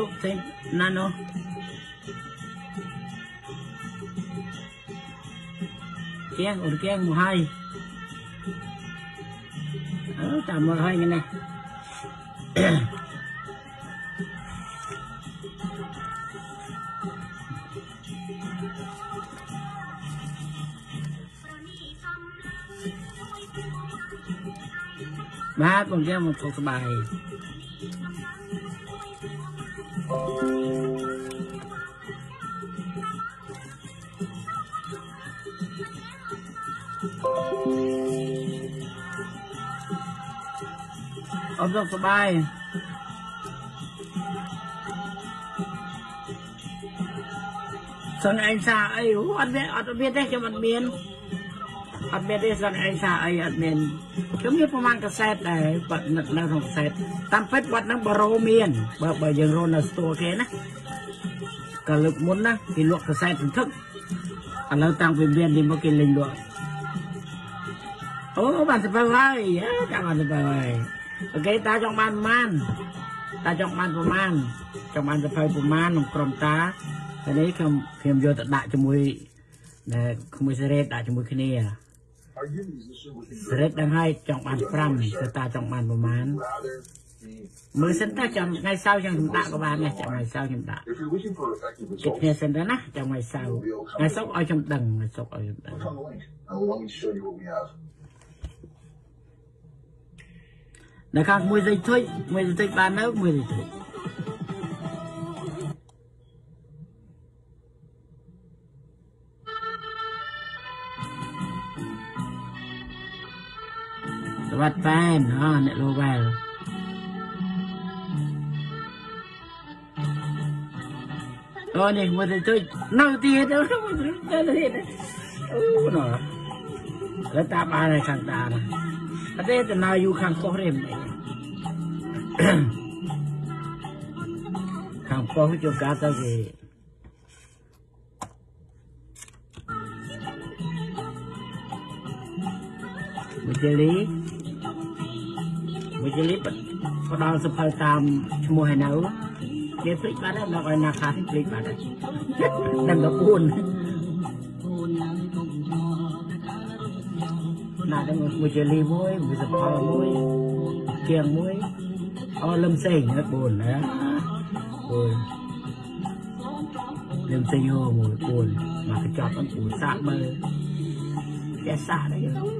តាជោគផ្សេងណានោះគៀងអ៊ុនគៀងមកហើយអឺតាម សុខសប្បាយអត់សុខសប្បាយសឹងឯងសាអីអត់មានអត់មានទេខ្ញុំអត់មានអត់មានទេសឹងឯងសាអីអត់មានខ្ញុំមានប្រហែលកសែតដែរបាត់នៅក្នុងកសែតតាមពិតបាត់ហ្នឹងបរោមានបើបើយើងរស់នៅស្ទូលគេណាកាលលើកមុនណាគេលក់កសែតសន្ធឹកឥឡូវតាំងពីមាននេះមកគេលេងលក់អូបានទៅហើយចាំបានទៅហើយ អូខេតាចង់បានប្រមាណតាចង់បានប្រមាណចង់បានទៅប្រមាណក្នុងក្រុមតាតែនេះខ្ញុំខ្ញុំយកទៅដាក់ជាមួយដែលក្មួយសេរ៉េតដាក់ជាមួយគ្នា Are you a musician with សេរីដឹងហើយចង់បាន5ទៅតាចង់បានប្រមាណ rather be មើលសិនតើចាំថ្ងៃសៅរ៍ចាំខ្ញុំដាក់ក៏បានដែរចាំថ្ងៃសៅរ៍ខ្ញុំដាក់ if you're looking for effective គិត results, គ្នាសិនទៅណាចាំថ្ងៃសៅរ៍ថ្ងៃសុក្រឲ្យខ្ញុំដឹងថ្ងៃសុក្រឲ្យខ្ញុំដឹង ដែលខាងមួយសេចជួយមួយសេចបាននៅមួយសេចសវត្តផែនអអ្នកលោវែលអូនេះមួយសេចជួយនៅទៀតអូមួយសេចជួយនៅទៀតអូណ៎តែតាមបានខាងតាណា អត់ទេទៅនៅយូរខាងប៉ុស្តិ៍ទេមិនអីខាងប៉ុស្តិ៍ជួនកាលទៅគេមួយជលីមួយជលីផ្ដល់សភៅតាមឈ្មោះឲ្យនៅគេភ្លេចបាត់ហើយដល់ឲ្យណាខាភ្លេចបាត់ហើយដឹងតែពួន ណាដឹងមួយជលីមួយមួយសភៅមួយគៀងមួយអូលឹមសេងណាពួនណាពួនលឹមសេងហូមួយពួនមកកញ្ចប់អត់ពួនសាកមើលគេសាកដែរអឺ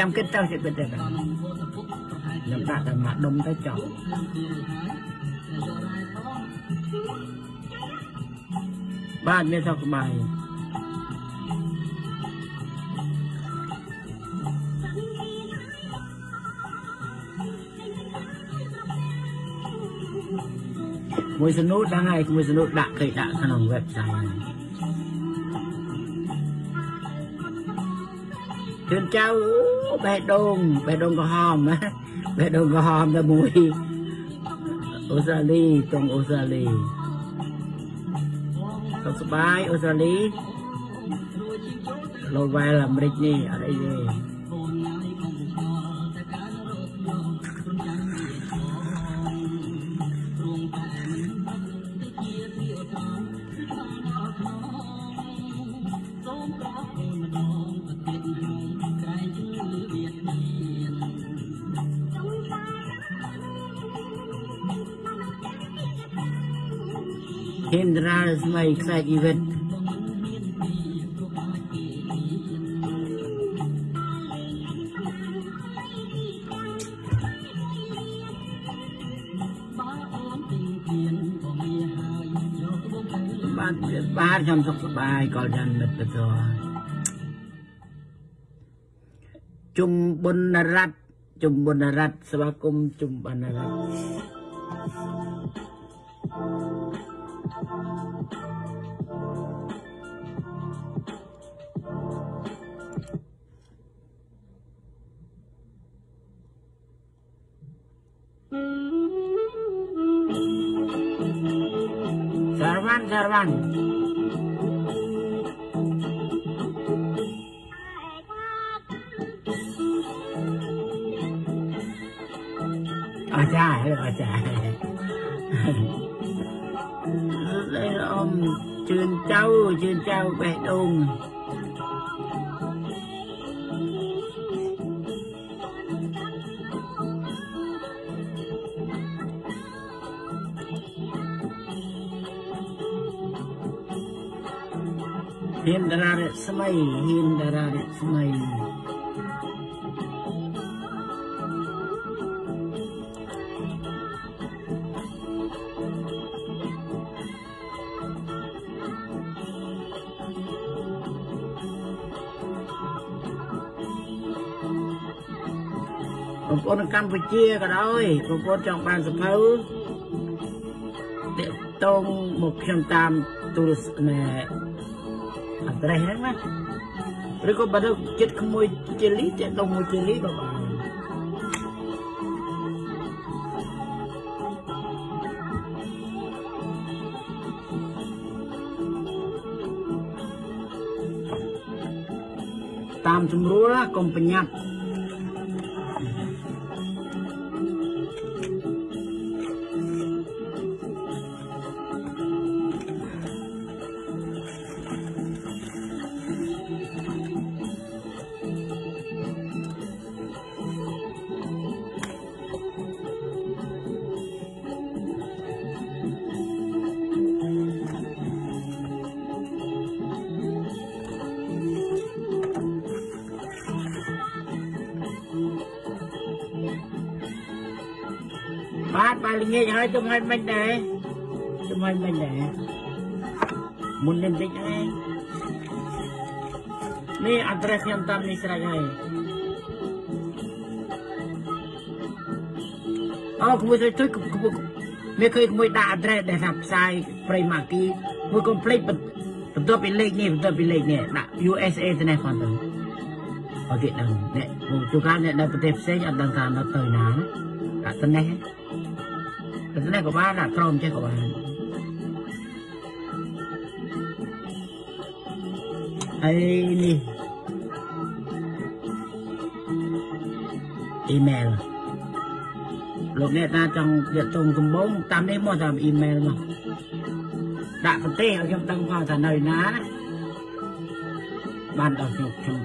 ហ្នឹងហើយចាំគិតទៅជិតគិតទៅខ្ញុំដាក់តែមកដុំទៅចប់បាទមានសុខសប្បាយមួយសនុដឹងហើយមួយសនុដាក់គេដាក់ក្នុង website ហ្នឹង ជឿនចៅអូបេះដូងបេះដូងក្រហមណាបេះដូងក្រហមតែមួយអូស្ត្រាលីតងអូស្ត្រាលីសុខសប្បាយអូស្ត្រាលីលោវែលអាមេរិកនេះអត់អីទេ ស្មីខ្សែជីវិតបាទបាទខ្ញុំសុខសប្បាយកលយ៉ាងមិត្តបន្តជុំបុណ្យរតជុំបណ្ណរដ្ឋស្វាគមន៍ជុំបណ្ណរដ្ឋសារវ៉ាន់ សារវ៉ាន់អាចារ្យអាចារ្យ ហ៊ានតារារស្មីហ៊ានតារារស្មីបងប្អូននៅកម្ពុជាក៏ដោយបងប្អូនចង់បានសភៅតាក់តងមកខ្ញុំតាមទូរស័ព្ទណែអ ត្រេសហ្នឹងណាឬក៏បើទៅចិត្តក្មួយជាលីតាក់តងមួយជាលីក៏បានតាមជំរួលណាកុំប្រញាប់ ចហើយទៅឲ្យមិនដែរទៅឲ្យមិនដែរមុននឹងតិចឯងនេះអត្រេសខ្ញុំតាមនេះស្រេចហើយអូក្មួយទៅជួយមានឃើញក្មួយដាក់អត្រេសដែលថាផ្សាយប្រៃម៉ាគីមួយកុំភ្លេចបន្ទាប់ពីលេខនេះបន្ទាប់ពីលេខនេះដាក់ USA ទៅនេះផងទៅអូខេដល់អ្នកទូកាអ្នកនៅប្រទេសផ្សេងអត់ដឹងថានៅទៅណាដាក់ទៅនេះ Cái này của ba là trộm chứ của bạn ấy đi email lúc này ta trong việc trùng cùng bốn tam đến một giờ email mà đã phần tê ở trong tâm vào trả lời ná đấy ban đầu trong trong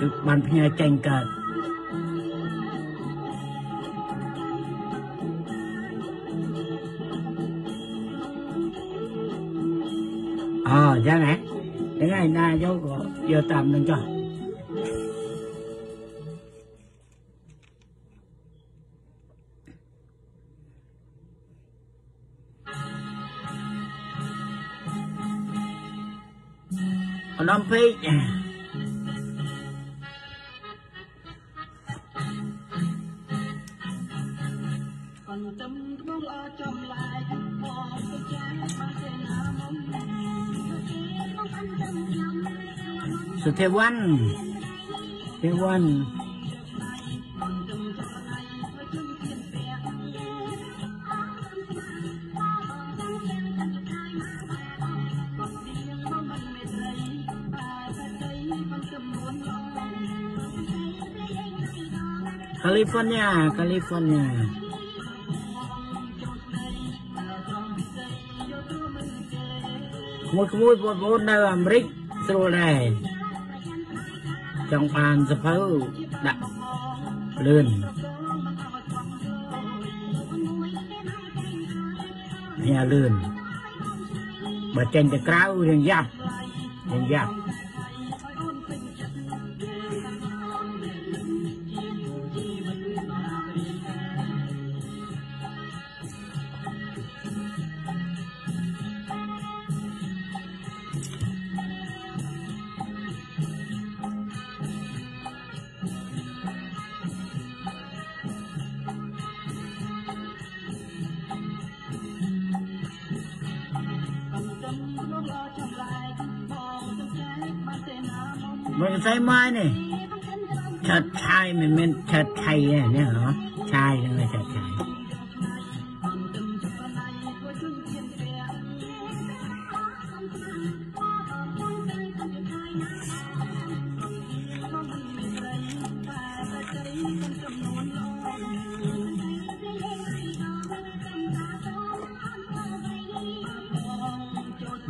từ ban phía tranh cờ អអញ្ចឹងហ៎ហ្នឹងហើយណាយកក៏យកតា មនឹងចុះអនំពេក còn ទេវ័នទេវ័នកាលីហ្វ័រញ៉ាកាលីហ្វ័រញ៉ាមួយមួយបងប្អូននៅអាមេរិកស្រួលដែរ ចង់បានសភៅដាក់លឿនញ៉ាលឿនបើចេញទៅក្រៅរៀងយ៉ាប់រៀងយ៉ាប់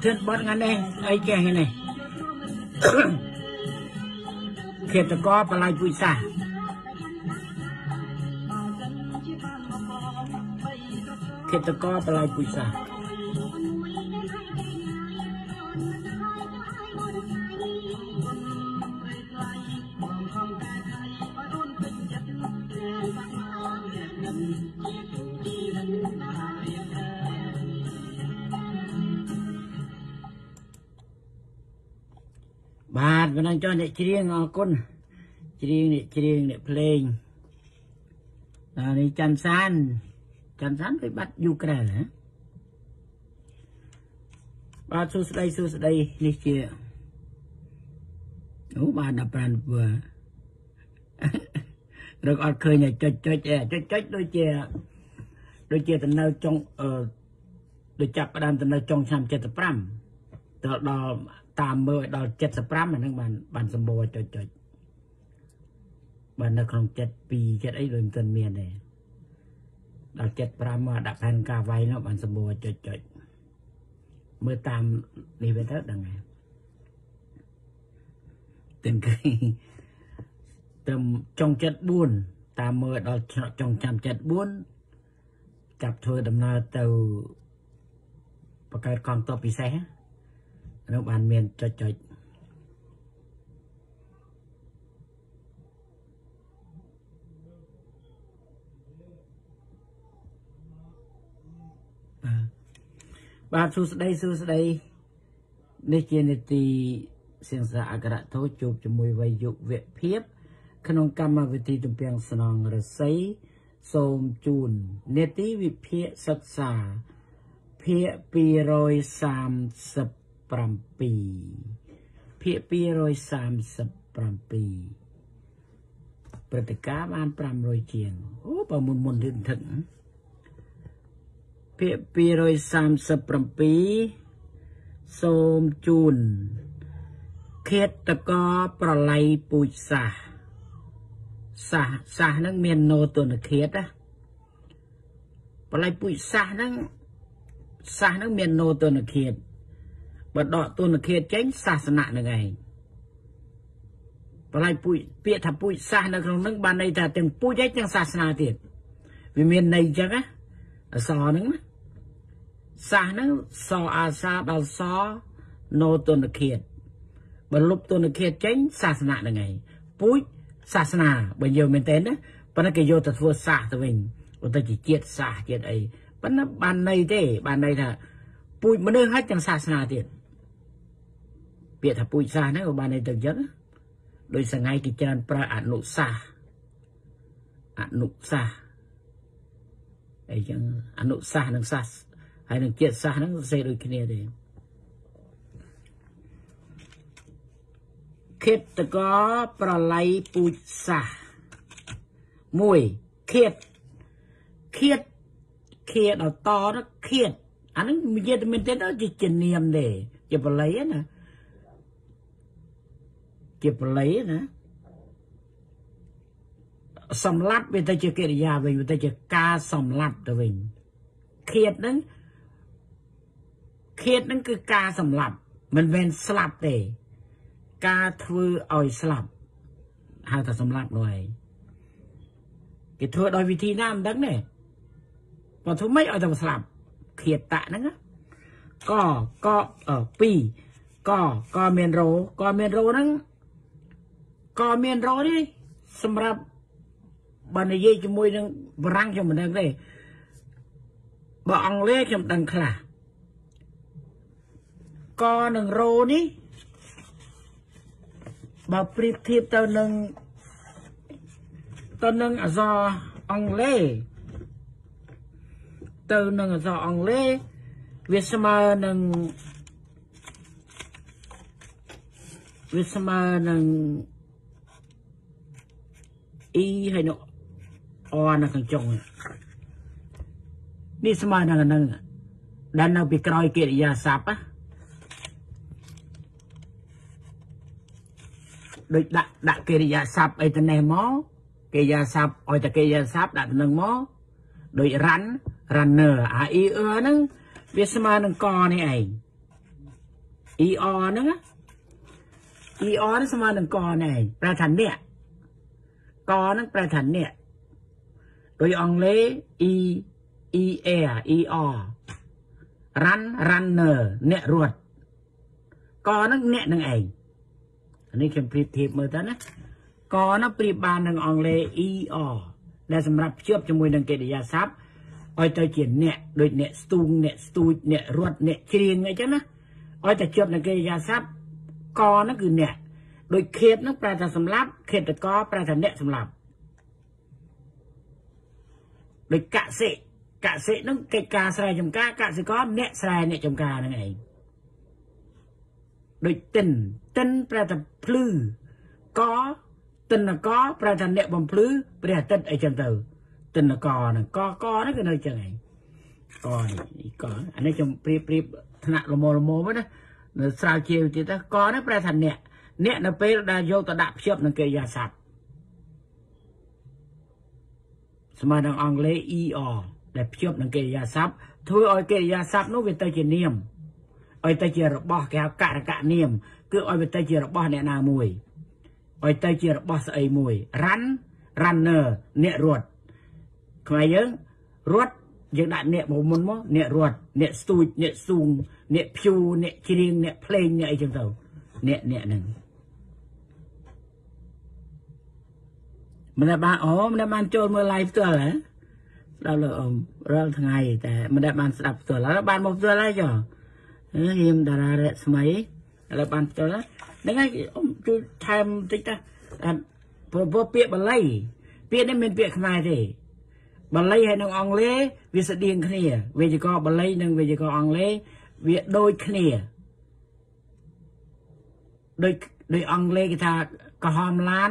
ធិនបត់ថ្ងៃនេះអីចេះនេះខេតកបល័យពុយសាសខេតកបល័យពុយសា ចុះអ្នកច្រៀងអរគុណច្រៀងអ្នកច្រៀងអ្នកភ្លេងអានេះច័ន្ទសានច័ន្ទសានទៅបាត់យូក្រែនហ៎បាទសួស្ដីសួស្ដីនេះជាអូបាទ15ពើរកអត់ឃើញតែចុចចុចចុចចុចដូចជាដូចជាទៅនៅចុងអឺដូចចាប់ផ្ដើមទៅនៅចុងឆ្នាំ75ទៅដល់ តាមមើលឲ្យដល់75អាហ្នឹងបានបានសម្បូរចុចចុចបាននៅក្នុង72 7អីដូចមិនទាន់មានទេដល់75មកដាក់ផែនការវាយនោះបានសម្បូរចុចចុចមើលតាមនេះវិញទៅដឹងហើយទាំងគេត្រឹមចុង74តាមមើលដល់ចុងចាំ74ចាប់ធ្វើដំណើរទៅបង្កើតកងទ័ពពិសេស នោះបានមានចុចចុចបាទបាទសួស្ដីសួស្ដីនេះជានេតិសៀងសាអក្សរធោជួបជាមួយវ័យយុវភាព ក្នុងកម្មវិធីទំពាំងស្នងរស័យសូមជូននេតិវិភាគសិក្សាភាគ230 7ភាគ237ព្រឹត្តិការណ៍បាន500ជាងអូបើមុនមុនទៅថឹកភាគ237សូមជូនខេតតកប្រឡ័យពូជសាសសាសសាសហ្នឹងមានណូទុនខេតណាប្រឡ័យពូជសាសហ្នឹងសាសហ្នឹងមានណូទុនខេត បើដកទុនខេតចេញសាសនានឹងឯងបល័យពុយពាក្យថាពុយសាសនៅក្នុងនឹងបានន័យថាទាំងពុយឯងទាំងសាសនាទៀតវាមានន័យអញ្ចឹងណាអសហ្នឹងណាសាសហ្នឹងសអាសាដល់សណូទុនខេតបើលុបទុនខេតចេញសាសនានឹងឯងពុយសាសនាបើយកមែនទេណាប៉ុន្តែគេយកទៅធ្វើសាសទៅវិញឧទាហរណ៍ជាជាតិសាសជាតិអីប៉ុន្តែបានន័យទេបានន័យថាពុយមនុស្សហើយទាំងសាសនាទៀត ពាក្យថាពូជសាសហ្នឹងក៏បានន័យទៅអញ្ចឹងដោយសងៃគេច្រើនប្រើអនុសាសអនុសាសអីចឹងអនុសាសនិងសាសហើយនឹងជាតិសាសហ្នឹងសរសេរដូចគ្នាទេខេតកប្រឡ័យពូជសាស1ខេតខេតខេដល់តទៅខេតអាហ្នឹងនិយាយទៅមែនទេជាជំនាមទេជាបល័យណា ជាប្រឡ័យណាសម្លាប់វាទៅជាកិរិយាវិញវាទៅជាការសម្លាប់ទៅវិញឃាតហ្នឹងឃាតហ្នឹងគឺការសម្លាប់មិនមែនស្លាប់ទេ ការធ្វើឲ្យស្លាប់ហៅថាសម្លាប់នោះឯងគេធ្វើដោយវិធីណាមិនដឹងទេបើធ្វើម៉េចឲ្យតែស្លាប់ឃាតតៈហ្នឹងកក2កកមានរោកមានរោហ្នឹង ក៏មានរនេះសម្រាប់បើនិយាយជាមួយនឹងបារាំងខ្ញុំមិនដឹងទេបើអង់គ្លេសខ្ញុំដឹងខ្លះក៏នឹងរនេះបើប្រៀបធៀបទៅនឹងទៅនឹងអក្សរអង់គ្លេសទៅនឹងអក្សរអង់គ្លេសវាស្មើនឹងវាស្មើនឹង e ហើយនឹង o នៅខាងចុងនេះស្មើនឹងអាហ្នឹងដែលនៅពីក្រោយកិរិយាសព្ទណាដូចដាក់ដាក់កិរិយាសព្ទអីទៅនេះមកកិរិយាសព្ទឲ្យតែកិរិយាសព្ទដាក់ទៅនឹងមកដូច run runner អា e e ហ្នឹងវាស្មើនឹងកនេះឯង e r ហ្នឹងណា e r ហ្នឹងស្មើនឹងកនេះឯងប្រែថាអ្នក កហ្នឹងប្រែថាអ្នកដោយអង់គ្លេស e e r e r run runner អ្នករត់កហ្នឹងអ្នកនឹងឯងអានេះខ្ញុំប្រៀបធៀបមើលទៅណាកហ្នឹងប្រៀបបាននឹងអង់គ្លេស er ដែលសម្រាប់ភ្ជាប់ជាមួយនឹងកិរិយាសព្ទឲ្យទៅជាអ្នកដូចអ្នកស្ទូងអ្នកស្ទូចអ្នករត់អ្នកច្រៀងអីចឹងណាឲ្យតែជាប់នឹងកិរិយាសព្ទកហ្នឹងគឺអ្នក ដូចខេតហ្នឹងប្រែថាសម្លាប់ខេតកប្រែថាអ្នកសម្លាប់ដូចកសិកសិហ្នឹងកិច្ចការស្រែចម្ការកសិករអ្នកស្រែអ្នកចម្ការហ្នឹងឯងដូចទិនទិនប្រែថាភ្លឺកទិនកប្រែថាអ្នកបំភ្លឺព្រះអាទិត្យអីចឹងទៅទិនកហ្នឹងកកហ្នឹងគឺនៅចឹងឯងកនេះកអានេះខ្ញុំប្រៀបប្រៀបថ្នាក់លមលមមកណានៅស្រាវជ្រាវទៀតទៅកនេះប្រែថាអ្នក អ្នកនៅពេលដែលយកទៅដាក់ភ្ជាប់នឹងកិរិយាសព្ទស្មើនឹងអង់គ្លេស er ដែលភ្ជាប់នឹងកិរិយាសព្ទធ្វើឲ្យកិរិយាសព្ទនោះវាទៅជានាមឲ្យទៅជារបស់គេហៅករកនាម គឺឲ្យវាទៅជារបស់អ្នកណាមួយឲ្យទៅជារបស់ស្អីមួយ run runner អ្នករត់ខ្មែរយើងរត់យើងដាក់អ្នកមកមុនមកអ្នករត់អ្នកស្ទូចអ្នកស៊ូងអ្នកភួអ្នកច្រៀងអ្នកភ្លេងអ្នកអីចឹងទៅអ្នកអ្នកហ្នឹង មិនបានអូមិនបានចូលមើល live ផ្ទាល់ហ៎ដល់លោកអ៊ំរាល់ថ្ងៃតែមិនដែលបានស្ដាប់ផ្ទាល់ហើយបានមកផ្ទាល់ហើយចុះហ៊ាមតារារស្មីឥឡូវបានផ្ទាល់ហ្នឹងហើយអ៊ំជួយថែមបន្តិចណាព្រោះពាក្យបាលីពាក្យនេះមិនពាក្យខ្មែរទេបាលីហើយនិងអង់គ្លេសវាស្តៀងគ្នាវេយ្យាករណ៍បាលីនិងវេយ្យាករណ៍អង់គ្លេសវាដូចគ្នាដូចដូចអង់គ្លេសគេថាក្រហមឡាន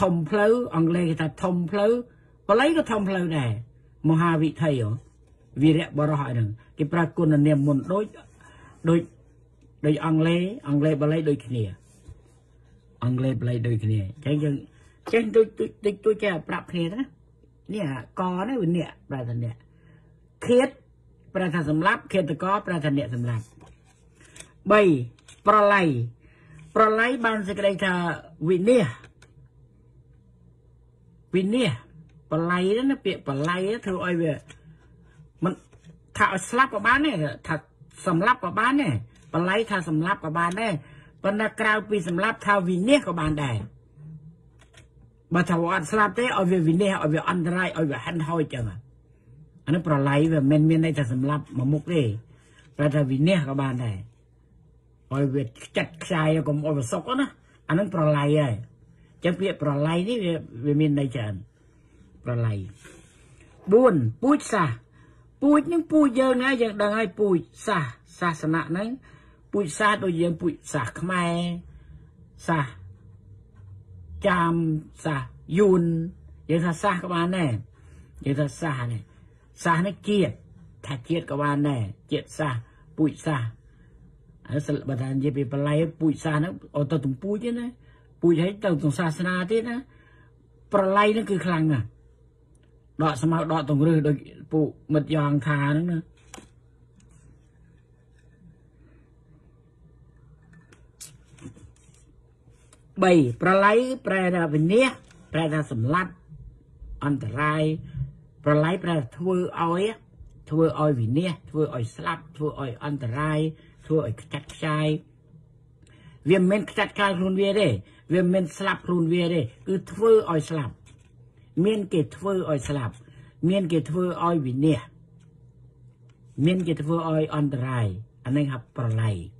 ធំផ្លូវអង់គ្លេសគេថាធំផ្លូវបល័យក៏ធំផ្លូវដែរមហាវិថីវីរៈបរោះហ្នឹងគេប្រើគុណនាមមុនដូចដូចដូចអង់គ្លេសអង់គ្លេសបល័យដូចគ្នាអង់គ្លេសបល័យដូចគ្នាអញ្ចឹងយើងចេះដូចដូចដូចចេះប្រាប់គ្នាណានេះកនេះវាអ្នកប្រែថាអ្នកឃាតប្រែថាសម្លាប់ឃាតកប្រែថាអ្នកសម្លាប់3ប្រឡ័យប្រឡ័យបានសេចក្តីថាវិនិច្ឆ័យ វិនិច្ឆ័យបល័យណាពាក្យបល័យធ្វើឲ្យវាមិនថាឲ្យស្លាប់ក៏បានដែរថាសម្លាប់ក៏បានដែរបល័យថាសម្លាប់ក៏បានដែរប៉ុន្តែក្រៅពីសម្លាប់ថាវិនិច្ឆ័យក៏បានដែរបើថាអត់ស្លាប់ទេឲ្យវាវិនិច្ឆ័យឲ្យវាអន្តរាយឲ្យវាហិនហោចចឹងអានេះប្រឡ័យវាមិនមានន័យថាសម្លាប់មួយមុខទេប្រែថាវិនិច្ឆ័យក៏បានដែរឲ្យវាចាត់ខ្ចាយកុំឲ្យវាសុកណាអានឹងប្រឡ័យហើយ ចឹងពាក្យប្រឡ័យនេះវាវាមានន័យច្រើនប្រឡ័យ4ពូជសាសពូជនឹងពូជយើងណាយើងដឹងហើយពូជសាសសាសនាហ្នឹងពូជសាសដូចយើងពូជសាសខ្មែរសាសចាមសាសយួនយើងថាសាសក៏បានដែរយើងថាសាសនេះសាសនេះជាតិថាជាតិក៏បានដែរជាតិសាសពូជសាសហើយសិលបើថានិយាយពីបល័យពូជសាសហ្នឹងអត់ទៅទំពូជទេណា ពូជឲ្យទៅក្នុងសាសនាទៀតណាប្រឡ័យហ្នឹងគឺខ្លាំងណាស់ដកស្មៅដកទង្រឹះដូចពួកមិត្តយ៉ាងថាហ្នឹងណា3ប្រឡ័យប្រែថាវិនិច្ឆ័យប្រែថាសម្លាប់អន្តរាយប្រឡ័យប្រែថាធ្វើឲ្យធ្វើឲ្យវិនិច្ឆ័យធ្វើឲ្យស្លាប់ធ្វើឲ្យអន្តរាយធ្វើឲ្យខ្ចាត់ខ្ចាយវាមិនមែនខ្ចាត់ខ្ចាយខ្លួនវាទេ វាមិនមែនស្លាប់ខ្លួនវាទេគឺធ្វើឲ្យស្លាប់ មានគេធ្វើឲ្យស្លាប់ មានគេធ្វើឲ្យវិនិច្ឆ័យមានគេធ្វើឲ្យអន្តរាយអានេះហៅប្រឡ័យ4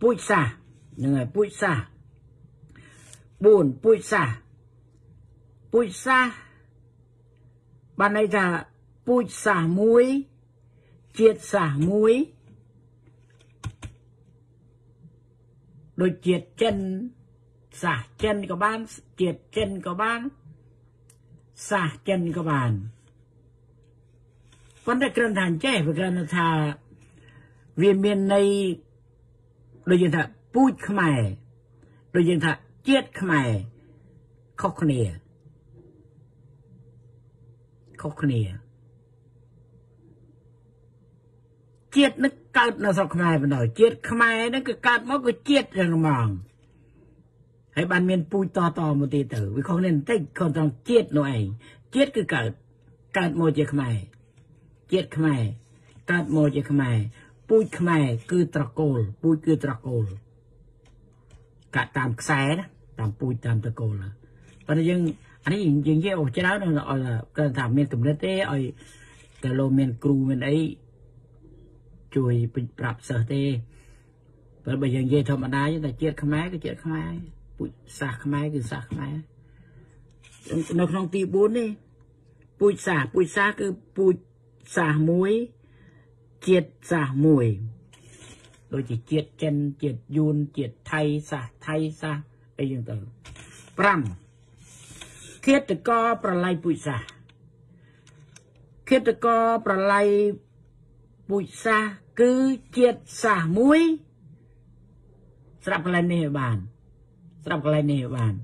ពូជសាសហ្នឹងហើយពូជសាស4ពូជសាសពូជសាសបានន័យថាពូជសាសមួយ ជាតិសាសមួយដូចជាតិចិនសាសចិនក៏បានជាតិចិនក៏បានសាសចិនក៏បានប៉ុន្តែគ្រាន់តែអញ្ចេះវាគ្រាន់តែថាវាមានន័យដូចយើងថាពូជខ្មែរដូចយើងថាជាតិខ្មែរខុសគ្នាខុសគ្នា ជាតិនឹងកើតនៅស្រុកខ្មែរបណ្ដោយជាតិខ្មែរនឹងគឺកើតមកគឺជាតិរឹងម៉ងហើយបានមានពូជតតមកទៀតទៅវាខុសគ្នាបន្តិចគាត់ត្រង់ជាតិនោះឯងជាតិគឺកើតកើតមកជាខ្មែរជាតិខ្មែរកើតមកជាខ្មែរពូជខ្មែរគឺត្រកូលពូជគឺត្រកូលកាត់តាមខ្សែណាតាមពូជតាមត្រកូលប៉ុន្តែយើងអានេះយើងនិយាយអូច្រើនឲ្យគាត់ថាមានកម្រិតទេឲ្យតែលោកមានគ្រូមានអី ជួយប្រាប់សិស្សទេបើបើយើងនិយាយធម្មតាតែជាតិខ្មែរគឺជាតិខ្មែរពូជសាសខ្មែរគឺសាសខ្មែរនៅក្នុងទី4នេះពូជសាសពូជសាសគឺពូជសាសមួយជាតិសាសមួយដូចជាជាតិចិនជាតិយួនជាតិថៃសាសថៃសាសអីយ៉ាងទៅ5ឃាតកប្រល័យពូជសាសឃាតកប្រល័យពូជសាស គឺជាតិសាសមួយ ស្រាប់កន្លែងនេះឲ្យបាន ស្រាប់កន្លែងនេះឲ្យបាន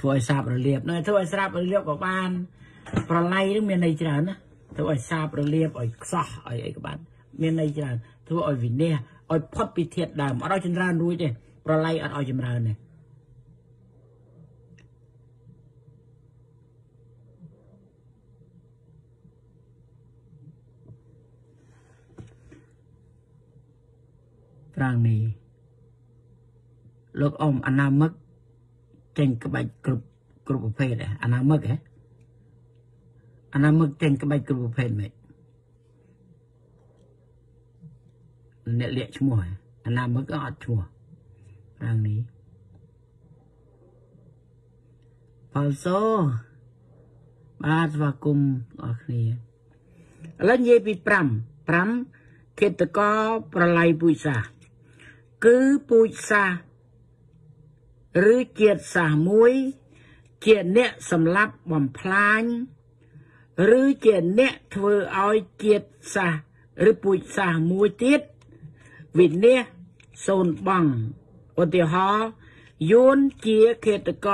ធ្វើឲ្យសាបរលាបនៅធ្វើឲ្យស្រាប់រលាបក៏បាន ប្រឡ័យនឹងមានន័យច្រើនណាធ្វើឲ្យសាបរលាបឲ្យខ្សោះឲ្យអីក៏បាន មានន័យច្រើនធ្វើឲ្យវិន័យឲ្យផុតពីធាតដើមអត់ឲ្យចម្រើនរួចទេប្រឡ័យអត់ឲ្យចម្រើនទេ រាំងនេះលោកអ៊ំអនាមិកចេញក្បាច់គ្រប់គ្រប់ប្រភេទអនាមិកហ៎អនាមិកចេញក្បាច់គ្រប់ប្រភេទមិនអ្នកលាកឈ្មោះអនាមិកអត់ឈ្មោះប្រាំងនេះផលសូបាទស្វាគមន៍អរគ្នាឥឡូវនិយាយពី5 5គិតកប្រឡ័យពុយសា គឺពូជសាសឬជាតិសាសមួយ ជាអ្នកសម្លាប់បំផ្លាញឬជាអ្នកធ្វើឲ្យជាតិសាសឬពូជសាសមួយទៀតវិនិច្ឆ័យសូនបងឧទាហរណ៍យួនជាខេតក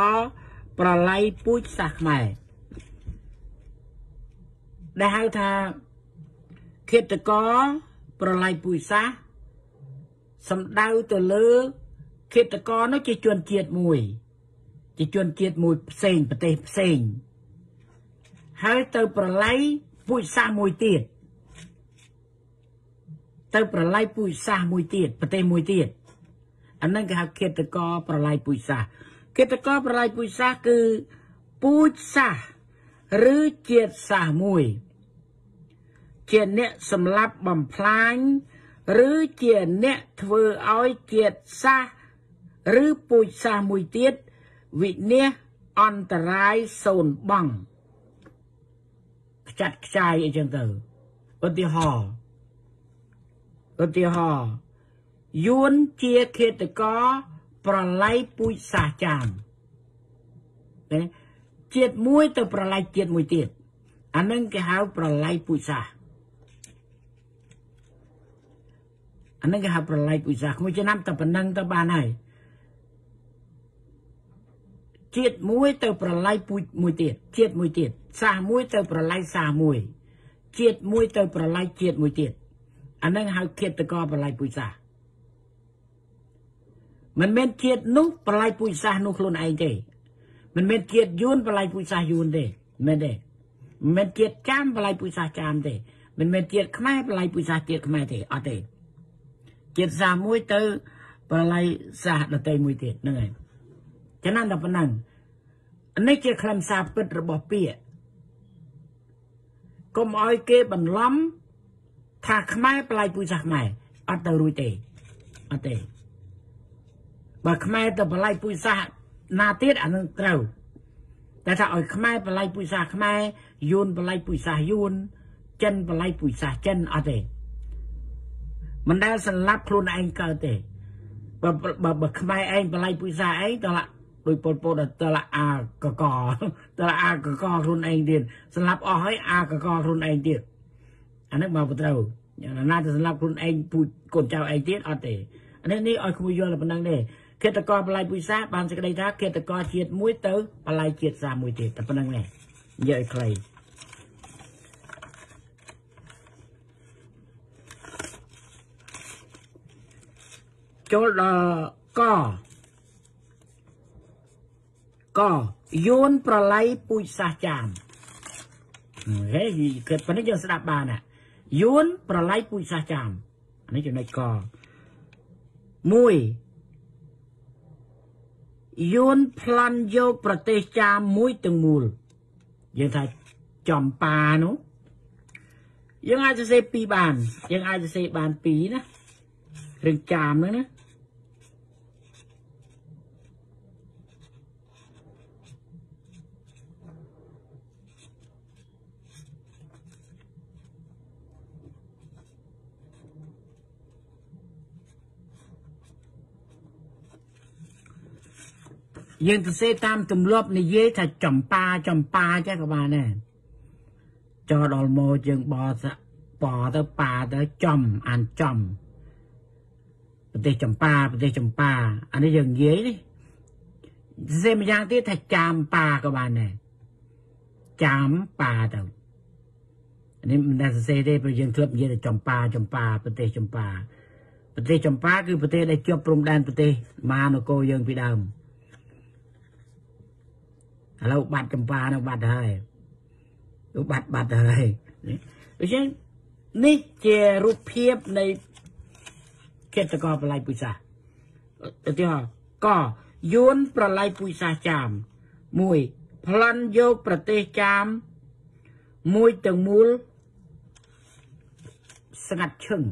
ប្រឡ័យពូជសាសខ្មែរដែលហៅថាខេតកប្រឡ័យពូជសាស សំដៅទៅលើឃាតករនោះជាជនជាតិមួយ ជាជនជាតិមួយផ្សេងប្រទេសផ្សេងហើយទៅប្រឡ័យពូជសាសមួយទៀតទៅប្រឡ័យពូជសាសមួយទៀតប្រទេសមួយទៀតអានឹងគេហៅឃាតករប្រឡ័យពូជសាសឃាតករប្រឡ័យពូជសាសគឺពូជសាសឬជាតិសាសមួយជាអ្នកសម្លាប់បំផ្លាញ ឬជាអ្នកធ្វើឲ្យជាតិសាសឬពូជសាសមួយទៀតវិនិច្ឆ័យអន្តរាយសូនបងខ្ចាត់ខ្ចាយអីចឹងទៅឧទាហរណ៍ឧទាហរណ៍យួនជាឃាតករប្រឡ័យពូជសាសចាមណាជាតិមួយទៅប្រឡ័យជាតិមួយទៀតអានឹងគេហៅប្រឡ័យពូជសាស អានឹងគេហៅប្រឡ័យពុសាមួយឆ្នាំតែប៉ុណ្ណឹងទៅបានហើយជាតិមួយទៅប្រឡ័យពូជមួយទៀតជាតិមួយទៀតសាសមួយទៅប្រឡ័យសាសមួយជាតិមួយទៅប្រឡ័យជាតិមួយទៀតអានឹងហៅឃាតកោប្រឡ័យពូជសាសមិនមែនជាតិនោះប្រឡ័យពូជសាសនោះខ្លួនឯងទេមិនមែនជាតិយួនប្រឡ័យពូជសាសយួនទេមិនទេមិនមែនជាតិចាមប្រឡ័យពូជសាសចាមទេមិនមែនជាតិខ្មែរប្រឡ័យពូជសាសជាតិខ្មែរទេអត់ទេ ជាតិសាសមួយទៅប្រឡ័យសាសដតីមួយទៀតហ្នឹងហើយចំណានតែប៉ុណ្ណឹងនេះជាខ្លឹមសារពិតរបស់ពាក្យកុំឲ្យគេបន្លំថាខ្មែរប្រឡ័យពូជសាសខ្មែរអត់ទៅរួចទេអត់ទេបើខ្មែរទៅប្រឡ័យពូជសាសណាទៀតអានឹងត្រូវតែថាឲ្យខ្មែរបល័យពុយសាសខ្មែរយួនបល័យពុយសាសយួនចិនបល័យពុយសាសចិនអត់ទេ មិនដែលសម្លាប់ខ្លួនឯងកើតទេបើបើបើខ្មែរឯងបល័យពុយសាសឯងតើដោយពលពតតើអាកកតើអាកកខ្លួនឯងទៀតសម្លាប់អស់ហើយអាកកខ្លួនឯងទៀតអានេះមកបត្រូវយ៉ាងណាទៅសម្លាប់ខ្លួនឯងពូជកូនចៅឯងទៀតអត់ទេអានេះនេះឲ្យគួរយល់តែប៉ុណ្្នឹងទេគិតតកបល័យពុយសាបានសេចក្តីថាគិតតកជាតិមួយទៅបល័យជាតិសាមួយទៀតតែប៉ុណ្្នឹងទេនិយាយឲ្យខ្លី ចូលដល់កកយួនប្រឡ័យពូជសាសចាមហេគិតប៉ុណ្្នេះយើងស្ដាប់បានណាយួនប្រឡ័យពូជសាសចាមអានេះចំណុចកមួយយួនប្លន់យកប្រទេសចាមមួយទាំងមូលយើងថាចំប៉ានោះយើងអាចសរសេរពីរបានយើងអាចសរសេរបានពីរណារឿងចាមហ្នឹងណា យើងទៅសេតាមទម្លាប់និយាយថាចំប៉ាចំប៉ាចេះក៏បានដែរចោដល់មកយើងបសបទៅប៉ាទៅចំអានចំប្រទេសចំប៉ាប្រទេសចំប៉ាអានេះយើងនិយាយនេះសេម្យ៉ាងទៀតថាចាមប៉ាក៏បានដែរចាមប៉ាទៅនេះមិនដែលសរសេរទេព្រោះយើងធ្លាប់និយាយថាចំប៉ាចំប៉ាប្រទេសចំប៉ាប្រទេសចំប៉ាគឺប្រទេសដែលជាប់ព្រំដែនប្រទេសមហានគរយើងពីដើម ឥឡូវបាត់ចម្ប៉ានៅបាត់ហើយទៅបាត់បាត់ហើយដូច្នេះនេះជារូបភាពនៃគិតកោប្រឡ័យពុយសាឧទាហរណ៍កយួនប្រឡ័យពុយសាចាម1ប្លន់យកប្រទេសចាមមួយទាំងមូលស្ងាត់ឈឹង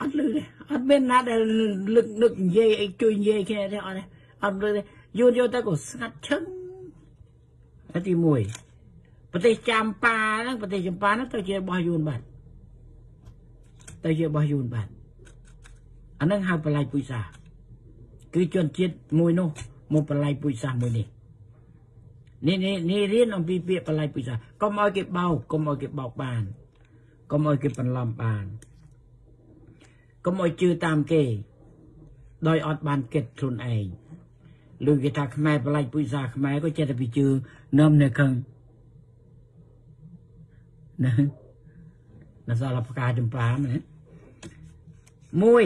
អត់លឺទេអត់មានណាដែលលឹកនឹកនិយាយអីជួយនិយាយគ្នាទេអត់ទេអត់លឺទេ យូរយកទៅក៏ស្ងាត់ឈឹងទី1ប្រទេសចាំប៉ាហ្នឹងប្រទេសចម្ប៉ាហ្នឹងទៅជារបស់យួនបាត់ទៅជារបស់យួនបាត់អាហ្នឹងហៅបល័យពុយសាគឺជនជាតិមួយនោះមកបល័យពុយសាមួយនេះនេះនេះនេះរៀនអំពីពាក្យបល័យពុយសាកុំឲ្យគេបោកកុំឲ្យគេបោកបានកុំឲ្យគេបន្លំបានកុំឲ្យជឿតាមគេ ដោយអត់បានគិតខ្លួនឯង ឬគេថាខ្មែរបលាច់ពុយសាខ្មែរក៏ចេះតែពីជឿនំនៅខឹងណាណាសាលផ្កាចម្ប៉ាណាមួយ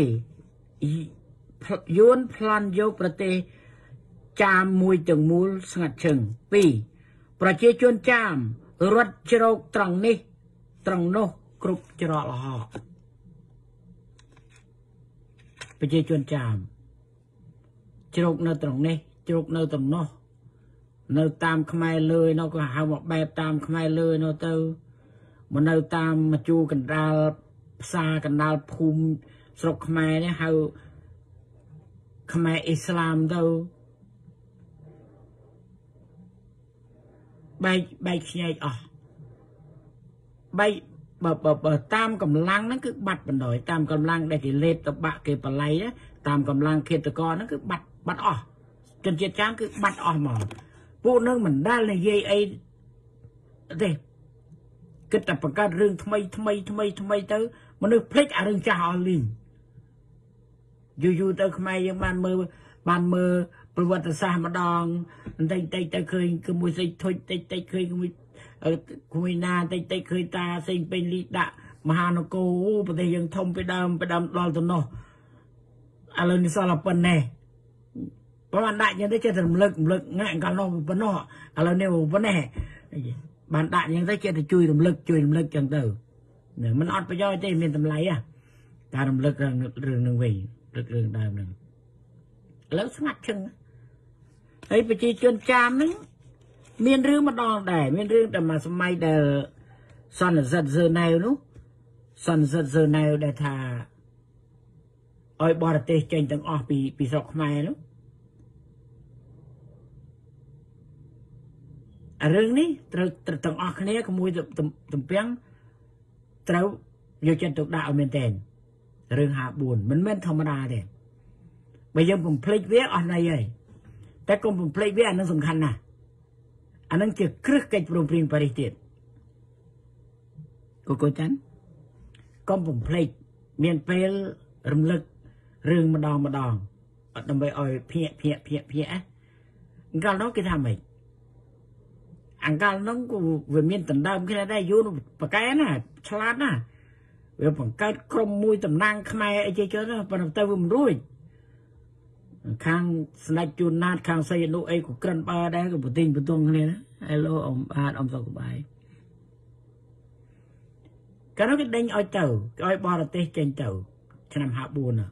យួនប្លន់យកប្រទេសចាមមួយទាំងមូលស្ងាត់ឈឹង2ប្រជាជនចាមរត់ជ្រោកត្រង់នេះ ត្រង់នោះគ្រប់ច្រកលហកប្រជាជនចាម ជ្រោកនៅត្រង់នេះជ្រោកនៅតំណោះនៅតាមខ្មែរលើនោះក៏ហៅមកបែបតាមខ្មែរលើនោះទៅមកនៅតាមមជូកណ្ដាលផ្សារកណ្ដាលភូមិស្រុកខ្មែរនេះហៅខ្មែរអ៊ីស្លាមទៅបែកបែកខ្ញែកអស់បែកបើបើបើតាមកម្លាំងហ្នឹងគឺបាត់បណ្ដោយតាមកម្លាំងដែលគេលេបតបាក់គេបល័យតាមកម្លាំងឃាតករហ្នឹងគឺបាត់ បាត់អស់ជនជាតិចាមគឺបាត់អស់មកពួកនឹងមិនដែលនិយាយអីទេគិតតែបង្កើតរឿងថ្មីថ្មីថ្មីថ្មីទៅមនុស្សភ្លេចអារឿងចាស់អស់លីងយូរយូរទៅខ្មែរយើងបានមើលបានមើលប្រវត្តិសាស្ត្រម្ដងបន្តិចតិចទៅឃើញគឺមួយសេចធុចតិចតិចឃើញមួយគួយណាតិចតិចឃើញតាសេងពេញលីដាក់មហានគរប្រទេសយើងធំពីដើមពីដើមដល់ទៅនោះឥឡូវនេះសល់ប៉ុណ្ណេះ បើបានដាក់យ៉ាងទៅចេះតែរំលឹករំលឹកងាក់កាលនោះប៉ុណ្ណោះឥឡូវនេះប៉ុណ្ណេះបានដាក់យ៉ាងទៅចេះតែជួយរំលឹកជួយរំលឹកចឹងទៅមិនអត់ប្រយោជន៍ទេមានតម្លៃហ่ะការរំលឹករឿងរឿងនឹងវិញរឹករឿងដើមនឹងឥឡូវស្ងាត់ឈឹងហើយប្រជាជនចាមហ្នឹងមានរឿងម្ដងដែរមានរឿងតែមួយសម័យដែលសន្និសិទសឺណែវនោះសន្និសិទសឺណែវដែលថាឲ្យបរទេសចេញទាំងអស់ពីពីស្រុកខ្មែរនោះ រឿងនេះត្រូវត្រូវទាំងអស់គ្នាក្មួយទំទំទំពាំងត្រូវយកចិត្តទុកដាក់ឲ្យមែនទែនរឿង54មិនមែនធម្មតាទេបើយើងបំភ្លេចវាអស់ន័យហើយតែកុំបំភ្លេចវាអានឹងសំខាន់ណាស់អានឹងជាគ្រឹះកិច្ចព្រមព្រៀងប៉ារីសទៀតកូកូចាន់កុំបំភ្លេចមានពេលរំលឹករឿងម្ដងម្ដងអត់ដើម្បីឲ្យភ្ញាក់ភ្ញាក់ភ្ញាក់ភ្ញាក់អង្កលនោះគេថាម៉េច អង្កលនោះក៏វាមានដណ្ដើមគ្នាដែរយូរប្រកែណាឆ្លាតណាវាបង្កើតក្រុមមួយតំណាងខ្មែរអីជាច្រើនប៉ុន្តែទៅវាមិនរួចខាងស្ដេចជួនណាតខាងសីអនុអីក៏ក្រិនបើដែរក៏បន្ទិញបន្ទងគ្នាណាហេឡូអ៊ំបាទអ៊ំសុខសប្បាយកាលនោះគេដេញឲ្យទៅគេឲ្យបរទេសចេញទៅ ឆ្នាំ54ណា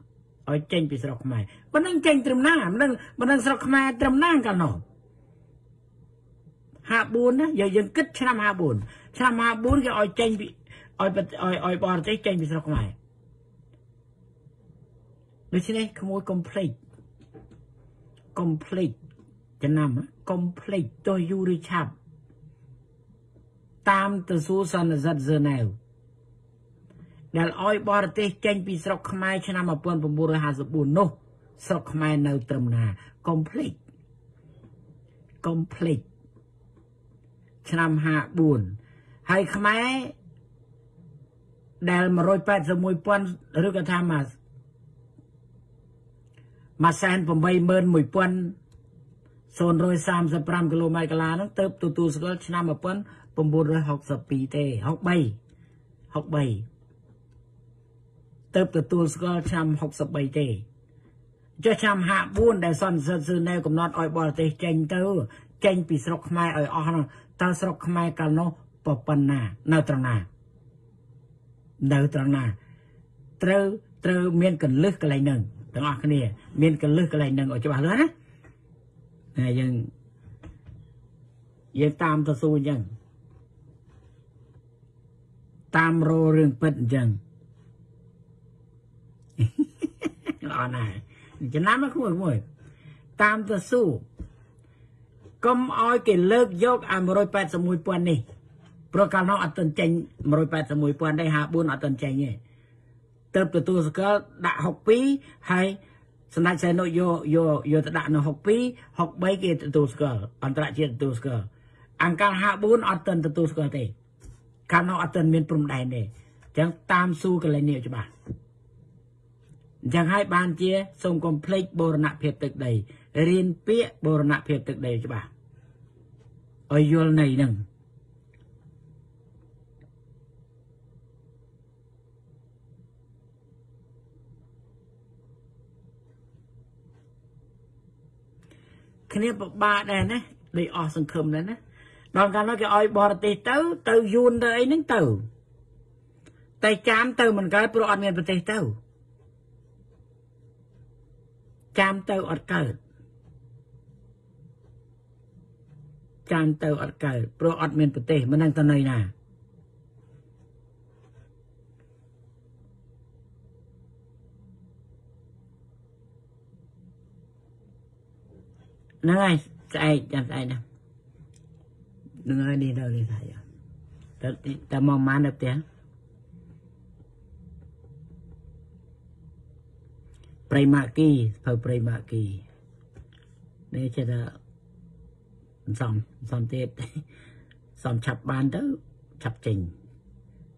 ឲ្យចេញពីស្រុកខ្មែរមិននឹងចេញត្រឹមណាមិននឹងមិននឹងស្រុកខ្មែរត្រឹមណាកាលនោះ 54ណាយើងយើងគិតឆ្នាំ54ឆ្នាំ54គេឲ្យចេញពីឲ្យឲ្យឲ្យបរទេសចេញពីស្រុកខ្មែរដូច្នេះក្មួយកុំភ្លេចកុំភ្លេចចំណាំកុំភ្លេចទោះយូរឬឆាប់តាមទៅសួរសន្និសិទហ្សឺណែវដែលឲ្យបរទេសចេញពីស្រុកខ្មែរឆ្នាំ1954នោះស្រុកខ្មែរនៅត្រឹមណាកុំភ្លេចកុំភ្លេច ឆ្នាំ54ហើយខ្មែរដែល181,000ឬក៏ថាមក181,035គីឡូម៉ែត្រកន្លះហ្នឹងទៅទទួលស្គាល់ឆ្នាំ1962ទេ63 63ទៅទទួលស្គាល់ឆ្នាំ63ទេចុះឆ្នាំ54ដែលសន្និសិទស៊ឺណែវកំណត់ឲ្យបរទេសចេញទៅចេញពីស្រុកខ្មែរឲ្យអស់ហ្នឹង តើស្រុកខ្មែរកាលនោះប៉ុណ្ណា នៅត្រង់ណា នៅត្រង់ណា ត្រូវត្រូវមានកលឹះកន្លែងហ្នឹងទាំងអស់គ្នា មានកលឹះកន្លែងហ្នឹងឲ្យច្បាស់លាស់ណាហើយយើងយើងតាមទៅសួរអញ្ចឹងតាមរោរឿងពិតអញ្ចឹងល្អណាស់ចំណាំមកមួយមួយតាមទៅសួរ កុំឲ្យគេលើកយកអា181,000នេះព្រោះកាលនោះអត់ទាន់ចេញ181,000ទេ54អត់ទាន់ចេញទេទៅទទួលសកលដាក់62ហើយសម្ដេចសែននោះយកយកយកទៅដាក់នៅ62 63គេទទួលស្គាល់អន្តរជាតិទទួលស្គាល់អង្កល54អត់ទាន់ទទួលស្គាល់ទេកាលនោះអត់ទាន់មានព្រំដែនទេអញ្ចឹងតាមស៊ូកន្លែងនេះច្បាស់អញ្ចឹងហើយបានជាសូមកុំភ្លេចបូរណភាពទឹកដី រៀនពាក្យបូរណភាពទឹកដីច្បាស់ឲ្យយល់ន័យហ្នឹងគ្នាពិបាកដែរណាដូចអស់សង្ឃឹមដែរណាដល់កាលនោះគេឲ្យបរទេសទៅ ទៅយួនទៅអីហ្នឹងទៅ តែចាមទៅមិនកើតព្រោះអត់មានប្រទេសទៅចាមទៅអត់កើត ចាមទៅអត់កើតព្រោះអត់មានប្រទេសមិនដឹងទៅណីណាហ្នឹងហើយស្អែកចាំស្អែកណាហ្នឹងហើយនេះទៅនេះថាតែតែមកម៉ាននៅផ្ទះព្រៃម៉ាគីភៅព្រៃម៉ាគីនេះចេះថា សំសំទៀតសំឆាប់បានទៅឆាប់ចេញ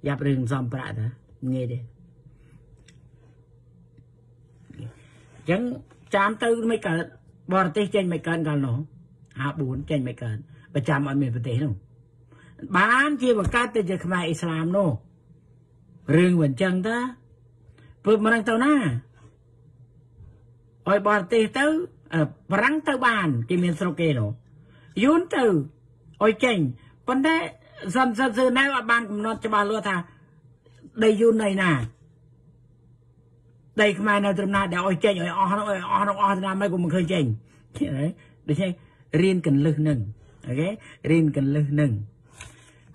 យ៉ាប់រឿងសំប្រាក់តាងាយទេអញ្ចឹងចាំទៅមិនកើតបរទេសចេញមិនកើតកាលនោះ54ចេញមិនកើតប្រចាំអត់មានប្រទេសនោះបានជាបង្កើតទៅជាខ្មែរអ៊ីស្លាមនោះរឿងវាអញ្ចឹងតាព្រោះមិនទៅណាឲ្យបរទេសទៅបារាំងទៅបានគេមានស្រុកគេនោះ យូនទៅឲ្យចេញប៉ុន្តែសន្តិសុខនៅអត់បានកំណត់ច្បាស់លាស់ថាដីយូននៅណាដីខ្មែរនៅត្រឹមណាដែលឲ្យចេញឲ្យអស់នោះឲ្យអស់នោះអស់ណាមិនក៏មិនឃើញចេញឃើញទេដូច្នេះរៀនកលឹះនឹងអូខេរៀនកលឹះនឹង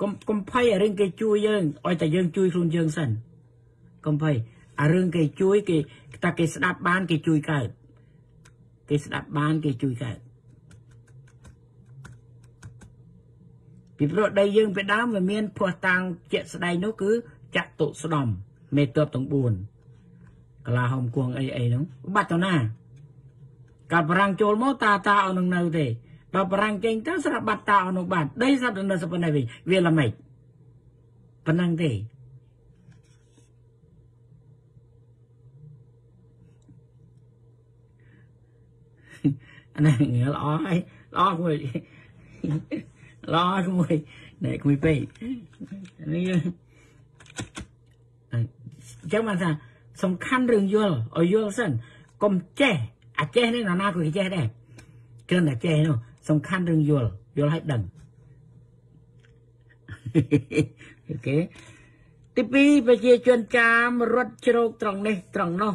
កុំកុំភ័យអារឿងគេជួយយើងឲ្យតែយើងជួយខ្លួនយើងសិនកុំភ័យអារឿងគេជួយគេតែគេស្ដាប់បានគេជួយកើតគេស្ដាប់បានគេជួយកើត ពីព្រោះដីយើងពីដើមវាមានភ័ស្តុតាងជាក់ស្ដែងនោះគឺចតុស្ដំមេតបទាំង4កលាហោមគួងអីអីហ្នឹងបាត់ទៅណាកាលបរាំងចូលមកតាតាអស់នឹងនៅទេដល់បរាំងចេញទៅស្រាប់បាត់តាអស់នោះបាត់ដីស្រាប់តែនៅសប៉ុណ្ណេះវិញវាល្មិចប៉ុណ្ណឹងទេអានេះល្អហើយល្អមួយ ល្អមួយនេះគួយពេកនេះអញ្ចឹងបានថាសំខាន់រឿងយល់ឲ្យយល់សិនកុំចេះអាចេះនេះនរណាក៏ចេះដែរគ្រាន់តែចេះនោះសំខាន់រឿងយល់យល់ឲ្យដឹងអូខេទី2ប្រជាជនចាមរត់ជ្រោកត្រង់នេះត្រង់នោះ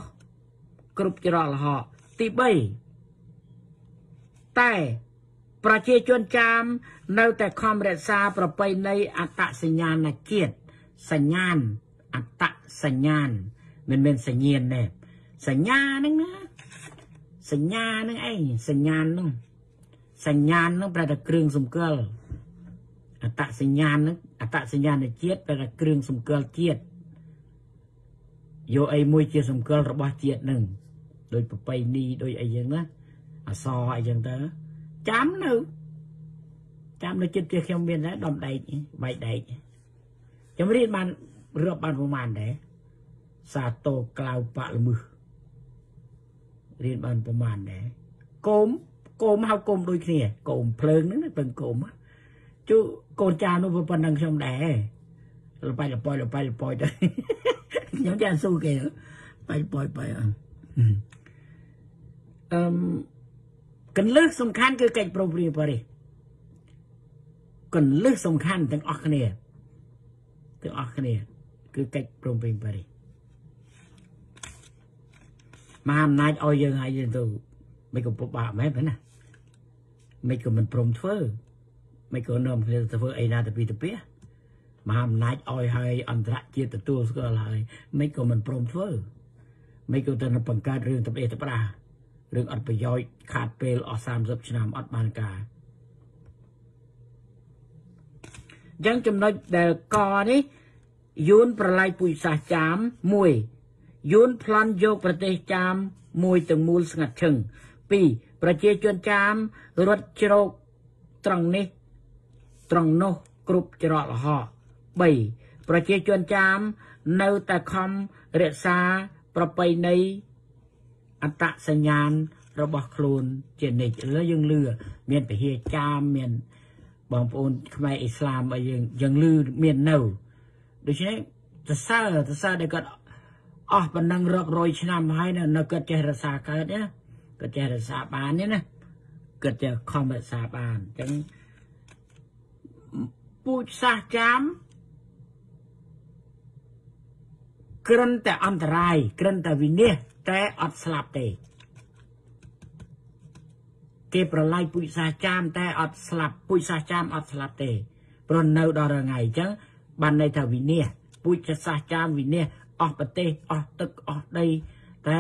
គ្រប់ច្រកលហកទី3តែ ប្រជាជនចាមនៅតែខំរក្សាប្រពៃណីអត្តសញ្ញាណជាតិសញ្ញាណអត្តសញ្ញាណមិនមែនសញ្ញាណទេសញ្ញាហ្នឹងណាសញ្ញាហ្នឹងឯងសញ្ញាណហ្នឹងសញ្ញាណហ្នឹងប្រែតែគ្រឿងសម្គាល់អត្តសញ្ញាណហ្នឹងអត្តសញ្ញាណជាតិប្រែតែគ្រឿងសម្គាល់ជាតិយកអីមួយជាសម្គាល់របស់ជាតិហ្នឹងដោយប្របីនីដោយអីយ៉ាងណាអសអីយ៉ាងទៅ ចាំនៅចាំនៅចិត្តជាខ្ញុំមានដែរដំដែកបែកដែកខ្ញុំរៀនបានរាប់បានប្រហែលដែរសាតោក្លៅបល្មឹសរៀនបានប្រហែលដែរកុំកុំហៅកុំដូចគ្នាកុំភ្លើងហ្នឹងពឹងកុំជូកូនចានោះប៉ុណ្ណឹងខ្ញុំដែរលបាយលបាយលបាយលបាយទៅខ្ញុំចាស៊ូគេបាយបាយបាយអឺ កន្លឹះសំខាន់គឺកិច្ចប្រំព្រៀងប៉ារីសកន្លឹះសំខាន់ទាំងអស់គ្នាទាំងអស់គ្នា គឺកិច្ចព្រមព្រៀងប៉ារីសមហាអំណាចឲ្យយើងឲ្យយើងទៅមិនក៏ពិបាកមែនទេណាមិនក៏មិនព្រមធ្វើមិនក៏នាំគ្នាទៅធ្វើអីណាទៅពីទៅពីមហាអំណាចឲ្យឲ្យអន្តរជាតិទទួលស្គាល់ហើយមិនក៏មិនព្រមធ្វើមិនក៏ទៅបង្កើតរឿងតបេតប្រា រឿងអត់ប្រយោជន៍ខាតពេលអស់30ឆ្នាំអត់បានការអញ្ចឹងចំណុចដែលកនេះយួនប្រឡាយពុយសាសចាម1យួនប្លន់យកប្រទេសចាមមួយទាំងមូលស្ងាត់ឈឹង2ប្រជាជនចាមរត់ជ្រោកត្រង់នេះត្រង់នោះគ្រប់ច្រកលហក3ប្រជាជនចាមនៅតែខំរក្សាប្រពៃណី អត្តសញ្ញាណរបស់ខ្លួនជានិច្ចឥឡូវយើងលឺមានពហិចាមមានបងប្អូនខ្មែរអ៊ីស្លាមអីយើងយើងលឺមាននៅដូច្នេះសរសើរសរសើរដែលគាត់អស់ប៉ុណ្ណឹងរាប់រយឆ្នាំហើយនៅគាត់ចេះរក្សាកើតណាគាត់ចេះរក្សាបានទេណាគាត់ចេះខំរក្សាបានអញ្ចឹងពូជសាសចាមក្រិនតែអន្តរាយក្រិនតែវិនិច្ឆ័យ តែអត់ស្លាប់ទេគេប្រឡាយពុជសាសចាមតែអត់ស្លាប់ពុជសាសចាមអត់ស្លាប់ទេព្រោះនៅដល់រងៃអញ្ចឹងបានន័យថាវិនិច្ឆ័យពុជសាសចាមវិនិច្ឆ័យអស់ប្រទេសអស់ទឹកអស់ដីតែ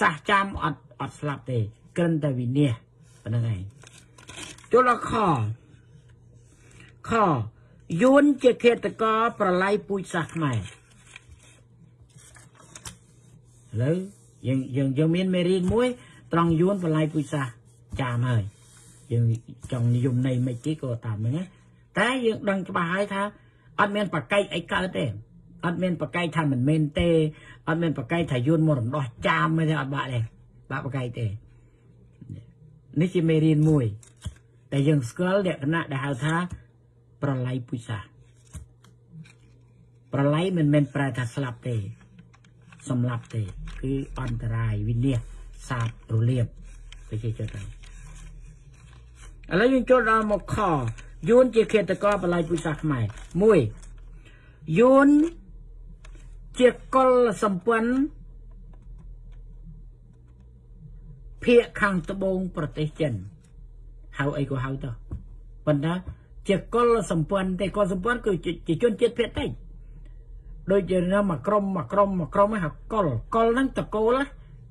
សាសចាមអត់អត់ស្លាប់ទេគ្រាន់តែវិនិច្ឆ័យប៉ុណ្្នឹងឯងចូលដល់ខខយួនជាឃាតករប្រឡាយពុជសាសខ្មែរ ឥឡូវយើងយើងយើងមានមេរៀនមួយ ត្រង់យួនប្រឡាយពុជសាសចាមហើយយើងចង់និយមន័យមិនទេក៏តាមហ្នឹងតែយើងដឹងច្បាស់ហើយថាអត់មានបកែកអីកើតទេអត់មានបកែកថាមិនមែនទេអត់មានបកែកថាយួនមករំដោះចាមទេអត់បាក់ទេបាក់បកែកទេនេះជាមេរៀនមួយតែយើងស្គាល់លក្ខណៈដែលហៅថាប្រឡ័យពុសាប្រឡ័យមិនមែនប្រែថាស្លាប់ទេ សម្លាប់ទេ គឺអន្តរាយវិនិច្ឆ័យសាបរលាបប្រជាជនទៅឥឡូវយើងចូលដល់មកខយួនជាឃាតករបល័យពុសាខ្មែរ1យួនជាកុលសម្ព័ន្ធភាគខាងត្បូងប្រទេសចិនហៅអីក៏ហៅទៅប៉ុន្តែជាកុលសម្ព័ន្ធទេកុលសម្ព័ន្ធគឺជាជនជាតិភាគតិច ដូចជានៅមួយក្រុមមួយក្រុមមួយក្រុមហៅកុលកុលហ្នឹងតកូល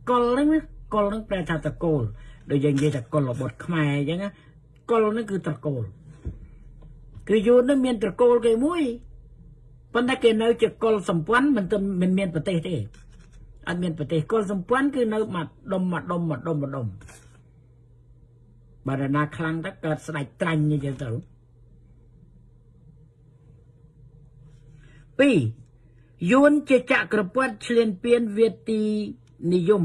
កុលហ្នឹងកុលហ្នឹងប្រែថាតកូលដូចយើងនិយាយថាកុលរបត់ខ្មែរអញ្ចឹងណាកុលហ្នឹងគឺត្រកូលគឺយួននឹងមានត្រកូលគេមួយប៉ុន្តែគេនៅជាកុលសម្ព័ន្ធមិនទៅមិនមានប្រទេសទេអត់មានប្រទេសកុលសម្ព័ន្ធគឺនៅមកដុំមកដុំមកដុំមកដុំបារណាខ្លាំងទៅកើតស្ដាច់ត្រាញ់នេះចឹងទៅ2 យួនជាចក្រពត្តិឆ្លៀនពៀនវៀទីនិយម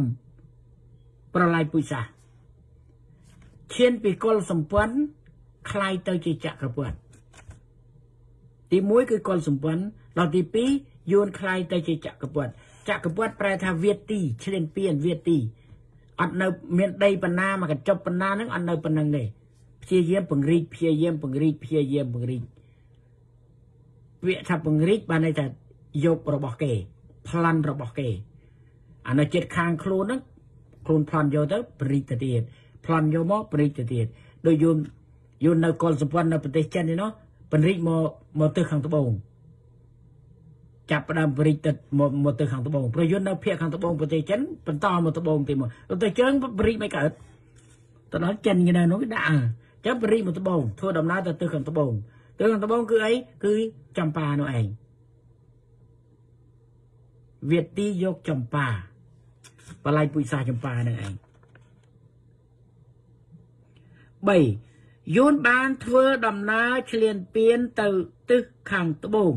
ប្រឡាយពុយសាសឈានពីកុលសម្ព័ន្ធคล้ายទៅជាចក្រពត្តិទី1គឺកុលសម្ព័ន្ធដល់ទី2យួនคล้ายទៅជាចក្រពត្តិចក្រពត្តិប្រែថាវៀទីឆ្លៀនពៀនវៀទីអត់នៅមានដីបណ្ណាមកកញ្ចប់បណ្ណាហ្នឹងអត់នៅប៉ុណ្្នឹងទេព្យាយាមពង្រីកព្យាយាមពង្រីកព្យាយាមពង្រីកវាថាពង្រីកបានន័យថា យករបស់គេ ប្លន់របស់គេអានៅចិត្តខាងខ្លួនហ្នឹងខ្លួនប្លន់យកទៅពង្រីកទៅទៀតប្លន់យកមកពង្រីកទៅទៀតដោយយូនយូននៅកុលសម្ព័ន្ធនៅប្រទេសចិននេះនោះពង្រីកមកមកទៅខាងត្បូងចាប់ផ្ដើមពង្រីកទៅមកមកទៅខាងត្បូងប្រយុទ្ធនៅភាគខាងត្បូងប្រទេសចិនបន្តមកត្បូងទីមកទៅជើងពង្រីកមិនកើតទៅដល់ចិនគេនៅនោះគេដាក់ចាំពង្រីកមកត្បូងធ្វើដំណើរទៅទៅខាងត្បូងទៅខាងត្បូងគឺអីគឺចម្ប៉ានោះឯង វៀតទីយកចម្ប៉ាបល័យពុយសាចម្ប៉ានឹងឯង3យួនបានធ្វើដំណើរឆ្លៀនពៀនទៅទិសខាងត្បូង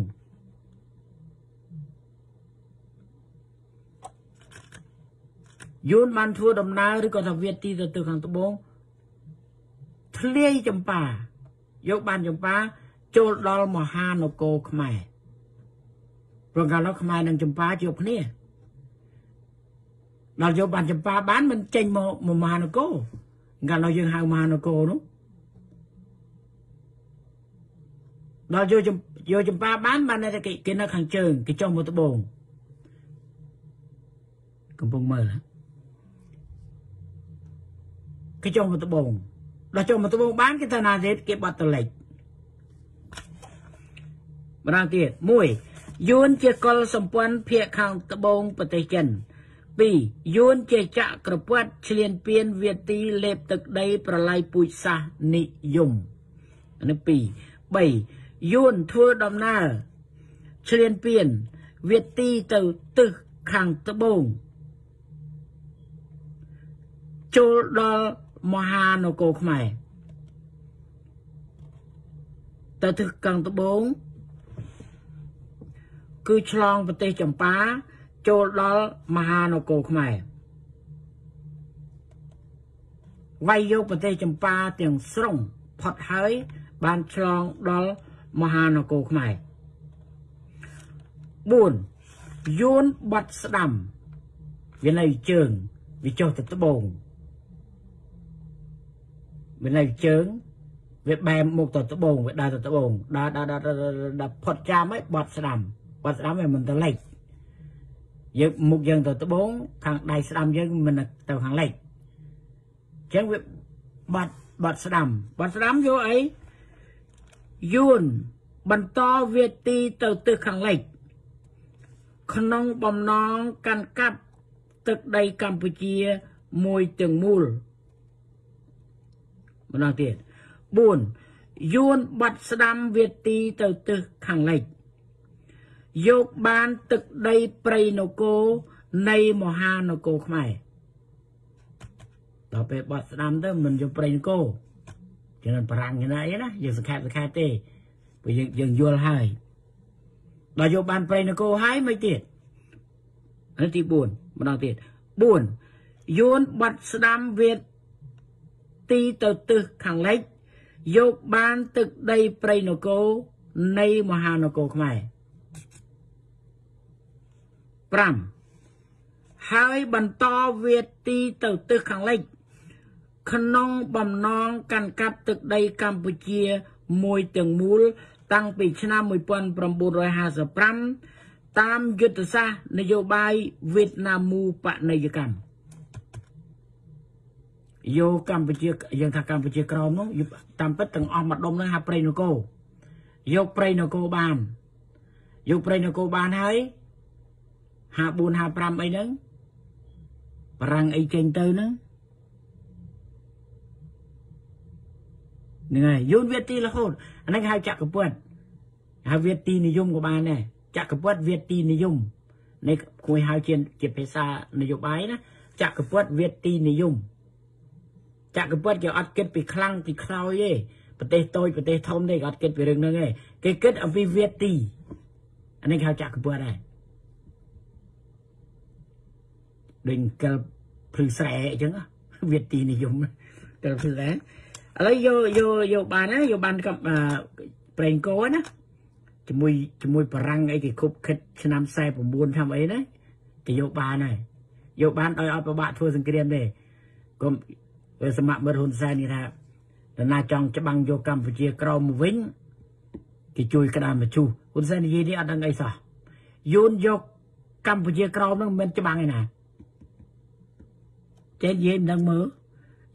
យួនបានធ្វើដំណើរឬក៏ថាវៀតទីទៅទិសខាងត្បូងធ្លាយចម្ប៉ាយកបានចម្ប៉ាចូលដល់មហានគរខ្មែរ ព្រោះកាលនោះខ្មែរនិងចម្ប៉ាជួបគ្នាដល់យកបានចម្ប៉ាបានមិនចេញមកមហានគរកាលនោះយើងហៅមហានគរនោះដល់យកយកចម្ប៉ាបានបានតែគេគេនៅខាងជើងគេចុះមកត្បូងកំពុងមើលគេចុះមកត្បូងដល់ចុះមកត្បូងបានគេទៅណាទៀតគេបាត់ទៅលេចម្ដងទៀត1 យួនជាកុលសម្ព័ន្ធភាគខាងត្បូងប្រទេសចិន2យួនជាចក្រពត្តិឆ្លៀនពៀនវាទីលេបទឹកដីប្រឡាយពូជសាសនិយមនេះ2 3យួនធ្វើដំណើរឆ្លៀនពៀនវាទីទៅទិសខាងត្បូងចូលដល់មហានគរខ្មែរទៅទិសខាងត្បូង គឺឆ្លងប្រទេសចម្ប៉ាចូលដល់មហានគរខ្មែរវាយយកប្រទេសចម្ប៉ាទាំងស្រុងផុតហើយបានឆ្លងដល់មហានគរខ្មែរ4យួនបាត់ស្ដាំវានៅជើងវាចុះទៅត្បូងវានៅជើងវាបែមមុខទៅត្បូងវាដើរទៅត្បូងដើរដើរដើរផុតចាំហើយបាត់ស្ដាំ បាត់ស្ដាំវាមិនទៅលិចយើងមុខយើងទៅត្បូងខាងដៃស្ដាំយើងមិនទៅខាងលិចអញ្ចឹងវាបាត់បាត់ស្ដាំបាត់ស្ដាំយកអីយួនបន្តវាទីទៅទិសខាងលិចក្នុងបំណងកាន់កាប់ទឹកដីកម្ពុជាមួយទាំងមូលម្ដងទៀត4យួនបាត់ស្ដាំវាទីទៅទិសខាងលិច យកបានទឹកដីព្រៃនគរនៃមហានគរខ្មែរដល់ពេលបាត់ស្ដាំទៅមិនយកព្រៃនគរចឹងបារាំងយ៉ាងណាអីណាយើងសង្ខេបសង្ខេបទេព្រោះយើងយើងយល់ហើយដល់យកបានព្រៃនគរហើយមិនទៀតនេះទី4ម្ដងទៀត4យួនបាត់ស្ដាំវៀតទីទៅទិសខាងលិចយកបានទឹកដីព្រៃនគរនៃមហានគរខ្មែរ 5ហើយបន្តវាទីទៅទិសខាងលិច ក្នុងបំណងកាន់កាប់ទឹកដីកម្ពុជាមួយទាំងមូល តាំងពីឆ្នាំ1955តាមយុទ្ធសាស្ត្រនយោបាយវៀតណាមូបណិយកម្មយកកម្ពុជាយើងថាកម្ពុជាក្រមនោះតាមពិតទាំងអស់មួយដុំនឹងហាប្រៃនគរយកប្រៃនគរបានយកប្រៃនគរបានហើយ 54 55អីហ្នឹងបារាំងអីចេញទៅហ្នឹងហ្នឹងហើយយូនវាទីរហូតអាហ្នឹងគេហៅចក្រពត្តិហៅវាទីនិយមក៏បានដែរចក្រពត្តិវាទីនិយមនេះគួរហៅជាជាភាសានយោបាយណាចក្រពត្តិវាទីនិយមចក្រពត្តិគេអត់គិតពីខ្លាំងពីខ្សោយទេប្រទេសតូចប្រទេសធំទេគេអត់គិតពីរឿងហ្នឹងទេគេគិតអំពីវាទីអានេះគេហៅចក្រពត្តិដែរ ដូចកិលភ្លឺស្រែអញ្ចឹងណាវាទីនិយមកិលភ្លឺស្រែឥឡូវយកយកយកបានណាយកបានកំអឺប្រេងកោណាជាមួយជាមួយបារាំងអីគេគប់ខិតឆ្នាំ49ឆ្នាំអីណាគេយកបានហើយយកបានដោយអត់ប្របាក់ធ្វើសង្គ្រាមទេកុំវាសមមិត្តហ៊ុនសែននេះថាតើណាចង់ច្បាំងយកកម្ពុជាក្រោមមកវិញគេជួយក្តាមមជុះហ៊ុនសែននិយាយនេះអត់ដឹងអីសោះយូនយកកម្ពុជាក្រោមនឹងមិនមែនច្បាំងឯណា ចេះនិយាយមិនដឹងមើល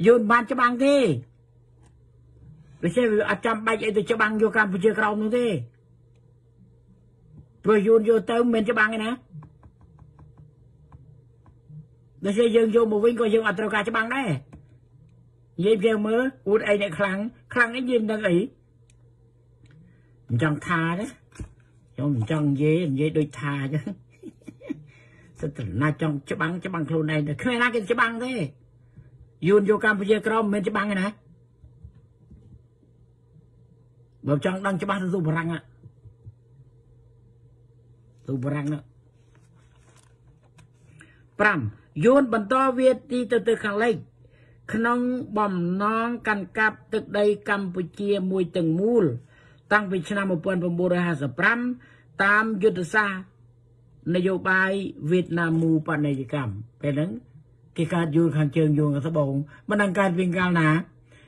យូនបានច្បាំងទេដូច្នេះវាអត់ចាំបាច់អីទៅច្បាំងយកកម្ពុជាក្រោមនោះទេព្រោះយូនយកទៅមិនមែនច្បាំងឯណាដូច្នេះយើងយកមកវិញក៏យើងអត់ត្រូវការច្បាំងដែរនិយាយយើងមើលអួតអីអ្នកខ្លាំងខ្លាំងអីយើងដឹងអីមិនចង់ថាទេខ្ញុំមិនចង់និយាយនិយាយដូចថាអញ្ចឹង សិតណាចង់ច្បាំងច្បាំងខ្លួនឯងទៅគ្មានណាគេច្បាំងទេយូនយកកម្ពុជាក្រមមិនមែនច្បាំងទេណាបើចង់ដឹងច្បាស់ទៅទូបារាំងទូបារាំងនោះ5យួនបន្តវាទីទៅទៅខាងលិចក្នុងបំណងកាន់កាប់ទឹកដីកម្ពុជាមួយទាំងមូល តាំងពីឆ្នាំ1955តាមយុទ្ធសាស្ត្រ នយោបាយវៀតណាមមូបណិយកម្មពេលហ្នឹងគេកើតយួនខាងជើងយួនខាងត្បូងមិនដឹងកើតវិញកាលណា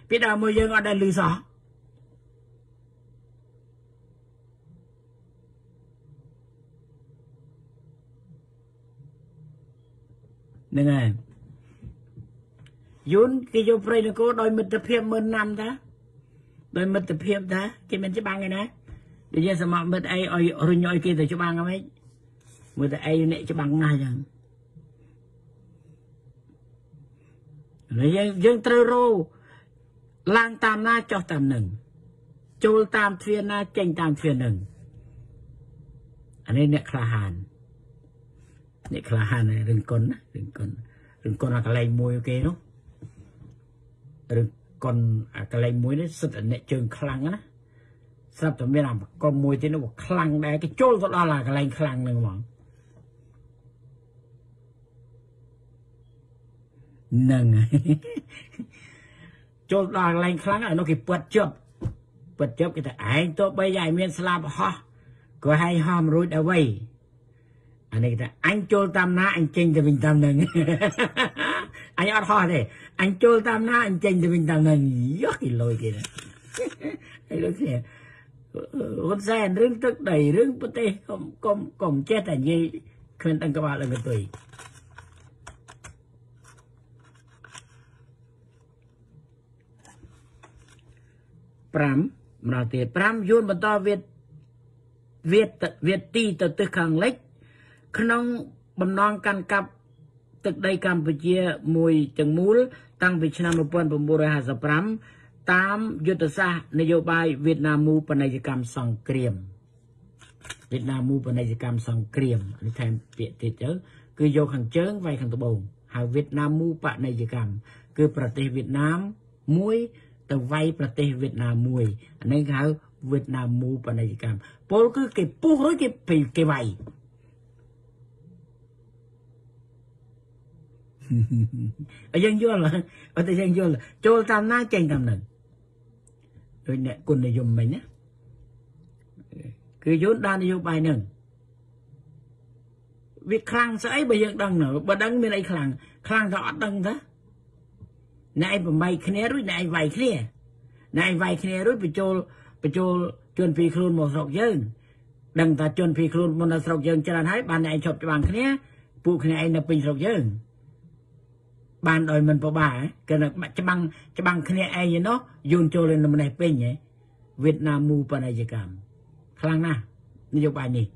ពីដើមមកយើងអត់ដែលឮសោះហ្នឹងហើយយូនគេយកព្រៃនគរដោយមិត្តភាពមើលណាំតាដោយមិត្តភាពតាគេមិនច្បាំងឯណានិយាយសមមិត្តអីឲ្យរុញឲ្យគេទៅច្បាំងហ្មង មើលតែអីអ្នកច្បាំងណាស់ចឹងហើយយើងយើងត្រូវរោឡើងតាមណាចុះតាមនឹងចូលតាមទ្វារណាចេញតាមទ្វារនឹងអានេះអ្នកក្លាហានអ្នកក្លាហានរឹងកុនណារឹងកុនរឹងកុនអាកន្លែងមួយគេនោះឬកុនអាកន្លែងមួយនេះសិតតែអ្នកជើងខ្លាំងណាស្រាប់តែមានអាកុំមួយទៀតនោះខ្លាំងដែរគេចូលទៅដល់អាកន្លែងខ្លាំងនឹងហ្មង នឹងចូលដល់កន្លែងខ្លាំងអានោះគេពាត់ជប់ពាត់ជប់គេថាឯងទោះបីយ៉ាងមានស្លាប់ហោះក៏ហែងហមរួចដល់វៃអានេះគេថាអញចូលតាមណាអញចេញទៅវិញតាមហ្នឹងអញអត់ហោះទេអញចូលតាមណាអញចេញទៅវិញតាមហ្នឹងយកគេលុយគេហើយលោកគេហ៊ុនសែនរឿងទឹកដីរឿងប្រទេសកុំកុំកុំចេះតែនិយាយគ្មានដឹងក្បាលដឹងកតុយ 5ម្ដងទៀត5យួនបន្តវៀតវៀតវៀតទីទៅទិសខាងលិច ក្នុងបំណងកាន់កាប់ទឹកដីកម្ពុជាមួយទាំងមូល តាំងពីឆ្នាំ1955តាមយុទ្ធសាស្ត្រនយោបាយវៀតណាមមូបណិយកម្មសង្គ្រាមវៀតណាមមូបណិយកម្មសង្គ្រាមនេះថែមពាក្យទៀតទៅគឺយកខាងជើងវាយខាងត្បូងហៅវៀតណាមមូបណិយកម្មគឺប្រទេសវៀតណាមមួយ ទៅវាយប្រទេសវៀតណាមមួយអានេះគេហៅវៀតណាមមូបណិយកម្មពលគឺគេពុះរួចគេគេវាយយើងយល់អត់តែយើងយល់ចូលតាមណាចេញតាមនឹងដូចអ្នកគុណនិយមមិញណាគឺយល់ដល់នយោបាយនឹងវាខ្លាំងស្អីបើយើងដឹងបើដឹងមានអីខ្លាំងខ្លាំងក៏អត់ដឹងតា អ្នកឯងបំបីគ្នារួចអ្នកឯងវាយគ្នាអ្នកឯងវាយគ្នារួចបញ្ចូលបញ្ចូលជនពីខ្លួនមកស្រុកយើងដឹងថាជនពីខ្លួនមកនៅស្រុកយើងច្រើនហើយបានអ្នកឯងឈប់ច្បាំងគ្នាពួកគ្នាឯងនៅពេញស្រុកយើងបានដោយមិនពិបាកគេច្បាំងច្បាំងគ្នាឯងនោះយូនចូលនៅម្នេះពេញហ៎វៀតណាមមូបណិយកម្មខ្លាំងណាស់នយោបាយនេះ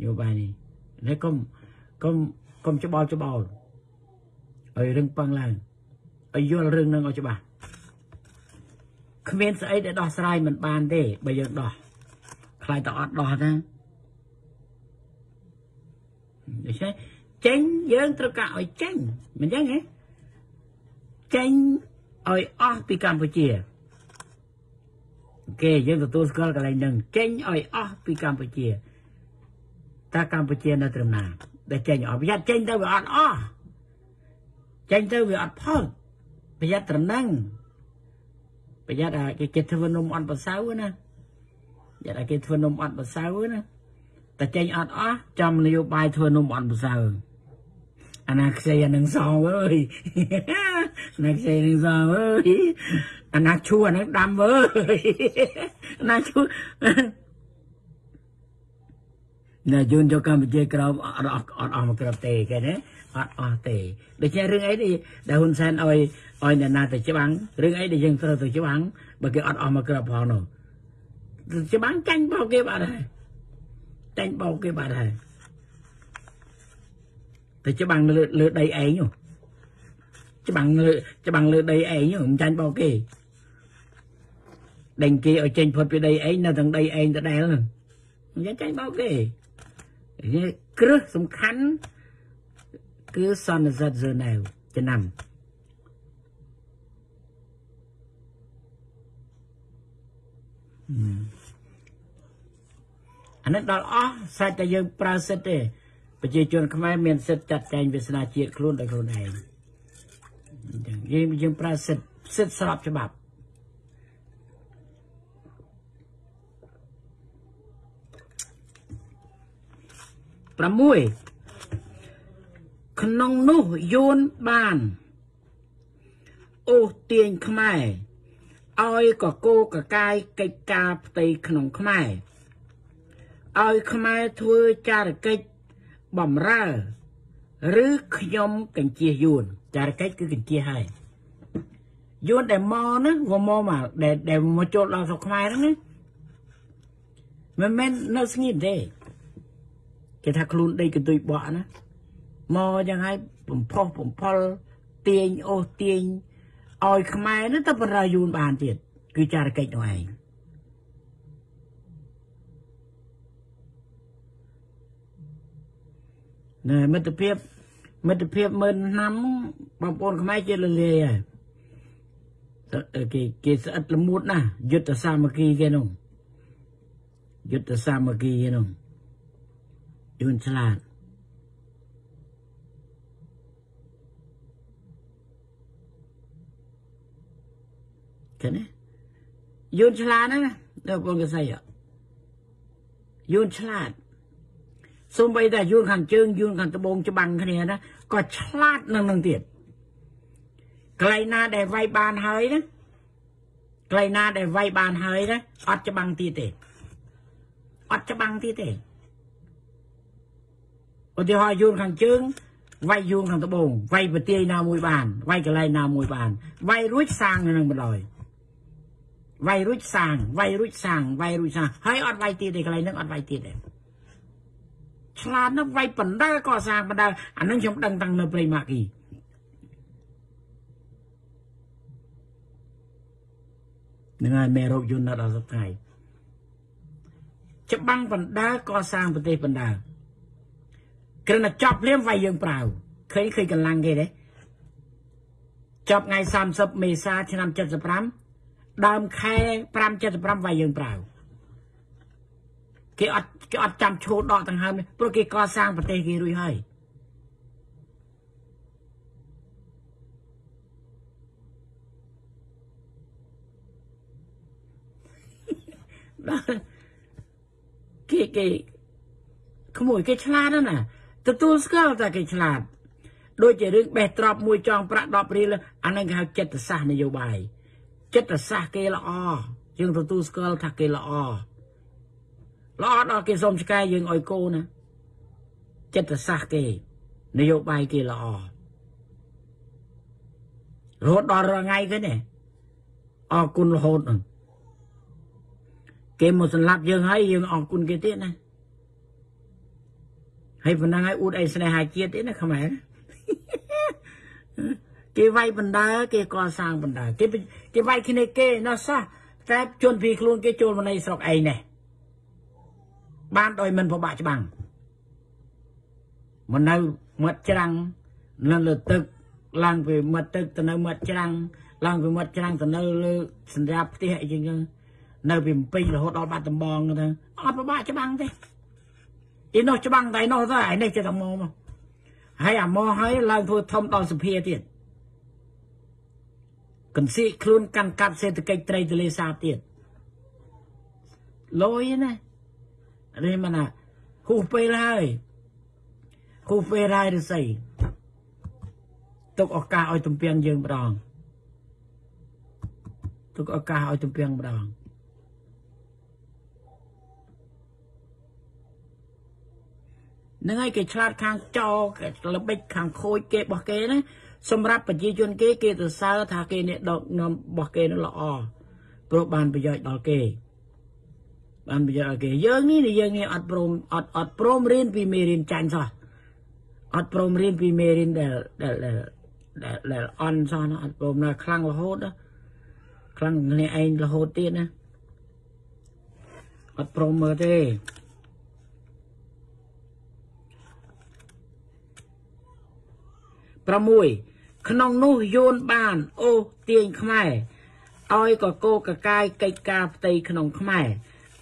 នយោបាយនេះនេះកុំកុំកុំច្បល់ច្បល់ឲ្យរឹងប៉ឹងឡើង ឲ្យយល់រឿងនឹងឲ្យច្បាស់គ្មានស្អីដែលដោះស្រាយមិនបានទេបើយើងដោះខ្លាចតែអត់ដោះណាដូច្នេះចេញយើងត្រូវការឲ្យចេញមិនចឹងទេចេញឲ្យអស់ពីកម្ពុជាគេយើងទទួលស្គាល់កន្លែងហ្នឹងចេញឲ្យអស់ពីកម្ពុជាតើកម្ពុជានៅត្រឹមណាដែលចេញអស់ប្រយ័ត្នចេញទៅវាអត់អស់ចេញទៅវាអត់ផល ប្រយ័ត្នត្រឹមហ្នឹងប្រយ័ត្នអាគេគេធ្វើនំអត់បសៅណាប្រយ័ត្នអាគេធ្វើនំអត់បសៅណាតែចេញអត់អស់ចំនយោបាយធ្វើនំអត់បសៅអាណាខ្ចីអានឹងសងអើយអាណាខ្ចីនឹងសងអើយអាណាឈួរអានឹងដាំអើយអាណាឈួរណែយូនយកកម្ពុជាក្រោមអត់អស់អត់អស់មកក្រោបទេគេណា អត់អស់ទេដូច្នេះរឿងអីនេះដែលហ៊ុនសែនឲ្យឲ្យអ្នកណាទៅច្បាំងរឿងអីដែលយើងត្រូវទៅច្បាំងបើគេអត់អស់មកក្រោបផងនោះច្បាំងចាញ់បោកគេបាត់ហើយចាញ់បោកគេបាត់ហើយទៅច្បាំងលើលើដីឯងនោះច្បាំងលើច្បាំងលើដីឯងនោះមិនចាញ់បោកគេដេញគេឲ្យចេញផុតពីដីឯងនៅទាំងដីឯងដដែលមិនចាញ់បោកគេគ្រឹះសំខាន់ គឺសន្និសិទហ្សឺណែវចំណាំអានេះដល់អស់សាច់តែយើងប្រើសិទ្ធទេប្រជាជនខ្មែរមានសិទ្ធចាត់ចែងវាសនាជាតិខ្លួនដោយខ្លួនឯងអញ្ចឹងយើងយើងប្រើសិទ្ធសិទ្ធស្របច្បាប់6 ក្នុងនោះយួនបានអូសទាញខ្មែរឲ្យកកោកកាយកិច្ចការផ្ទៃក្នុងខ្មែរឲ្យខ្មែរធ្វើចារកិច្ចបំរើឬខ្ញុំកញ្ជៀសយួនចារកិច្ចគឺកញ្ជៀសហើយយួនដែលមកហ្នឹងវាមកមកដែលដែលមកចូលដល់ស្រុកខ្មែរហ្នឹងមិនមែននៅស្ងៀមទេគេថាខ្លួនដីកន្ទុយបក់ណា មកយ៉ាងហើយបំផុសបំផុលទាញអូសទាញឲ្យខ្មែរនោះទៅបរិយូនបានទៀតគឺចារកិច្ចនោះឯងណែមិត្តភាពមិត្តភាពមើលឆ្នាំបងប្អូនខ្មែរជាលលាយហើយគេគេស្អិតល្មួតណាស់យុទ្ធសាមគ្គីគេនោះយុទ្ធសាមគ្គីគេនោះយួនឆ្លាត ឃើញទេយួនឆ្លាតណាដល់បងកសៃយួនឆ្លាតសូម្បីតែយួនខាងជើងយួនខាងត្បូងច្បាំងគ្នាណាក៏ឆ្លាតនឹងនឹងទៀតកន្លែងណាដែលវាយបានហើយណាកន្លែងណាដែលវាយបានហើយណាអត់ច្បាំងទៀតទេអត់ច្បាំងទៀតទេឧទាហរណ៍យួនខាងជើងវាយយួនខាងត្បូងវាយប្រទាយណាមួយបានវាយកន្លែងណាមួយបានវាយរួចសាងនឹងបណ្ដោយ វាយរួចសាងវាយរួចសាងវាយរួចសាងហើយអត់វាយទៀតទេកន្លែងហ្នឹងអត់វាយទៀតទេឆ្លាតនោះវាយបណ្ដើក៏សាងបណ្ដើអានឹងខ្ញុំដឹងតាំងនៅព្រៃម៉ាគីនឹងហើយមេរោគយន្តដល់សប្តាហ៍ច្បាំងបណ្ដើក៏សាងប្រទេសបណ្ដើគ្រាន់តែចប់ភ្លាមវាយយើងប្រាវឃើញឃើញកម្លាំងគេទេចប់ថ្ងៃ30មេសាឆ្នាំ75 ដើមខែ575វាយយើងប្រាវគេអត់គេអត់ចាំឈោដកទាំងហើមព្រោះគេកសាងប្រទេសគេរួចហើយគេគេក្មួយគេឆ្លាតណាស់ទទួលស្គាល់តែគេឆ្លាតដូចជារឿងបេះទ្របមួយចង់ប្រាក់10រៀលអានឹងគេហៅចិត្តសាស្ត្រនយោបាយ ចិត្តសាស្ត្រគេល្អយើងទទួលស្គាល់ថាគេល្អល្អដល់គេសុំឆ្កែយើងឲ្យកូនណាចិត្តសាស្ត្រគេនយោបាយគេល្អរហូតដល់រងៃគេនេះអរគុណរហូតហ្នឹងគេមកសម្លាប់យើងហើយយើងអរគុណគេទៀតណាហើយប៉ុណ្ណឹងហើយអួតអីស្នេហាជាតិទេណាខ្មែរ គេវាយបណ្ដើគេកសាងបណ្ដើគេគេវាយគ្នាគេណោះសោះតែជនភីខ្លួនគេចូលមកនៃស្រុកឯងនេះបានដោយមិនពិបាកច្បាំងមកនៅមាត់ច្រាំងនៅលើទឹកឡើងពីមាត់ទឹកទៅនៅមាត់ច្រាំងឡើងពីមាត់ច្រាំងទៅនៅលើសន្យាផ្ទះអីចឹងៗនៅពីម្ពិចរហូតដល់បាត់ដំបងទៅអត់ពិបាកច្បាំងទេអ៊ីនោះច្បាំងតែនោះទៅឯនេះចេះតែមកមកហើយអាមកហើយឡើងធ្វើធំដល់សភាទៀត កន្ស៊ីខ្លួនកាន់កាប់សេដ្ឋកិច្ចត្រីទលេសាបទៀតលយណានេះមិនណាគូពេលហើយគូពេលហើយឬស្អីទុកឱកាសឲ្យទំពាំងយើងម្ដងទុកឱកាសឲ្យទំពាំងម្ដងនឹងហើយគេឆ្លាតខាងចោល្បិចខាងខូចគេរបស់គេណា សម្រាប់ប្រជាជនគេគេទៅសើថាគេនេះដកនាំរបស់គេនោះល្អព្រោះបានប្រយោជន៍ដល់គេបានប្រយោជន៍ដល់គេយើងនេះយើងនេះអត់ព្រមអត់អត់ព្រមរៀនពីមេរៀនចាញ់សោះអត់ព្រមរៀនពីមេរៀនដែលដែលដែលដែលអន់សោះណាអត់ព្រមណាខ្លាំងរហូតណាខ្លាំងគ្នាឯងរហូតទៀតណាអត់ព្រមមើលទេ6 ក្នុងនោះយួនបានអូសទាញខ្មែរឲ្យកកោកកាយកិច្ចការផ្ទៃក្នុងខ្មែរ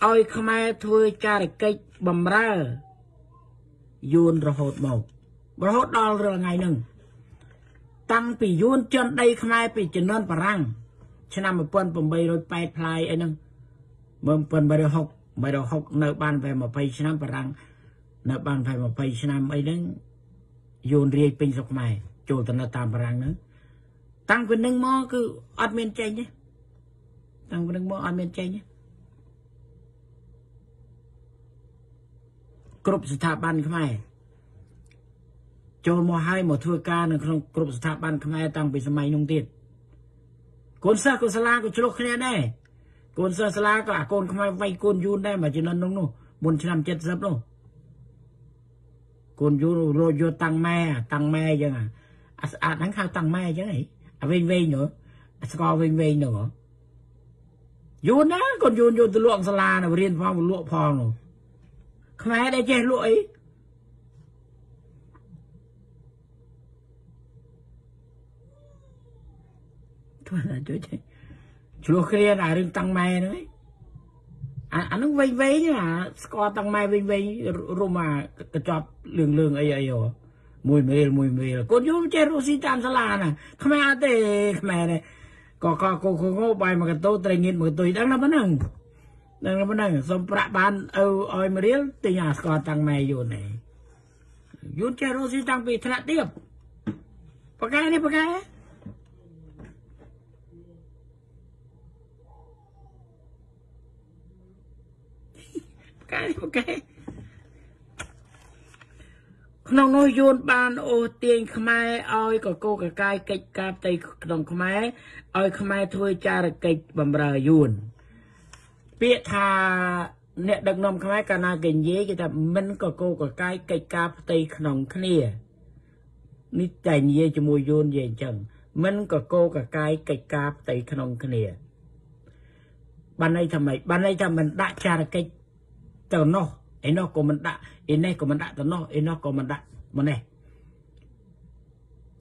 ឲ្យខ្មែរធ្វើចារកិច្ចបំរើយួនរហូតមករហូតដល់រាល់ថ្ងៃហ្នឹងតាំងពីយួនចិនដីខ្មែរពីជំនាន់បារាំងឆ្នាំ1880ផ្លាយអីហ្នឹង1860 1860នៅបានតែ20ឆ្នាំបារាំងនៅបានតែ20ឆ្នាំអីហ្នឹងយួនរាយពេញស្រុកខ្មែរ ចូលទៅនៅតាមបារាំងហ្នឹងតាំងពីនឹងមកគឺអត់មានចេញទេតាំងពីនឹងមកអត់មានចេញទេគ្រប់ស្ថាប័នខ្មែរចូលមកហើយមកធ្វើការនៅក្នុងគ្រប់ស្ថាប័នខ្មែរតាំងពីសម័យនោះទៀតកូនសិស្សកូនសាលាក៏ឆ្លុះគ្នាដែរកូនសិស្សសាលាក៏អាកូនខ្មែរវាយកូនយូនដែរមកជំនាន់នោះនោះមុនឆ្នាំ70នោះកូនយូនរត់យកតាំងម៉ែតាំងម៉ែអញ្ចឹងអា ស្អាតហ្នឹងហៅតាំងម៉ែអញ្ចឹងហីអាវិញវិញនោះស្គាល់វិញវិញនោះយូនណាកូនយូនយកទៅលក់សាលានៅរៀនផងលក់ផងនោះខ្មែរដែលចេះលក់អីធ្វើណាជួយទេឆ្លោះគ្នាអារឿងតាំងម៉ែហ្នឹងឯងអាអានឹងវែងវែងអាស្គាល់តាំងម៉ែវែងវែងរុំអាកញ្ចប់លឿងលឿងអីអីហ៎ មួយមេលមួយមេលកូនយល់ចេះរស់ស៊ីតាមសាលាណាខ្មែរអត់ទេខ្មែរនេះក៏ក៏កូកងបាយមកកតោត្រីងៀតមកទុយដឹងណាប៉ុណ្ណឹងដឹងណាប៉ុណ្ណឹងសុំប្រាក់បានឪឲ្យមួយរៀលទិញអាស្គាល់តាំងម៉ែយូនឯងយូនចេះរស់ស៊ីតាំងពីថ្នាក់ទៀបបកែនេះបកែកែអូខេ ក្នុងនោះយួនបានអូសទាញខ្មែរឲ្យកកោកកាយកិច្ចការផ្ទៃក្នុងខ្មែរឲ្យខ្មែរធ្វើចារកិច្ចបំរើយួនពាក្យថាអ្នកដឹកនាំខ្មែរកាលណាគេនិយាយគេថាមិនកកោកកាយកិច្ចការផ្ទៃក្នុងគ្នានេះតែនិយាយជាមួយយួននិយាយអញ្ចឹងមិនកកោកកាយកិច្ចការផ្ទៃក្នុងគ្នាបានន័យថាម៉េចបានន័យថាមិនដាក់ចារកិច្ចទៅនោះ ឯនោះក៏មិនដាក់ឯនេះក៏មិនដាក់ទៅនោះឯនោះក៏មិនដាក់មកនេះ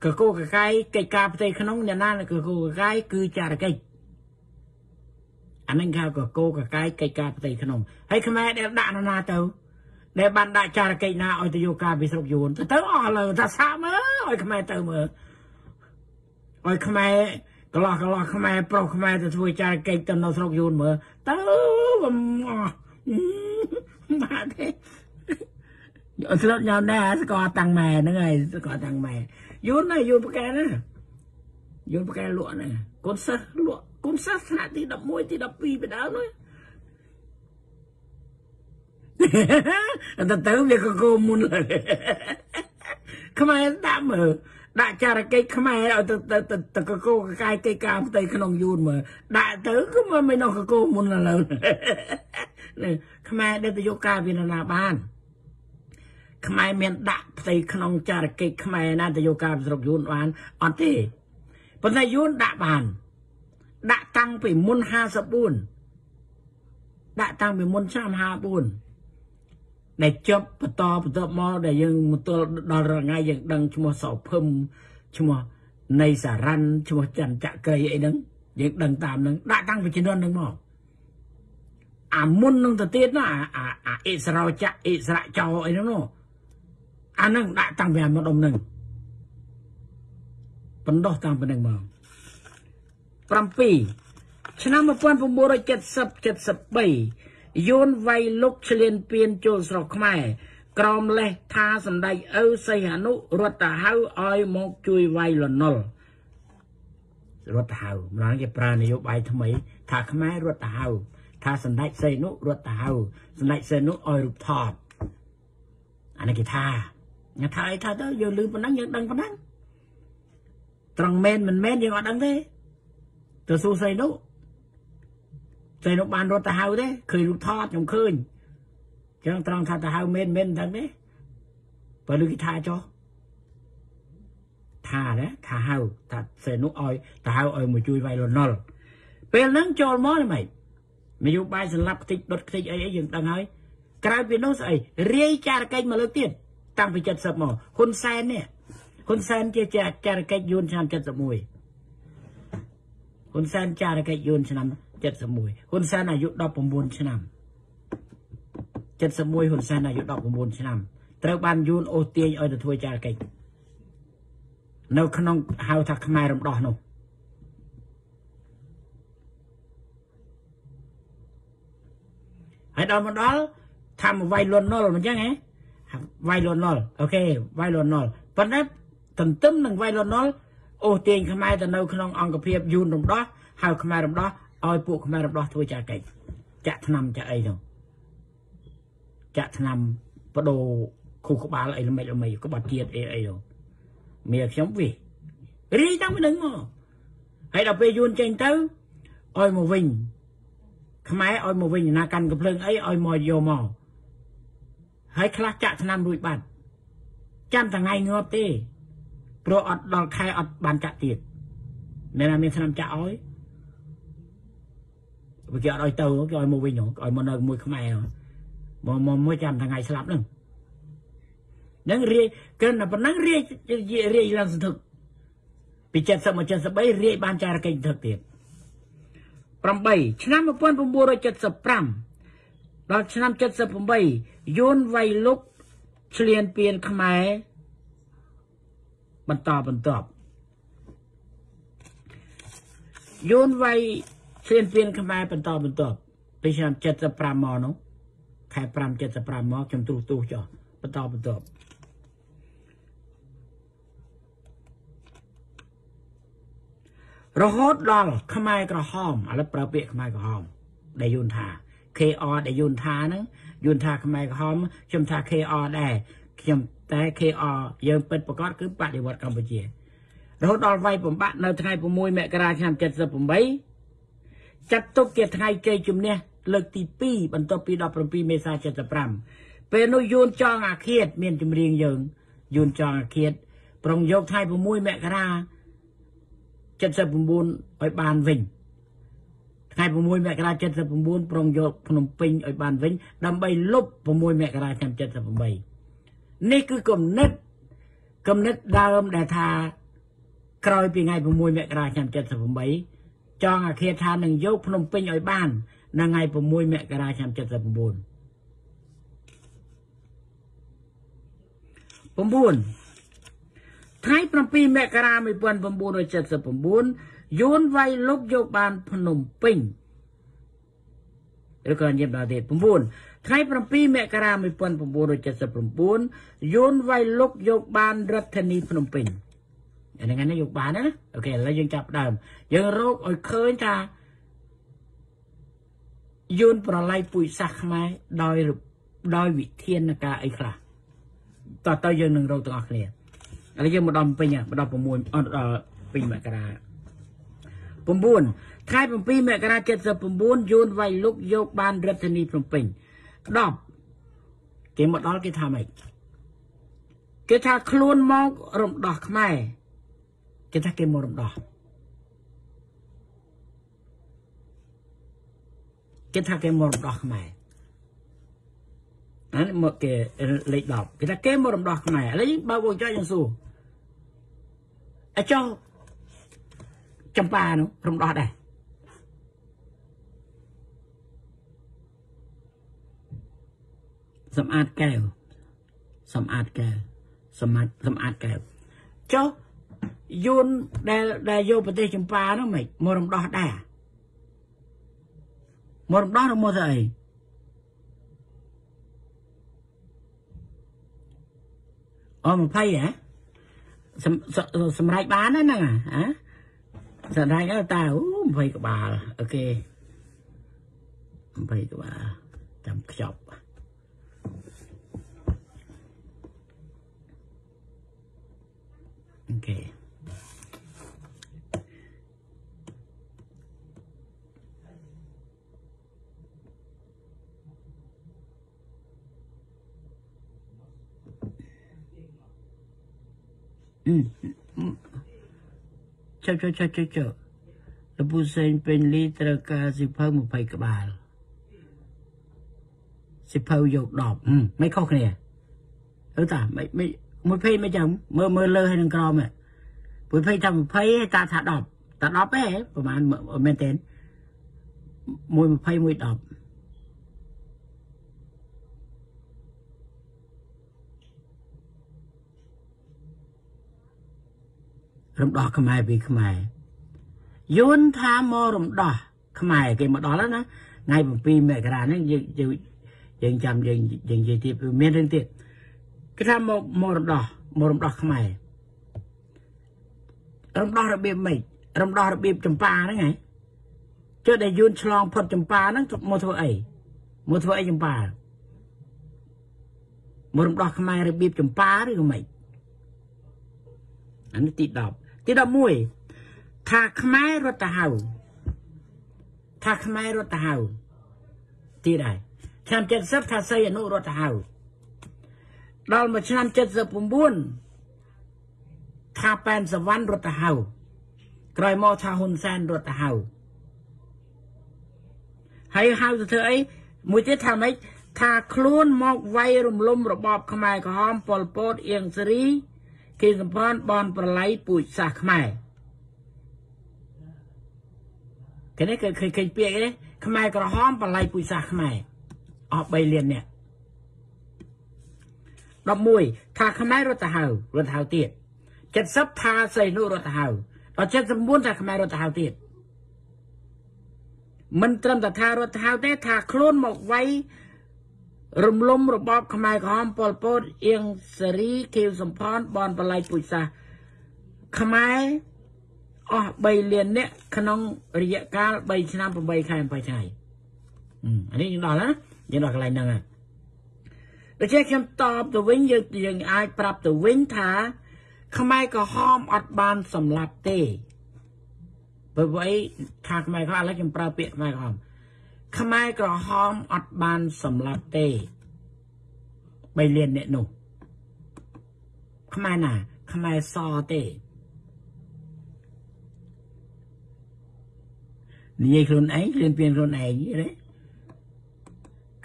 កកូកកាយកិច្ចការផ្ទៃក្នុងអ្នកណាកកូកកាយគឺចារកិច្ចអានឹងគេកកូកកាយកិច្ចការផ្ទៃក្នុងហើយខ្មែរដែលដាក់នរណាទៅដែលបានដាក់ចារកិច្ចណាឲ្យទៅយកការពីស្រុកយួនទៅទៅអស់លើថាសាកមើលឲ្យខ្មែរទៅមើលឲ្យខ្មែរកន្លោះកន្លោះខ្មែរប្រុសខ្មែរទៅធ្វើចារកិច្ចទៅនៅស្រុកយួនមើលទៅអស់ បាទទេអត់ស្លុតញ៉ាំដែរស្គាល់តាំងម៉ែហ្នឹងហើយស្គាល់តាំងម៉ែយូរណាស់យូរប្រកែណាយូរប្រកែលក់ណាកូនសិស្សលក់កូនសិស្សថ្នាក់ទី11ទី12ពីដើមនោះអត់ទៅវាក៏គោមុនខ្មែរដាក់មើលដាក់ចារកិច្ចខ្មែរឲ្យទៅទៅទៅកកោកកាយកិច្ចការផ្ទៃក្នុងយូនមើលដាក់ទៅគឺមិនមិននោះកកោមុនឥឡូវ ខ្មែរដែលទៅយកការវាណាបានខ្មែរមានដាក់ផ្ទៃក្នុងចារកិច្ចខ្មែរណាទៅយកការស្រុកយួនបានអត់ទេប៉ុន្តែយួនដាក់បាន ដាក់តាំងពីមុន54ដាក់តាំងពីមុនឆ្នាំ54ដែលចប់បន្តបន្តមកដែលយើងមកទល់ដល់រងាយើងដឹងឈ្មោះសោភឹមឈ្មោះនៃសារ៉ាន់ឈ្មោះច័ន្ទចក្រីអីហ្នឹងយើងដឹងតាមហ្នឹងដាក់តាំងពីជំនាន់ហ្នឹងមក អាមុននឹងទៅទៀតណាអាអាអាអិសរោចៈអិសរៈចោអីហ្នឹងនោះអាហ្នឹងដាក់តាំងពីអាមុនដុំហ្នឹងបណ្ដោះតាំងពីហ្នឹងមក7ឆ្នាំ1970 73យួនវៃលុកឆ្លៀនពៀនចូលស្រុកខ្មែរក្រមលេះថាសម្ដេចឪសីហនុរត់ទៅហៅឲ្យមកជួយវាយលនល់រត់ទៅហៅម្ល៉េះគេប្រើនយោបាយថ្មី ថាខ្មែររត់ទៅហៅ ថាសម្ដេចសីហនុរត់ទៅហៅសម្ដេចសីហនុឲ្យរូបថតអានេះគេថាញ៉ាថាអីថាទៅយើងលឺប៉ុណ្ណឹងយើងដឹងប៉ុណ្ណឹងត្រង់មែនមិនមែនយើងអត់ដឹងទេទៅសួរសីហនុសីហនុបានរត់ទៅហៅទេឃើញរូបថតខ្ញុំឃើញចឹងត្រង់ថាទៅហៅមែនមែនដឹងទេបើលឺគេថាចុះថាណាថាហៅថាសេនុឲ្យទៅហៅឲ្យមកជួយវាយលនល់ពេលហ្នឹងចូលមកហ្នឹងម៉េច នយោបាយសម្លាប់ខ្ទេចដុតខ្ទេចអីអីយើងដឹងហើយក្រៅពីនោះស្អីរាយចារកិច្ចមកលើកទៀតតាំងពី70មកហ៊ុនសែននេះហ៊ុនសែនជាចារកិច្ចយួនឆ្នាំ71ហ៊ុនសែនចារកិច្ចយួនឆ្នាំ71ហ៊ុនសែនអាយុ19ឆ្នាំ71ហ៊ុនសែនអាយុ19ឆ្នាំត្រូវបានយួនអូសទាញឲ្យទៅធ្វើចារកិច្ចនៅក្នុងហៅថាខ្មែររំដោះនោះ ហើយដល់មកដល់ថាមកវាយលន់នល់មិនចឹងហ៎វាយលន់នល់អូខេវាយលន់នល់ប៉ុន្តែទន្ទឹមនឹងវាយលន់នល់អូសទាញខ្មែរទៅនៅក្នុងអង្គភាពយួនរំដោះហៅខ្មែររំដោះឲ្យពួកខ្មែររំដោះធ្វើចាកិច្ចចាក់ឆ្នាំចាក់អីនោះចាក់ឆ្នាំបដូរគូក្បាលអីល្មិចល្មីក្បត់ជាតិអីអីនោះមីខ្ញុំវិរីតាំងពីនឹងមកហើយដល់ពេលយួនចេញទៅឲ្យមកវិញ ខ្មែរឲ្យមកវិញណាកាន់កំភ្លើងអីឲ្យមកយកមកហើយខ្លះចាក់ឆ្នាំរួចបាត់ចាំថ្ងៃងាប់ទេព្រោះអត់ដល់ខែអត់បានចាក់ទៀតមានតែមានឆ្នាំចាក់ឲ្យវាគេអត់ឲ្យទៅគេឲ្យមកវិញឲ្យមកនៅមួយខ្មែរមកមកមួយចាំថ្ងៃស្លាប់ហ្នឹងនឹងរាយគ្រាន់តែប៉ុណ្ណឹងរាយរាយឡើងសន្ធឹកពី70មក73រាយបានចារកិច្ចសន្ធឹកទៀត 8ឆ្នាំ1975ដល់ឆ្នាំ78យួនវៃលុកឆ្លៀនពៀនខ្មែរបន្តបន្ទាប់យួនវៃឆ្លៀនពៀនខ្មែរបន្តបន្ទាប់ពីឆ្នាំ75មកនោះខែ5 75មកខ្ញុំទូទូចុះបន្តបន្ទាប់ រហូតដល់ខ្មែរក្រហមឥឡូវប្រើពាក្យខ្មែរក្រហមដែលយូនថា KR ដែលយូនថាហ្នឹងយូនថាខ្មែរក្រហមខ្ញុំថា KR ដែរខ្ញុំតែ KR យើងពិតប្រកបគឺបដិវត្តកម្ពុជារហូតដល់វាយបំបាក់នៅថ្ងៃ6មករាឆ្នាំ78ចាត់ទុកជាថ្ងៃជ័យជំនះលើកទី2បន្ទាប់ពី17មេសា75ពេលនោះយួនចងអាឃាត មានចម្រៀងយើងយួនចងអាឃាត ប្រុងយកថ្ងៃ6មករា 79ឲ្យបានវិញថ្ងៃ6មករា79ប្រុងយកភ្នំពេញឲ្យបានវិញ ដើម្បីលុប6មករាឆ្នាំ78នេះគឺគំនិតគំនិតដើមដែលថាក្រោយពីថ្ងៃ6មករាឆ្នាំ78ចង់អាគារថានឹងយកភ្នំពេញឲ្យបាននៅថ្ងៃ6មករាឆ្នាំ79 9 ថ្ងៃ7មករា1979យួនវាយលុកយកបានភ្នំពេញឬក៏ញៀមដល់ទៀត9ថ្ងៃ7មករា1979យួនវាយលុកយកបានរដ្ឋធានីភ្នំពេញអាហ្នឹងណាយកបានណាអូខេឥឡូវយើងចាប់ដើមយើងរកឲ្យឃើញថាយួនប្រឡាយពុយសាសខ្មែរដោយដោយវិធានការអីខ្លះតើតើយើងនឹងរកទាំងអស់គ្នា ឥឡូវយើងមកដល់ពេញមកដល់6អត់ដល់2មករា9ថ្ងៃ7មករា79យួនវាយលុកយកបានរដ្ឋធានីភ្នំពេញ10គេមកដល់គេថាម៉េចគេថាខ្លួនមករំដោះខ្មែរគេថាគេមករំដោះគេថាគេមករំដោះខ្មែរអានេះមកគេលេខ10គេថាគេមករំដោះខ្មែរឥឡូវយើងបើកវងចុចយើងសួរ អចោចំប៉ានោះរំដោះដែរសម្អាតកែវសម្អាតកែវសម្អាតសម្អាតកែវចុះយួនដែលដែលយកប្រទេសចម្ប៉ានោះមិនមករំដោះដែរមករំដោះឬមកទៅអីអម20ហ៎ សំសម្រេចបានហ្នឹងហ៎សម្រេចទៅតាអូ20ក្បាលអូខេ20ក្បាលចាំខ្ចប់អូខេអឺ ចុចចុចចុចចុចចុចលពូសេងពេញលីត្រូវការសិភៅ20ក្បាលសិភៅយក10មិនខុសគ្នាអឺតាមិនមិនមួយភេមិនចឹងមើលមើលលើហើយនឹងក្រមមួយភេថា20តាថា10តា10ទេប្រហែលមែនទេមួយ20មួយ10 រំដោះខ្មែរពីខ្មែរយួនថាមករំដោះខ្មែរគេមកដល់ហើយណាថ្ងៃ7មករាហ្នឹងយើងយើងចាំយើងយើងនិយាយទៀតមានរឿងទៀតគេថាមកម្ករំដោះមករំដោះខ្មែររំដោះរបៀបម៉េចរំដោះរបៀបចម្ប៉ាហ្នឹងហ៎ចុះដែលយួនឆ្លងផុតចម្ប៉ាហ្នឹងមកធ្វើអីមកធ្វើអីចម្ប៉ាមករំដោះខ្មែររបៀបចម្ប៉ាឬក៏ម៉េចអានេះទី10 ទី11ថាខ្មែររត់ទៅហៅថាខ្មែររត់ទៅហៅទីដែរឆ្នាំ70ថាសីអនុរត់ទៅហៅដល់មកឆ្នាំ79ថាប៉ែនសវណ្ណរត់ទៅហៅក្រោយមកថាហ៊ុនសែនរត់ទៅហៅហើយហៅទៅធ្វើអីមួយទៀតថាម៉េចថាខ្លួនមកវាយរំលំរបបខ្មែរក្រហមប៉ុលពតអៀងសេរី គេសម្ព័ន្ធបនប្រឡ័យពូជសាសខ្មែរគេនេះគេឃើញឃើញពាក្យនេះខ្មែរក្រហមប្រឡ័យពូជសាសខ្មែរអស់3លាននាក់11ថាខ្មែររត់ទៅហៅរត់ហៅទៀត70ថាសីនុរត់ទៅហៅដល់79ថាខ្មែររត់ទៅហៅទៀតមិនត្រឹមតែថារត់ទៅហៅទេថាខ្លួនមកវាយ រំលំរបបខ្មែរក្រហមប៉ុលពតអៀងសេរីខៀវសំផនបនបល័យពុជសាសខ្មែរអស់3លាននាក់ក្នុងរយៈកាល3ឆ្នាំ8ខែ8ថ្ងៃអានេះយើងដល់ណាយើងដល់កន្លែងហ្នឹងហើយដូច្នេះខ្ញុំតបទៅវិញយើងយើងអាចប្រាប់ទៅវិញថាខ្មែរក្រហមអត់បានសម្លាប់ទេបើអ្វីថាខ្មែរក្រហមឥឡូវខ្ញុំប្រើពាក្យខ្មែរក្រហម ខ្មែរក្រហមអត់បានសម្លាប់ទេ3លានអ្នកនោះខ្មែរណាខ្មែរសទេនិយាយខ្លួនឯងលៀនពៀនខ្លួនឯងទេ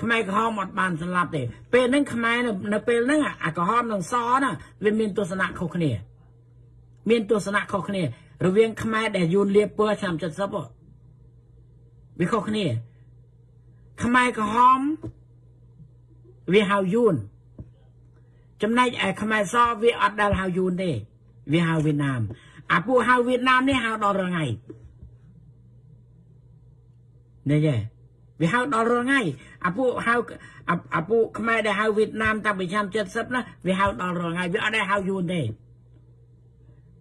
ខ្មែរក្រហមអត់បានសម្លាប់ទេ ពេលហ្នឹងខ្មែរនៅពេលហ្នឹងអាក្រហមនិងសណាវាមានទស្សនៈខុសគ្នា មានទស្សនៈខុសគ្នា រវាងខ្មែរដែលយួនលៀបពើឆ្នាំ70វាខុសគ្នា ខ្មែរក្រហមវាហៅយួនចំណែកឯខ្មែរសវាអត់ដែលហៅយួនទេវាហៅវៀតណាមអាពួកហៅវៀតណាមនេះហៅដល់រងៃនេះទេវាហៅដល់រងៃអាពួកហៅអាពួកខ្មែរដែលហៅវៀតណាមតាំងពីឆ្នាំ70ណាវាហៅដល់រងៃវាអត់ដែលហៅយួនទេ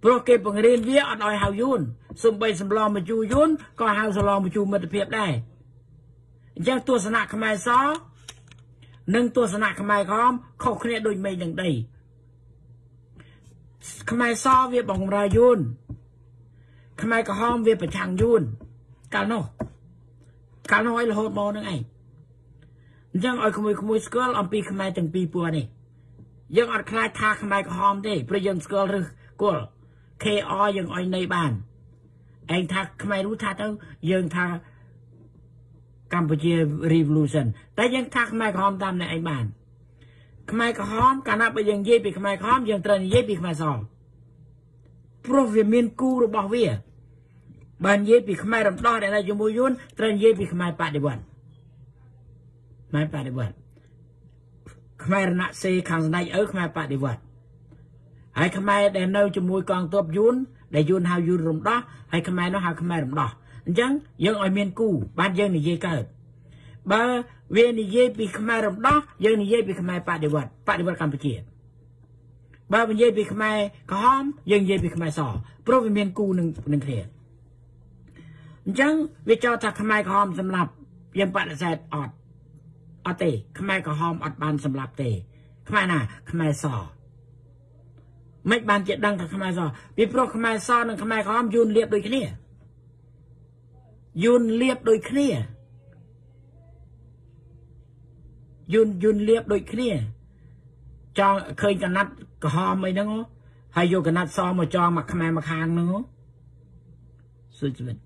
ព្រោះគេបង្រៀនវាអត់ឲ្យហៅយួនសំបីសម្លមជូរយួនក៏ហៅសម្លមជូរមិត្តភាពដែរ អញ្ចឹងទស្សនៈខ្មែរសនិងទស្សនៈខ្មែរក្រមខុសគ្នាដូចមេឃនឹងដីខ្មែរសវាបំរើយួនខ្មែរក្រហមវាប្រឆាំងយួនកាលនោះកាលនោះឲ្យរហូតមកនឹងឯងអញ្ចឹងឲ្យក្មួយក្មួយស្គាល់អំពីខ្មែរទាំងពីរពួកនេះយើងអត់ខ្លាចថាខ្មែរក្រហមទេព្រោះយើងស្គាល់ឬគល់ KR យើងឲ្យនៃបានឯងថាខ្មែរនោះថាទៅយើងថា កម្ពុជា revolution តែយើងថាខ្មែរក្រហមតាមអ្នកឯងបានខ្មែរក្រហមកាលណាបើយើងនិយាយពីខ្មែរក្រហមយើងត្រូវនិយាយពីខ្មែរសព្រោះវាមានគូរបស់វាបើនិយាយពីខ្មែររំដោះដែលនៅជាមួយយួនត្រូវនិយាយពីខ្មែរបដិវត្តខ្មែរបដិវត្តខ្មែររណសេខាងស្ដេចឪខ្មែរបដិវត្តហើយខ្មែរដែលនៅជាមួយកងទ័ពយួនដែលយួនហៅយួនរំដោះហើយខ្មែរនោះហៅខ្មែររំដោះ អញ្ចឹងយើងឲ្យមានគូបានយើងនិយាយកើតបើវានិយាយពីខ្មែររំដោះយើងនិយាយពីខ្មែរបដិវត្តបដិវត្តកម្ពុជាបើនិយាយពីខ្មែរក្រហមយើងនិយាយពីខ្មែរសព្រោះវាមានគូនឹងនឹងគ្នាអញ្ចឹងវាចោទថាខ្មែរក្រហមសម្លាប់យើងបដិសេធអត់អត់ទេខ្មែរក្រហមអត់បានសម្លាប់ទេខ្មែរណាខ្មែរសមិនបានជាដឹងថាខ្មែរសពីព្រោះខ្មែរសនិងខ្មែរក្រហមយូនលៀបដូចគ្នា យូនលៀបដូចគ្នាយូនយូនលៀបដូចគ្នាចង់ឃើញកណាត់ក្រហមអីហ្នឹងហើយយកកណាត់សមកចងមកខ្មែរមកខាងហ្នឹងសុជីវិត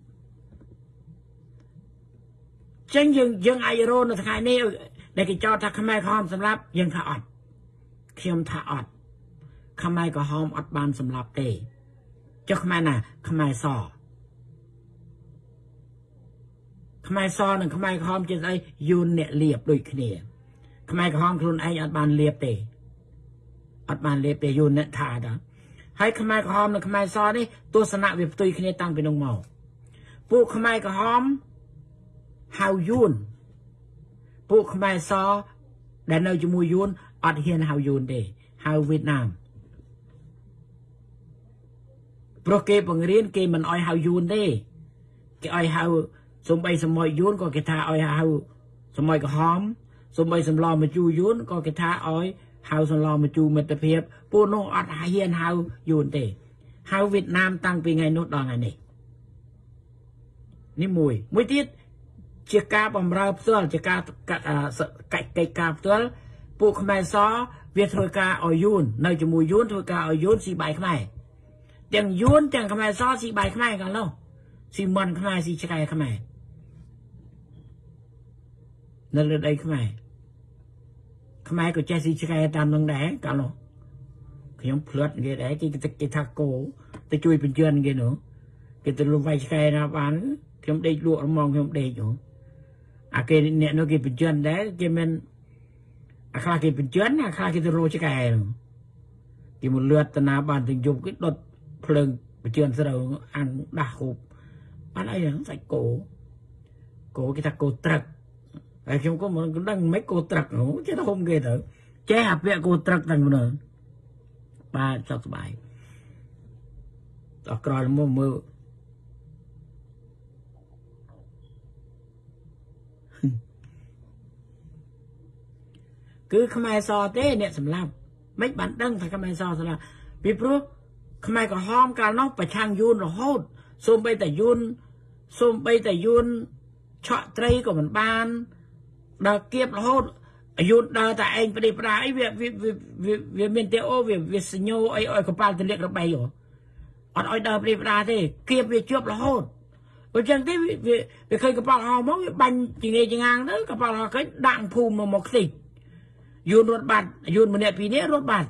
ចឹងយើងយើងអាចរនៅថ្ងៃនេះដែលគេចោទថាខ្មែរក្រហមសម្លាប់យើងថាអត់ខ្ញុំថាអត់ខ្មែរក្រហមអត់បានសម្លាប់ទេចុះខ្មែរណាខ្មែរស ខ្មែរសនិងខ្មែរក្រហមជាស្អីយូនអ្នកលៀបដូចគ្នា ខ្មែរក្រហមខ្លួនឯងអត់បានលៀបទេអត់បានលៀបទេយូនអ្នកថាដល់ហើយខ្មែរក្រហមនិងខ្មែរសនេះទស្សនៈវាផ្ទុយគ្នាតាំងពីនោះមកពួកខ្មែរក្រហមហៅយួនពួកខ្មែរសដែលនៅជាមួយយួនអត់ហ៊ានហៅយួនទេហៅវៀតណាមព្រោះគេបង្រៀនគេមិនអោយហៅយួនទេគេអោយហៅ សំបីសមយយួនក៏គេថាអោយហៅសមយក្រហមសំបីសំឡមជូយួនក៏គេថាអោយហៅសំឡមជូមិត្តភាពពួកនោះអត់ហ៊ានហៅយួនទេហៅវៀតណាមតាំងពីថ្ងៃនោះដល់ថ្ងៃនេះនេះមួយមួយទៀតជាការបំរើផ្ទាល់ជាការកិច្ចកិច្ចការផ្ទាល់ពួកខ្មែរសវាធ្វើការឲ្យយួននៅជាមួយយួនធ្វើការឲ្យយួនស៊ីបាយខ្មែរទាំងយួនទាំងខ្មែរសស៊ីបាយខ្មែរកាលនោះស៊ីមន់ខ្មែរស៊ីឆ្កែខ្មែរ នៅលើដីខ្មែរខ្មែរក៏ចេះស៊ីឆ្កែតាមនឹងដែរកាលនោះខ្ញុំភ្លាត់និយាយដែរគេគេថាគោទៅជួយបញ្ជឿនគេនោះគេទៅលុបវាយឆ្កែណាបានខ្ញុំដេកលក់រមងខ្ញុំដេកនោះអាគេអ្នកនោះគេបញ្ជឿនដែរគេមិនអាខ្លះគេបញ្ជឿនអាខ្លះគេទៅរោឆ្កែនោះគេមកលឿតតាណាបានទាំងយប់គេដុតភ្លើងបញ្ជឿនស្រូវអានដាស់ហូបបានអីហ្នឹងសាច់គោគោគេថាគោត្រឹក ហើយខ្ញុំក៏មិនដឹងមិនគោត្រឹកនោះចេះតែហុំគេទៅចេះអាពាក្យគោត្រឹកទាំងនោះបាទសុខសប្បាយអក្រល់មកមើលគឺខ្មែរសទេ អ្នកសម្លាប់មិនបានដឹងថាខ្មែរសសម្លាប់ពីព្រោះខ្មែរក្រហមកាលនោះប្រឆាំងយួនរហូតសូម្បីតែយួនសូម្បីតែយួនឆក់ត្រីក៏មិនបាន ដល់គៀបរហូតយួនដើរតែឯងប្រទេសប្រាអីវាវាមានទេអូវាវាសញ្ញោអីឲ្យកប៉ាល់ទលាក់របីអត់ឲ្យដើរប្រទេសប្រាទេគៀបវាជាប់រហូតអញ្ចឹងទេវាវាឃើញកប៉ាល់ហោមកវាបាញ់ជាងជាងាងទៅកប៉ាល់ហោឃើញដាក់ភូមិមកខ្ទេចយួនរត់បាត់យួនម្នាក់ពីរនាក់រត់បាត់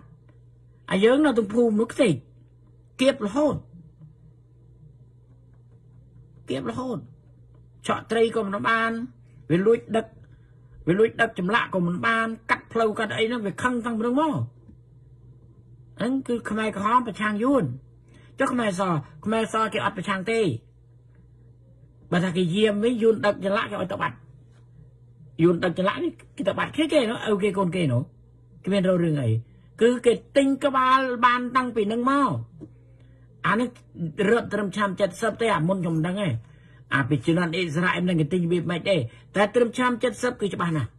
អាយើងនៅក្នុងភូមិនោះខ្ទេចគៀបរហូតគៀបរហូតឆក់ត្រីក៏មិនបានវាលួចដឹក វាលួចដឹកចម្លាក់ក៏មិនបានកាត់ផ្លូវកាត់អីហ្នឹងវាខឹងតាំងពីនោះមកហ្នឹងគឺខ្មែរក្រហមប្រឆាំងយួនចុះខ្មែរសខ្មែរសគេអត់ប្រឆាំងទេបើថាគេយាមវិញយួនដឹកចម្លាក់គេឲ្យទៅបាត់យួនដឹកចម្លាក់នេះគេទៅបាត់គេគេនោះឪគេកូនគេនោះគេមានរឿងអីគឺគេទិញក្បាលបានតាំងពីនឹងមកអានេះរត់ត្រឹមឆ្នាំ70ទេអាមុនខ្ញុំដឹងឯង អាពីជំនាន់អ៊ីស្រាអែលនឹងគេទិញវាមិនទេតែត្រឹមឆ្នាំ70គឺច្បាស់ណាស់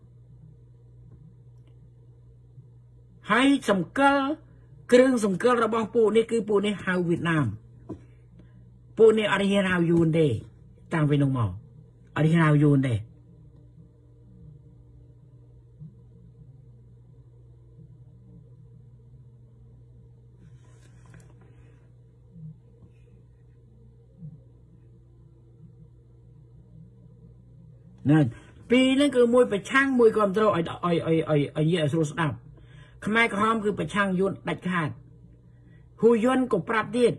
ហើយសង្កលគ្រឿងសង្កលរបស់ពួកនេះគឺពួកនេះហៅវៀតណាមពួកនេះអត់ហ៊ានហៅយួនទេតាំងពីនោះមកអត់ហ៊ានហៅយួនទេ ណាពីរហ្នឹងគឺមួយប្រឆាំងមួយគ្រប់គ្រងឲ្យឲ្យឲ្យឲ្យឲ្យនិយាយឲ្យស្រួលស្ដាប់ខ្មែរក្រហមគឺប្រឆាំងយួនដាច់ខាតហ៊ូយួនក៏ប្រាប់ទៀត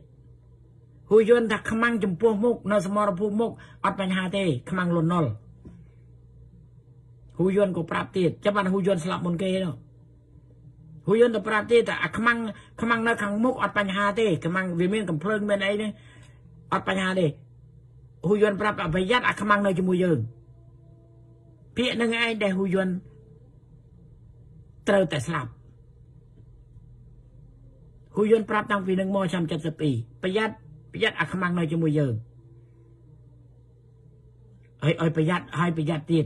ហ៊ូយួនថាខ្មាំងចំពោះមុខនៅសមរភូមិមុខអត់បញ្ហាទេខ្មាំងលន់នល់ហ៊ូយួនក៏ប្រាប់ទៀតចាំបានហ៊ូយួនស្លាប់មុនគេនោះហ៊ូយួនទៅប្រាប់ទៀតថាអាខ្មាំងខ្មាំងនៅខាងមុខអត់បញ្ហាទេខ្មាំងវាមានកំភ្លើងមានអីហ្នឹងអត់បញ្ហាទេហ៊ូយួនប្រាប់ប្រយ័ត្នអាខ្មាំងនៅជាមួយយើង ពាក្យនឹងឯងដែលហ៊ូយួនត្រូវតែស្លាប់ហ៊ូយួនប្រាប់តាំងពីនឹងមកឆ្នាំ72ប្រយ័ត្នប្រយ័ត្នអាខ្មាំងនៅជាមួយយើងហើយឲ្យប្រយ័ត្នឲ្យប្រយ័ត្នទៀត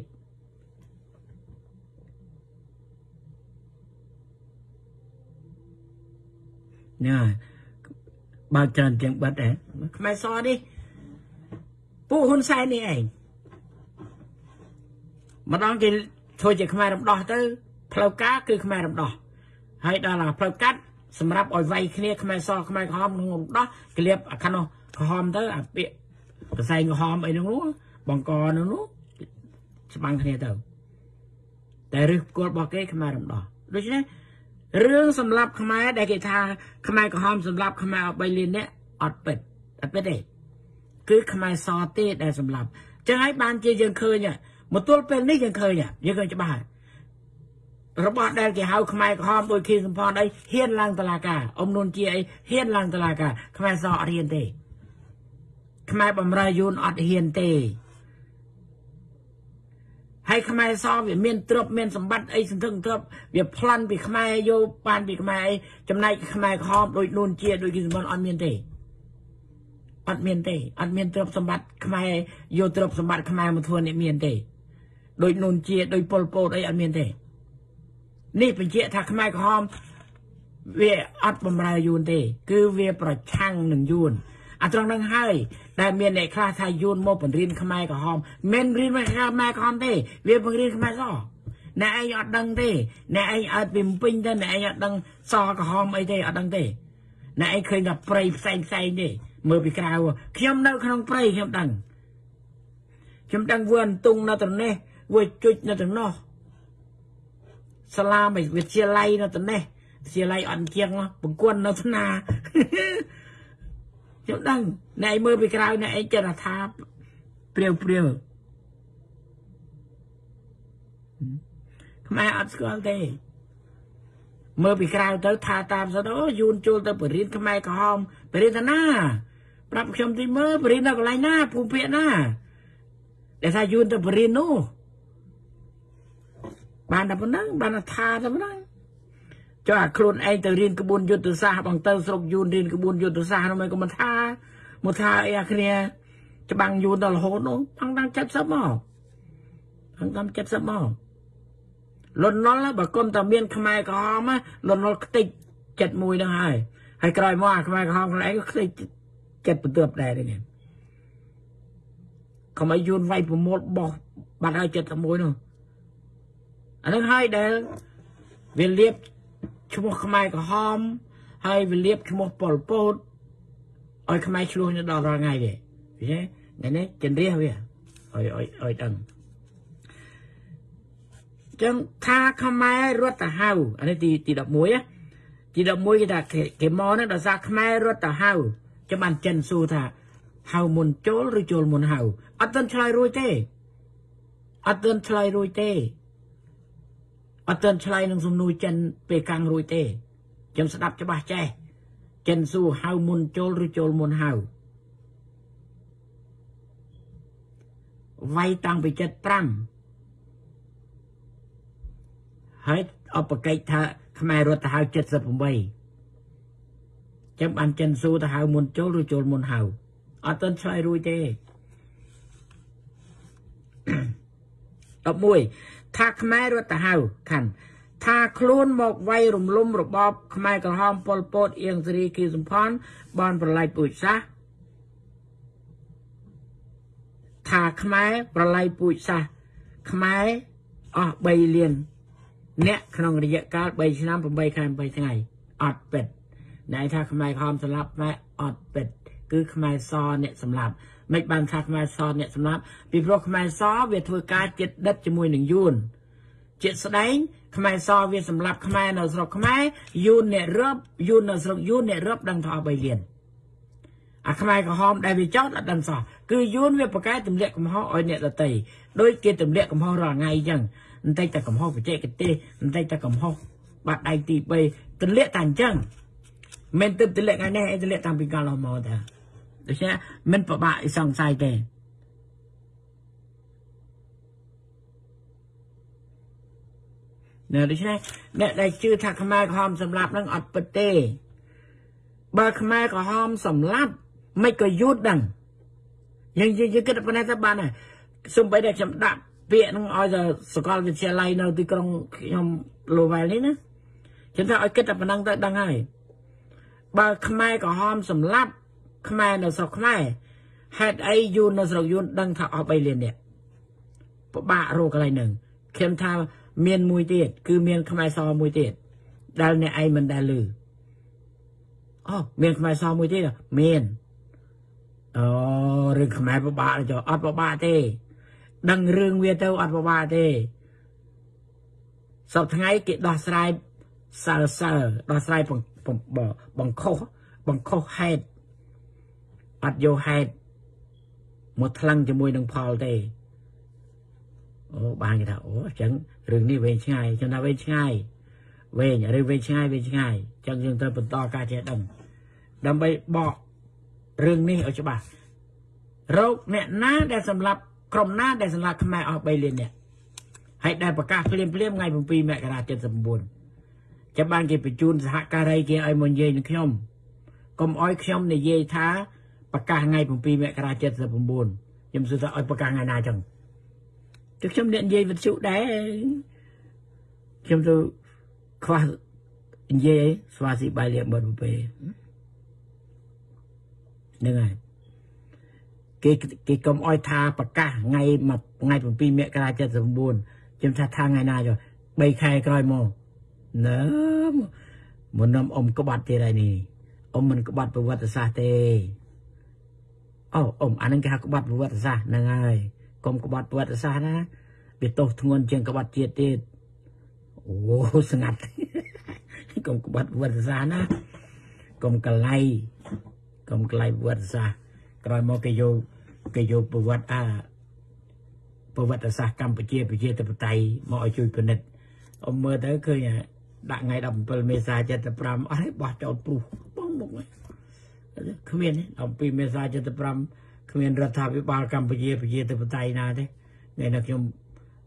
ណាបើច្រើនទាំងបាត់ហ៎ខ្មែរសនេះពួកហ៊ុនសែននេះឯង ម្ដងគេធ្វើជាខ្មែររំដោះទៅផ្លូវការគឺខ្មែររំដោះហើយដល់ឡាផ្លូវកាត់សម្រាប់ឲ្យវាយគ្នាខ្មែរសខ្មែរក្រហមក្នុងរំដោះក្លៀបអាខាងនោះក្រហមទៅអាពាកកសែងក្រហមអីនោះបង្កនោះនោះច្បាំងគ្នាទៅតែរឹសគល់របស់គេខ្មែររំដោះដូច្នេះរឿងសម្លាប់ខ្មែរដែលគេថាខ្មែរក្រហមសម្លាប់ខ្មែរអ3លាននាក់អត់ពិតអត់ពិតទេគឺខ្មែរសទេដែលសម្លាប់ចឹងហើយបានជាយើងឃើញ មកទល់ពេលនេះយើងឃើញយើងឃើញច្បាស់របស់ដែលគេហៅខ្មែរក្រហមដោយខៀសំផនអីហ៊ានឡើងតឡាការអ៊ំនួនជាអីហ៊ានឡើងតឡាការខ្មែរសអត់ហ៊ានទេ ខ្មែរបំរើយូនអត់ហ៊ានទេហើយខ្មែរសវាមានទ្រព្យមានសម្បត្តិអីសន្ធឹងទ្រព្យវាប្លន់ពីខ្មែរយកបានពីខ្មែរអីចំណែកខ្មែរក្រហមដូចនួនជាដូចគីសំផនអត់មានទេអត់មានទេអត់មានទ្រព្យសម្បត្តិខ្មែរយកទ្រព្យសម្បត្តិខ្មែរមកធ្វើនេះមានទេ ដូចនួនជាដូចប៉ុលពតអីអត់មានទេនេះបញ្ជាក់ថាខ្មែរក្រហមវាអត់បំរើយួនទេ គឺវាប្រឆាំងនឹងយួនអាត្រង់នឹងហើយដែលមានអ្នកខ្លះថាយួនមកបង្រៀនខ្មែរក្រហមមិនរៀនមកខ្មែរក្រហមទេ វាបង្រៀនខ្មែរសអ្នកឯងអត់ដឹងទេអ្នកឯងអត់ពីពេញទេអ្នកឯងអត់ដឹងសក្រហមអីទេអត់ដឹងទេអ្នកឯងឃើញតែព្រៃផ្សេងផ្សេងទេមើលពីក្រៅខ្ញុំនៅក្នុងព្រៃខ្ញុំដឹងខ្ញុំដឹងវឿនទុងនៅត្រនេះ វាជុចនៅត្រនោះសាលាវិទ្យាល័យនៅត្នេះវិទ្យាល័យអត់ជាងបង្គន់នៅស្នាខ្ញុំដឹងអ្នកឯងមើលពីក្រៅអ្នកឯងចិត្តថាព្រាវព្រាវខ្មែរអត់ស្គាល់ទេមើលពីក្រៅទៅថាតាមសិនអូយូនចូលទៅបរិញ្ញាខ្មែរក្រហមបរិញ្ញាណាប្រាប់ខ្ញុំទីមើលបរិញ្ញានៅកន្លែងណាភូមិភាគណាដែលថាយូនទៅបរិញ្ញានោះ បានតែប៉ុណ្ណឹងបានតែថាតែប៉ុណ្ណឹងចុះអាខ្លួនឯងទៅរៀនក្បួនយុទ្ធសាស្ត្របងទៅស្រុកយួនរៀនក្បួនយុទ្ធសាស្ត្រនោះមិនក៏មិនថាមកថាអីអាគ្នាច្បាំងយួនដល់រហូតនោះផឹងដល់70មកផឹងដល់70មកលន់នល់បើគុំតែមានខ្មែរក្រហមលន់នល់ខ្ទេច71ហ្នឹងហើយហើយក្រោយមកអាខ្មែរក្រហមខ្លួនឯងក៏ខ្ទេចចិត្តបន្ទាប់ដែរនេះកុំឲ្យយួនវាយប្រមូលបោះបាត់ហើយ71នោះ អានឹងហើយដែលវាលៀបឈ្មោះខ្មែរក្រហមហើយវាលៀបឈ្មោះប៉ុលពតឲ្យខ្មែរឆ្លោះនៅដល់រាល់ថ្ងៃទេឃើញទេនេះចិនរះវាឲ្យឲ្យឲ្យដឹងចឹងថាខ្មែររត់ទៅហៅអានេះទីទី11ទី11គេថាគេមកហ្នឹងដោយសារខ្មែររត់ទៅហៅចាំបានចិនសួរថាហៅមុនចូលឬចូលមុនហៅអត់ទាន់ឆ្លើយរួចទេអត់ទាន់ឆ្លើយរួចទេ អត់ទាន់ឆ្លើយនឹងសំណួរចិនពេលកាំងរួចទេខ្ញុំស្ដាប់ច្បាស់ចេះចិនសួរហៅមុនចូលឬចូលមុនហៅវាយតាំងពី75ហើយអបកិច្ចថាខ្មែររត់ទៅហៅ78ចាំបានចិនសួរទៅហៅមុនចូលឬចូលមុនហៅអត់ទាន់ឆ្លើយរួចទេ11 ថាខ្មែររត់ទៅហៅខាន់ថាខ្លួនមកវាយរំលំរបបខ្មែរក្រហមប៉ុលពតអៀងសេរីគីសំផនបនប្រឡាយពូជសាសថាខ្មែរប្រឡាយពូជសាសខ្មែរអស់3លានអ្នកក្នុងរយៈកាល3ឆ្នាំ8ខែ8ថ្ងៃអត់ពិតណែថាខ្មែរក្រហមស្លាប់ម៉ែអត់ពិតគឺខ្មែរសអ្នកសម្លាប់ មិនបានថាខ្មែរសអ្នកសម្លាប់ពីព្រោះខ្មែរសវាធ្វើការចិត្តដិតជាមួយនឹងយួនជាក់ស្ដែងខ្មែរសវាសម្លាប់ខ្មែរនៅស្រុកខ្មែរយួនអ្នករឹបយួននៅស្រុកយួនអ្នករឹបដឹងថាអស់3លានអាខ្មែរក្រហមដែលវាចោតអត់ដឹងសោះគឺយួនវាប្រកែកទម្លាក់កំហុសឲ្យអ្នកដតីដោយគេទម្លាក់កំហុសរាល់ថ្ងៃអញ្ចឹងបន្តិចតែកំហុសបច្ចេកទេសបន្តិចតែកំហុសបាត់ដៃទី3ទម្លាក់តែអញ្ចឹងមិនទៅទម្លាក់ថ្ងៃនេះឯងទម្លាក់តាំងពីកាលនោះមកតា ដូច្នេះមិនពិបាកសង្ស័យទេនៅដូច្នេះអ្នកដែលជឿថាខ្មែរក្រហមសម្លាប់នឹងអត់ពិតទេ បើខ្មែរក្រហមសម្លាប់មិនក៏យូតដឹងយើងយើងគិតប៉ុណ្ណេះទៅបានហើយសំបីតែខ្ញុំដាក់ពាក្យនឹងឲ្យទៅសកលវិទ្យាល័យនៅទីក្រុងខ្ញុំលូវែលនេះណាខ្ញុំថាឲ្យគិតតែប៉ុណ្ណឹងទៅដឹងហើយបើខ្មែរក្រហមសម្លាប់ ខ្មែរនៅស្រុកខ្មែរហេតុអីយូននៅស្រុកយូនដឹងថាអស់3លាននេះពិបាករកកន្លែងហ្នឹងខ្ញុំថាមានមួយទៀតគឺមានខ្មែរសមួយទៀតដែលអ្នកឯងមិនដែលឮអូមានខ្មែរសមួយទៀតមានអូរឿងខ្មែរពិបាកចុះអត់ពិបាកទេ ដឹងរឿងវាទៅអត់ពិបាកទេសពថ្ងៃគេដោះស្រាយសើសើដោះស្រាយបង្ខុសបង្ខុសហេតុ អត់យកហេតុមកថ្លឹងជាមួយនឹងផលទេអូបានគេថាអូអញ្ចឹងរឿងនេះវែងឆ្ងាយខ្ញុំថាវែងឆ្ងាយវែងឬវែងឆ្ងាយវែងឆ្ងាយអញ្ចឹងយើងត្រូវបន្តការចេះដឹងដើម្បីបករឿងនេះឲ្យច្បាស់រោគអ្នកណាដែលសម្លាប់ក្រុមណាដែលសម្លាប់ខ្មែរអស់3លានអ្នកហើយដែលប្រកាសភ្លាមភ្លាមថ្ងៃ7មករា79ចាំបានគេបញ្ជូនសហការីគេឲ្យមកនិយាយនឹងខ្ញុំកុំឲ្យខ្ញុំនិយាយថា ប្រកាសថ្ងៃ7មករា79ខ្ញុំសួរថាឲ្យប្រកាសថ្ងៃណាចឹងគឺខ្ញុំអ្នកនិយាយវិទ្យុដែរខ្ញុំទៅខ្វះនិយាយស្វាស៊ីបាយលៀបបាត់ទៅហ្នឹងហើយគេគេកុំអោយថាប្រកាសថ្ងៃមួយថ្ងៃ7មករា79ខ្ញុំថាថាថ្ងៃណាចុះ3ខែក្រោយមកណើមុននំអ៊ំក្បាត់ទៀតហើយនេះអ៊ំមិនក្បាត់ប្រវត្តិសាស្ត្រទេ អូអ៊ំអានឹងគេហៅក្បាត់ប្រវត្តិសាស្ត្រហ្នឹងហើយកុំក្បាត់ប្រវត្តិសាស្ត្រណាវាទោសធ្ងន់ជាងក្បាត់ជាតិទៀតអូស្ងាត់កុំក្បាត់ប្រវត្តិសាស្ត្រណាកុំកលៃកុំកលៃប្រវត្តិសាស្ត្រក្រោយមកគេយកគេយកប្រវត្តិអាប្រវត្តិសាស្ត្រកម្ពុជាប្រជាធិបតេយ្យមកឲ្យជួយពិនិត្យអ៊ំមើលទៅឃើញដាក់ថ្ងៃ17មេសា75អត់ឲ្យបោះចោលព្រុសបងមុខ គ្មាន17មេសា75គ្មានរដ្ឋាភិបាលកម្ពុជាប្រជាធិបតេយ្យណាទេថ្ងៃនេះខ្ញុំ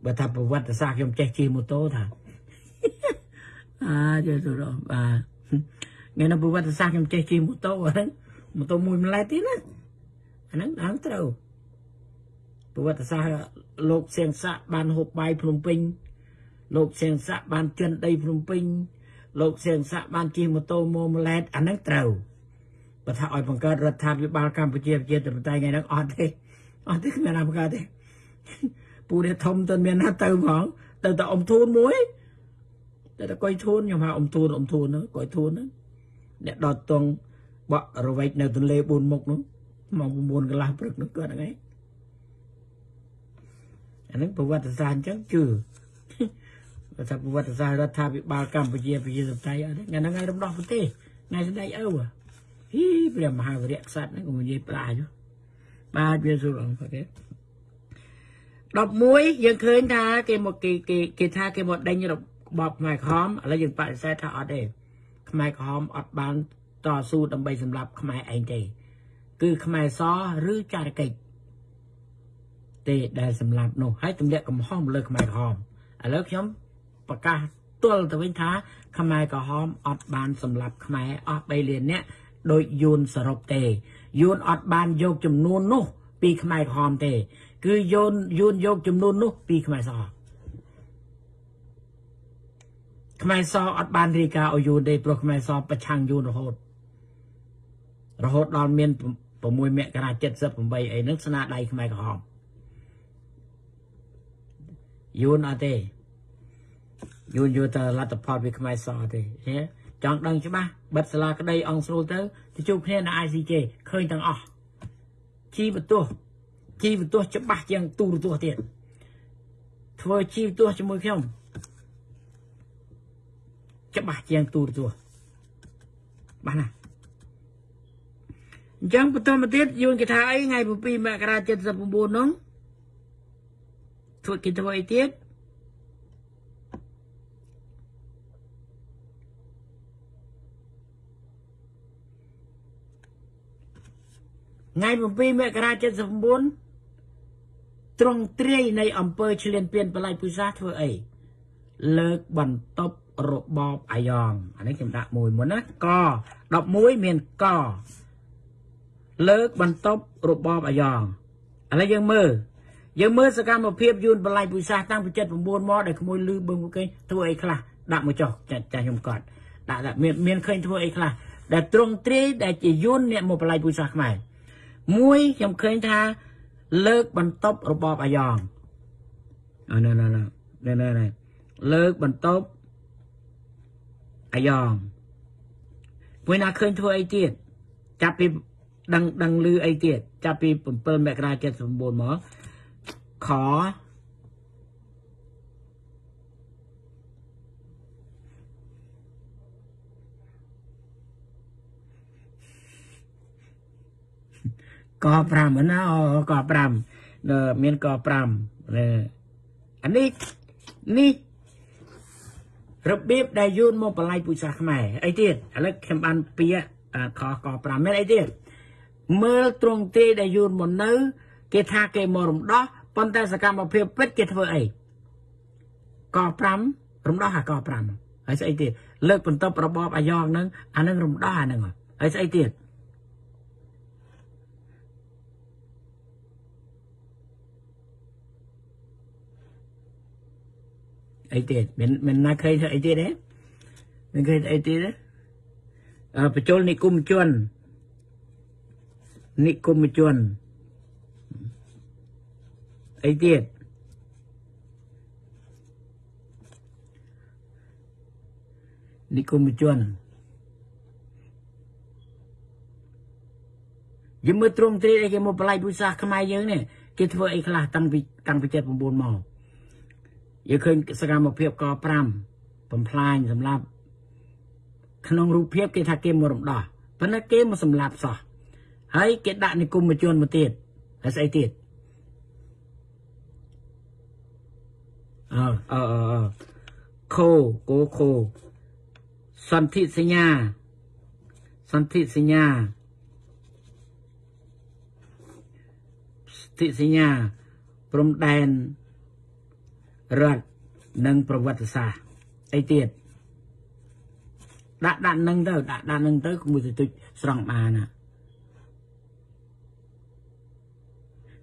បើថាប្រវត្តិសាស្ត្រខ្ញុំចេះជិះម៉ូតូថាអាចទៅរកបាទថ្ងៃនេះប្រវត្តិសាស្ត្រខ្ញុំចេះជិះម៉ូតូហ្នឹងម៉ូតូមួយម្លែកទៀតណាអាហ្នឹងដើមត្រូវប្រវត្តិសាស្ត្រលោកសៀងសាក់បានហូបបាយភ្នំពេញលោកសៀងសាក់បានចិនដីភ្នំពេញលោកសៀងសាក់បានជិះម៉ូតូម៉ូម៉ូឡេតអាហ្នឹងត្រូវ បើថាឲ្យបង្កើតរដ្ឋាភិបាលកម្ពុជាប្រជាធិបតេយ្យថ្ងៃហ្នឹងអត់ទេអត់ទេគ្មានណាបង្កើតទេពូនេះធំទៅមានណាទៅហ្មងទៅតែអ៊ំធូនមួយតែតែកុយធូនខ្ញុំហៅអ៊ំធូនអ៊ំធូនហ្នឹងកុយធូនហ្នឹងអ្នកដតតងបក់រវែកនៅទន្លេ4មុខនោះម៉ោង9កន្លះព្រឹកនោះគាត់ហ្នឹងឯងអាហ្នឹងប្រវត្តិសាស្ត្រអញ្ចឹងជឿបើថាប្រវត្តិសាស្ត្ររដ្ឋាភិបាលកម្ពុជាប្រជាធិបតេយ្យអត់ទេថ្ងៃហ្នឹងឯងរំដោះប្រទេសថ្ងៃស្ដេចឪ ហីព្រះមហាវីរៈក្សត្រហ្នឹងក៏និយាយផ្លាយបាទវាសួរអង្គគេ11យើងឃើញថាគេមកគេគេគេថាគេមកដេញរបបខ្មែរក្រហមឥឡូវយើងបដិសេធថាអត់ទេខ្មែរក្រហមអត់បានតស៊ូដើម្បីសម្លាប់ខ្មែរឯងទេគឺខ្មែរសឬចារកិច្ចទេដែលសម្លាប់នោះហើយទម្លាក់កំហុសលើខ្មែរក្រហមឥឡូវខ្ញុំប្រកាសទល់ទៅវិញថាខ្មែរក្រហមអត់បានសម្លាប់ខ្មែរអស់3លាននាក់ ដោយយួនសរុបទេយួនអត់បានយកចំនួននោះ ពីខ្មែរក្រហមទេ គឺយូនយូនយកចំនួននោះ ពីខ្មែរសខ្មែរសអត់បានរីកាឲ្យយូនទេព្រោះខ្មែរសប្រឆាំងយូនរហូតរហូតដល់មាន6មករា78អីហ្នឹងស្នាដៃខ្មែរក្រហមយូនអត់ទេយូនយកតែលទ្ធផលពីខ្មែរសទេ ចង់ដឹងច្បាស់បិទសាលាក្តីអង្គស្រួលទៅទៅជួបគ្នានៅ ICJ ឃើញទាំងអស់ជីវទស្សន៍ជីវទស្សន៍ច្បាស់ជាងទូរទស្សន៍ទៀតធ្វើជីវទស្សន៍ជាមួយខ្ញុំច្បាស់ជាងទូរទស្សន៍បាទណាអញ្ចឹងបន្តមកទៀតយួនគេថាអីថ្ងៃ7មករា79នោះធ្វើគេធ្វើអីទៀត ថ្ងៃ7មករា79ត្រង់ទ្រាយនៃអង្គើឆ្លៀនពៀនបល័យពុសាធ្វើអីលើកបន្ទប់របបអាយ៉ងអានេះខ្ញុំដាក់មួយមុនណាក11មានកលើកបន្ទប់របបអាយ៉ងឥឡូវយើងមើលយើងមើលសកម្មភាពយួនបល័យពុសាតាំងពី79មកដែលក្មួយលឺបឹងគេធ្វើអីខ្លះដាក់មកចុះចាស់ខ្ញុំគាត់ដាក់មានមានឃើញធ្វើអីខ្លះដែលត្រង់ទ្រាយដែលជាយួនអ្នកមកបល័យពុសាខ្មែរ មួយខ្ញុំឃើញថា លើកបន្ទប់របបអាយ៉ងអណណណណណណលើកបន្ទប់អាយ៉ងមួយណាឃើញធ្វើអីទៀតចាប់ពីដឹងដឹងលឺអីទៀតចាប់ពី7មករា79មកខ ក5ណាអូក5មានក5អានេះនេះរបៀបដែលយូនមកបល័យពុជសាសខ្មែរអីទៀតឥឡូវខ្ញុំបានពាក្យខក5មានអីទៀតមើលត្រង់ទេដែលយូនមកនៅ គេថាគេមករំដោះប៉ុន្តែសកម្មភាពពិតគេធ្វើអីក5រំដោះអាក5ហើយស្អីទៀតលើកបន្ទប់របបអាយ៉ងហ្នឹងអានឹងរំដោះអាហ្នឹងហើយស្អីទៀត អីទៀតមិនមិនណាឃើញធ្វើអីទៀតទេមិនឃើញអីទៀតទេអឺបញ្ចូលនិគមជននិគមជនអីទៀតនិគមជនយមមើលទ្រង់ទ្រាយគេមកបល័យពុសាសខ្មែរយើងនេះគេធ្វើអីខ្លះតាំងពីតាំងពី79មក យើងឃើញសកម្មភាពក5បំផ្លាញសម្រាប់ក្នុងរូបភាពគេថាគេមករំដោះប៉ុន្តែគេមកសម្លាប់សោះហើយគេដាក់និគមជនមកទៀតហើយស្អីទៀតអើអើអើខូកូខូសន្ធិសញ្ញាសន្ធិសញ្ញាសន្ធិសញ្ញាព្រំដែន រដ្ឋនិងប្រវត្តិសាស្ត្រអីទៀតដាក់ដាក់នឹងទៅដាក់ដាក់នឹងទៅមួយទៅទុចស្រង់បានណា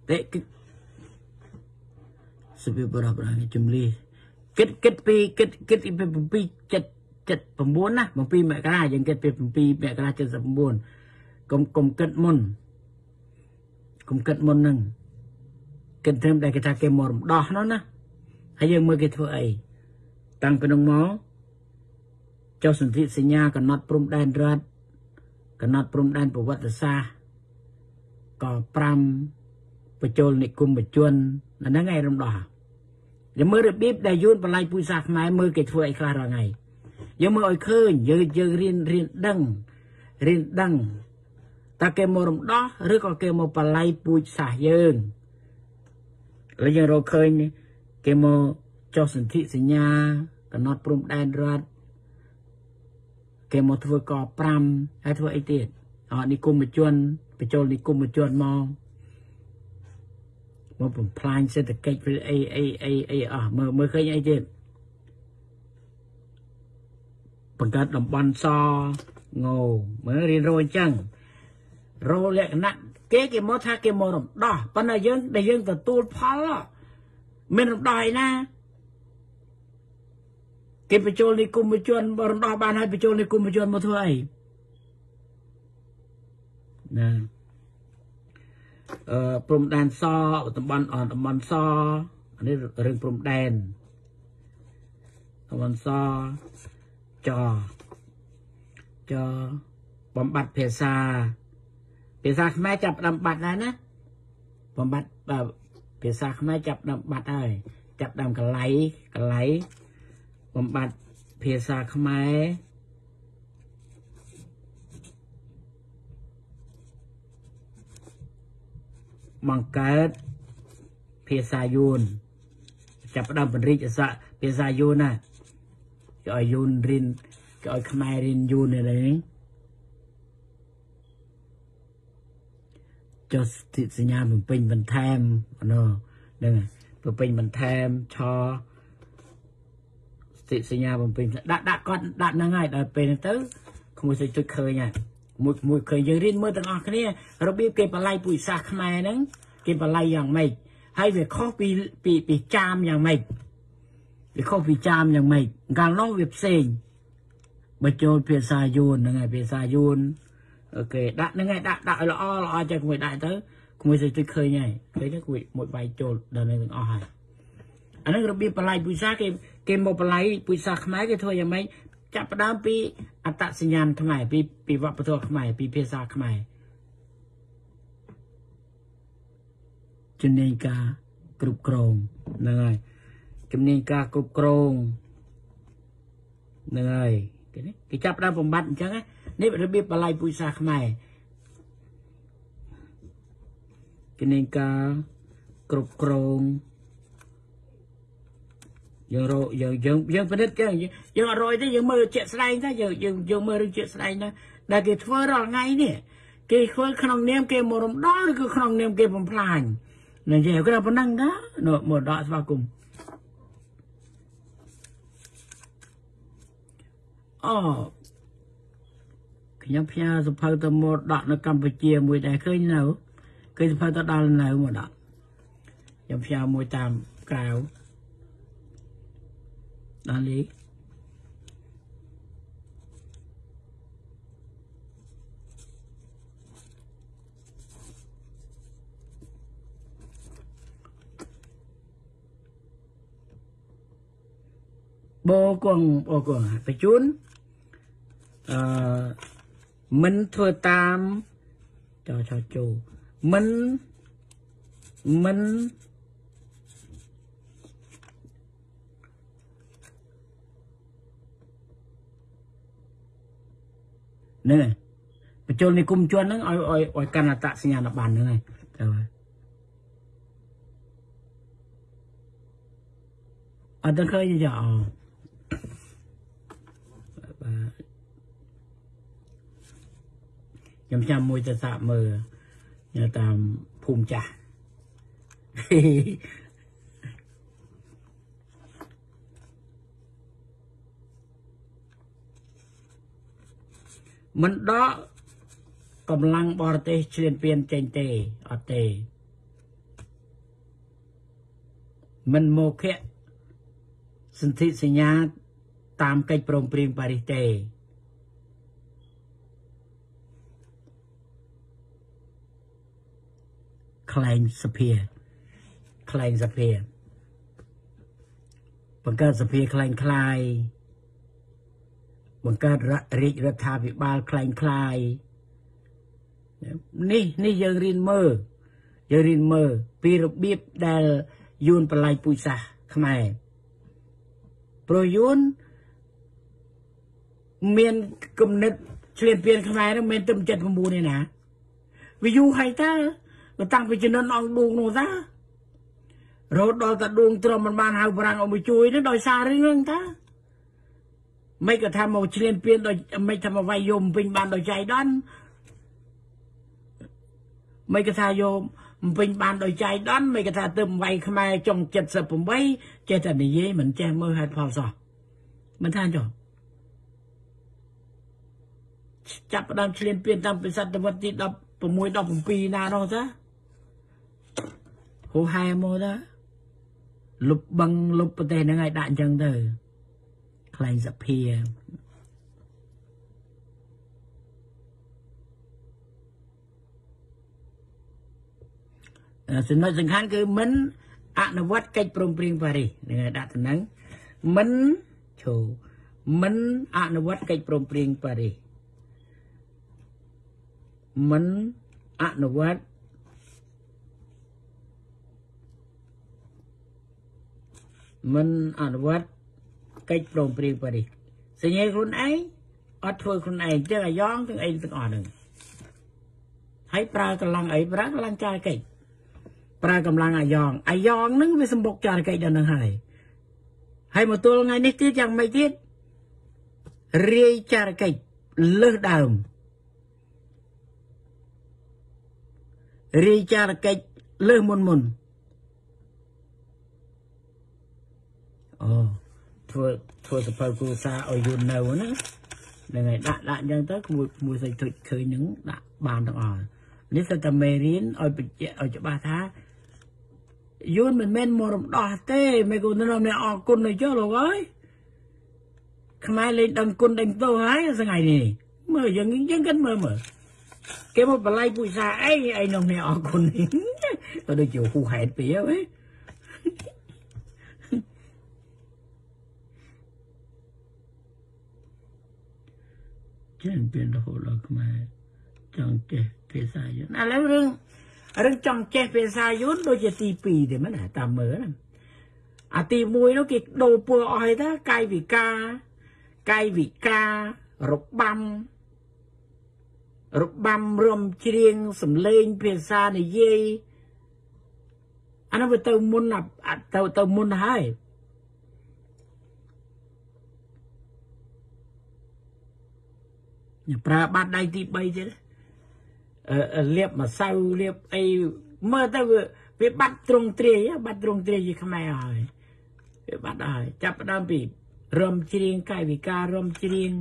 តែសុភបរបរជំលីគិតគិតពីគិតគិតពី7 7 79ណា7មករាយើងគិតពី7មករា79កុំកុំគិតមុនកុំគិតមុនហ្នឹងគិតត្រឹមតែគេថាគេមករំដោះនោះណា ហើយយើងមើលគេធ្វើអីតាំងពីនោះមកចុះសន្ធិសញ្ញាកំណត់ព្រំដែនរដ្ឋកំណត់ព្រំដែនប្រវត្តិសាស្ត្រក៏5បញ្ចូលនិគមជនអាហ្នឹងឯងរំដោះយើងមើលរបៀបដែលយួនបល័យពុយសាសខ្មែរមើលគេធ្វើអីខ្លះរាល់ថ្ងៃយើងមើលឲ្យឃើញយើងយើងរៀនរៀនដឹងរៀនដឹងតើគេមករំដោះឬក៏គេមកបល័យពូជសាសយើងហើយយើងរកឃើញនេះ គេមកចុះសន្ធិសញ្ញាកំណត់ព្រំដែនរដ្ឋគេមកធ្វើក5ហើយធ្វើអីទៀតអនិគមជនបញ្ចូលនិគមជនមកមកបំផ្លាញសេដ្ឋកិច្ចអីអីអីអីអស់មើលមើលឃើញអីទៀតបង្កើតតំបន់សងោមើលរៀនរោអញ្ចឹងរោលក្ខណៈគេគេមកថាគេមករំដោះប៉ុន្តែយើងដែលយើងទទួលផល មានរំដោះឯណាគេបញ្ចូលនិគមជនរំដោះបានហើយបញ្ចូលនិគមជនមកធ្វើអីណាអឺព្រំដែនសតំបន់តំបន់សអានេះរឿងព្រំដែនតំបន់សចចបំបត្តិភាសាភាសាខ្មែរចាប់ផ្ដើមបាត់ហើយណាបំបត្តិអឺ ភាសាខ្មែរចាប់ផ្ដើមបាត់ហើយចាប់ផ្ដើមកលៃកលៃបំបត្តិភាសាខ្មែរបង្កើតភាសាយួនចាប់ផ្ដើមពង្រីកអក្សរភាសាយួនណាគេឲ្យយួនរៀនគេឲ្យខ្មែររៀនយួននេះ ចុះស្ថិសញ្ញាបំពេញបន្ថែមណោហ្នឹងបំពេញបន្ថែមឆស្ថិសញ្ញាបំពេញដាក់ដាក់គាត់ដាក់ហ្នឹងហើយដល់ពេលហ្នឹងទៅក្មួយសេចចុចឃើញហើយមួយមួយឃើញយើងរៀនមើលទាំងអស់គ្នារបៀបគេបល័យពុយសាសខ្មែរហ្នឹងគេបល័យយ៉ាងម៉េចហើយវាខុសពីពីពីចាមយ៉ាងម៉េចវាខុសពីចាមយ៉ាងម៉េចកាលនោះវាផ្សេងបើចូលភាសាយួនហ្នឹងហើយភាសាយួន អូខេដាក់ហ្នឹងហើយដាក់ដាក់ឲ្យល្អល្អចេះគួយដាក់ទៅគួយទៅជួយឃើញហើយឃើញទៅគួយមួយបាយចូលដល់នឹងទាំងអស់ហើយអាហ្នឹងរបៀបបល័យពុយសាគេគេមកបល័យពុយសាខ្មែរគេធ្វើយ៉ាងម៉េចចាប់ផ្ដើមពីអត្តសញ្ញាណខ្មែរពីពីវប្បធម៌ខ្មែរពីភាសាខ្មែរជំនាញការគ្រប់គ្រងហ្នឹងហើយជំនាញការគ្រប់គ្រងហ្នឹងហើយគេនេះគេចាប់ដើមបំបត្តិអញ្ចឹង នេះរបៀបបល័យពុយសាសខ្មែរជំនាញការគ្រប់គ្រងយើងរកយើងយើងយើងពិនិត្យចឹងយើងអត់រយទេយើងមើលជាក់ស្ដែងទៅយើងយើងយើងមើលរឿងជាក់ស្ដែងណាដែលគេធ្វើរាល់ថ្ងៃនេះគេធ្វើក្នុងនាមគេមករំដោលឬក៏ក្នុងនាមគេបំផ្លាញនឹងនិយាយគាត់ប៉ុណ្ណឹងណាមកដកស្វាគមន៍អូ ខ្ញុំផ្ញើសភៅទៅមកដកនៅកម្ពុជាមួយដែរឃើញនៅឃើញសភៅទៅដល់នៅមកដកខ្ញុំផ្ញើមួយតាមក្រៅដល់នេះបោកងបោកងបញ្ជូនអឺ មិនធ្វើតាមចោចោជូមិនមិននេះបញ្ចូលនិគមជនហ្នឹងឲ្យឲ្យឲ្យកាន់អត្តសញ្ញាណប័ណ្ណហ្នឹងហើយទៅហើយអត់ដឹងឃើញទេចាអូ ខ្ញុំចាំមួយទៅសាកមើលនៅតាមភូមិចាស់មិនដកកម្លាំងបរទេសឈ្លានពានចេញទេអត់ទេមិនមកៈសន្ធិសញ្ញាតាមកិច្ចព្រមព្រៀងប៉ារីសទេ ខ្លែងសភាខ្លែងសភាបង្កើតសភាខ្លែងខ្លាយបង្កើតរាជរដ្ឋាភិបាលខ្លែងខ្លាយនេះនេះយើងរៀនមើលយើងរៀនមើលពីរបៀបដែលយួនបល័យពុយសាសខ្មែរប្រយុនមានគំនិតឆ្លៀនពៀនខ្មែរនឹងមានទឹម79នេះណាវាយូរហើយតើ ក៏តាំងពីជំនាន់អង្គឌួងនោះតារហូតដល់តាឌួងទ្រាំមិនបានហៅប្រាំងឲ្យមកជួយនេះដោយសាររឿងហ្នឹងតាមិនក៏ថាមកឆ្លៀនពៀនដោយមិនថាមកវាយយមពេញបានដោយចៃដន្យមិនក៏ថាយកពេញបានដោយចៃដន្យមិនក៏ថាទៅវាយខ្មែរចុង78ចេះតែនិយាយមិនចេះមើលហេតុផលសោះមិនថាចុះចាប់ផ្ដើមឆ្លៀនពៀនតាំងពីសតវត្សទី16 17ណានោះចា ហូហែមកតាលុបបឹងលុបប្រទេសហ្នឹងឲ្យដាក់អញ្ចឹងទៅខ្លែងសភាចំណុចសំខាន់គឺមិនអនុវត្តកិច្ចព្រមព្រៀងប៉ារីសនឹងដាក់ទៅហ្នឹងមិនឈូមិនអនុវត្តកិច្ចព្រមព្រៀងប៉ារីសមិនអនុវត្ត មិនអនុវត្តកិច្ចព្រមព្រៀងប៉ារីសសញ្ញាខ្លួនឯងអត់ធ្វើខ្លួនឯងទាំងអាយ៉ងទាំងអីទាំងអស់ហ្នឹងហើយប្រើកម្លាំងអីប្រើកម្លាំងចារកិច្ចប្រើកម្លាំងអាយ៉ងអាយ៉ងហ្នឹងវាសម្បុកចារកិច្ចដល់ហ្នឹងហើយហើយមកទល់ថ្ងៃនេះទៀតយ៉ាងម៉េចទៀតរាយចារកិច្ចលើសដើមរាយចារកិច្ចលើសមុនមុន អូធ្វើធ្វើសភៅគ្រួសារឲ្យយូរនៅហ្នឹងហ្នឹងហើយដាក់ដាក់អញ្ចឹងទៅក្មួយក្មួយស្អីទុចឃើញហ្នឹងដាក់បានទាំងអស់នេះសិតតែមេរៀនឲ្យបញ្ជាក់ឲ្យច្បាស់ថាយូនមិនមែនមករំដោះទេមេគុណនៅអ្នកអរគុណទៅចុះលោកអើយខ្មែរលេងដឹងគុណដឹងទោសហើយស្ថ្ងៃនេះមើលយើងយើងគិតមើលមើលគេមកបល័យពុសាអីអីនោះនេះអរគុណទៅដូចជាហូហេតុពីហ៎ ចេញពីរហូតដល់ខ្មែរចង់ចេះភាសាយួនឥឡូវរឿងរឿងចង់ចេះភាសាយួនដូចជាទី2ទេមែនតាមមើលណាអាទី1នោះគេដូរពួរអស់ហើយតាកាយវិការកាយវិការរបាំរបាំរំច្រៀងសំឡេងភាសានិយាយអានោះវាទៅមុនទៅទៅមុនហើយ ប្រើបាត់ដៃទី3ទៀតអឺលាបម្សៅលាបអីមើលទៅវាបាត់ត្រង់ទ្រាយបាត់ត្រង់ទ្រាយជាខ្មែរហើយវាបាត់ហើយចាប់ផ្ដើមពីរំច្រៀងកាយវិការរំច្រៀង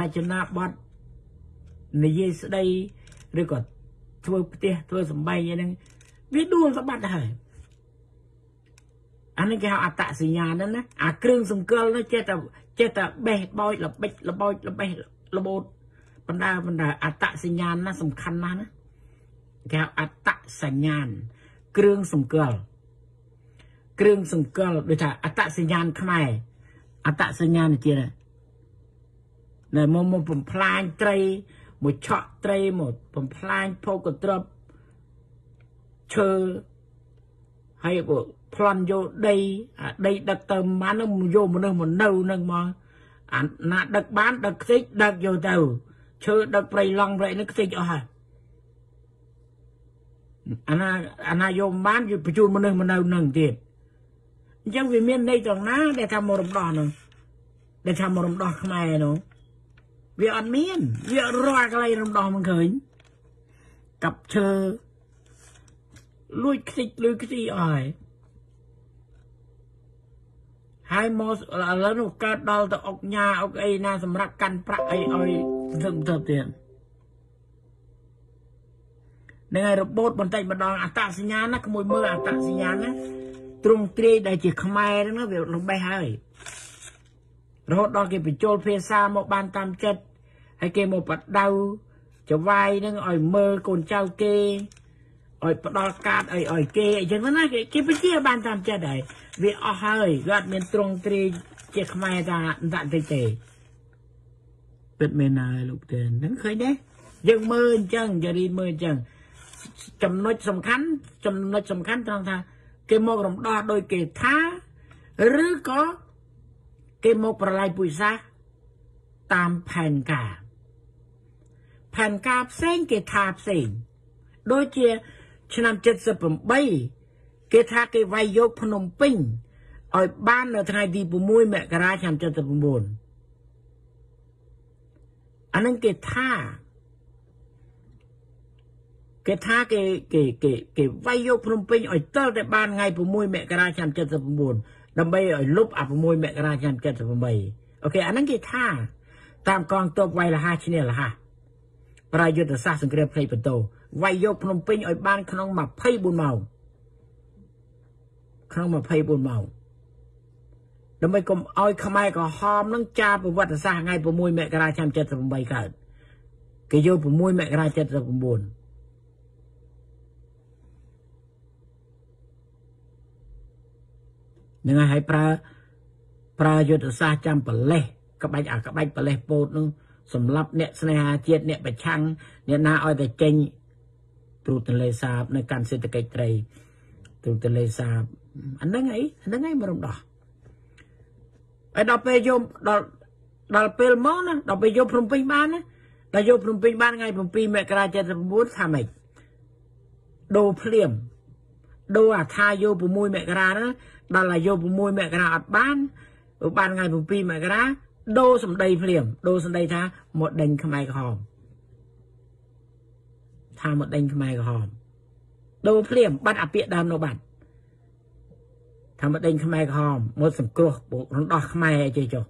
រចនាបទនិយាយស្ដីឬក៏ធ្វើផ្ទះធ្វើសំបែងអីហ្នឹងវាដួលស្បាត់ហើយអានេះគេហៅអត្តសញ្ញាណហ្នឹងណាអាគ្រឿងសង្កលនោះចេះតែចេះតែបេះបោចល្បិចល្បោចល្បេះល្បូត បណ្ដាបណ្ដាអត្តសញ្ញាណណាសំខាន់ណាស់ណាគេហៅអត្តសញ្ញាណគ្រឿងសង្កលគ្រឿងសង្កលដូចថាអត្តសញ្ញាណខ្មែរអត្តសញ្ញាណជាណែមកមកបំផ្លាញត្រីមួយឆក់ត្រីមកបំផ្លាញភោគទ្រព្យឈើហើយប្លន់យកដីអាដីដឹកទៅម៉ាននឹងយកមនុស្សមកនៅនឹងមកអាណាដឹកបានដឹកខ្ទេចដឹកយកទៅ ឈើដឹកព្រៃឡង់ព្រៃនេះខ្ទេចអស់ហើយអាណាអាណាយកបានវាបញ្ជូនមនុស្សមកនៅនឹងទៀតអញ្ចឹងវាមានន័យត្រង់ណា ដែលថាមករំដោះនោះដែលថាមករំដោះខ្មែរនោះវាអត់មានវារាល់កន្លែងរំដោះមិនឃើញកាប់ឈើលួចខ្ទេចលួចខ្ទីអស់ហើយ ហើយមកឥឡូវនោះកើតដល់ទៅអុកញ៉ាអុកអីណាសម្រាប់កាន់ប្រាក់អីឲ្យទៅទៅទៀតនឹងឲ្យរបូតបន្តិចម្ដងអត្តសញ្ញាណណាក្មួយមើលអត្តសញ្ញាណណាទ្រង់ទ្រាយដែលជាខ្មែរហ្នឹងវាលំបេះហើយរហូតដល់គេបញ្ចូលភាសាមកបានតាមចិត្តហើយគេមកបដៅចវាយនឹងឲ្យមើលកូនចៅគេឲ្យផ្ដល់កាតឲ្យឲ្យគេអញ្ចឹងណាគេគេពជាបានតាមចិត្តហើយ វាអស់ហើយគាត់មានទ្រង់ទ្រាយជាខ្មែរថាដាក់តិចទេពិតមែនហើយលោកទេហ្នឹងឃើញទេយើងមើលអញ្ចឹងយារីមើលអញ្ចឹងចំណុចសំខាន់ចំណុចសំខាន់ត្រង់ថា គេមករំដោះដោយគេថាឬក៏គេមកប្រឡាយពុយសាសតាមផែនការផែនការផ្សេងគេថាផ្សេងដូចជាឆ្នាំ78 គេថាគេវាយយកភ្នំពេញឲ្យបាននៅថ្ងៃទី6មករាឆ្នាំ79អានឹងគេថាគេថាគេគេគេគេវាយយកភ្នំពេញឲ្យតើតែបានថ្ងៃ6មករាឆ្នាំ79ដើម្បីឲ្យលុបអា6មករាឆ្នាំ78អូខេអានឹងគេថា តាមកងទ័ពវាយលហាឈ្នះលហាប្រយុទ្ធសាស្ត្រសង្គ្រាមផ្លេបន្ទោវាយយកភ្នំពេញឲ្យបានក្នុង24ម៉ោង ក្នុង24ម៉ោងដើម្បីកុំឲ្យខ្មែរក្រហមនឹងចាប្រវត្តិសាស្ត្រថ្ងៃ6មករាឆ្នាំ78កើតគេយក6មករា79នឹងឲ្យប្រើប្រើយុទ្ធសាស្ត្រចាំប្រលេះក្បាច់អាក្បាច់ប្រលេះពោតនឹងសម្រាប់អ្នកស្នេហាជាតិអ្នកប្រឆាំងអ្នកណាឲ្យតែចេញទ្រូទន្លេសាបនៅកាន់សេដ្ឋកិច្ចត្រីទ្រូទន្លេសាប អាហ្នឹងអីអាហ្នឹងឯងមករំដោះហើយដល់ពេលយកដល់ដល់ពេលមកណាដល់ពេលយកភ្នំពេញបានណាដល់យកភ្នំពេញបានថ្ងៃ7មករា79ថាម៉េចដូរភ្លាមដូរអាថាយក6មករាណាដល់អាយក6មករាអត់បានបានថ្ងៃ7មករាដូរសម្ដីភ្លាមដូរសម្ដីថាមកដេញខ្មែរក្រហមថាមកដេញខ្មែរក្រហមដូរភ្លាមបាត់អាពាកដើមនៅបាត់ ថាមកដេញខ្មែរក្រហមមកសង្គ្រោះរំដោះខ្មែរអីចេះចុះ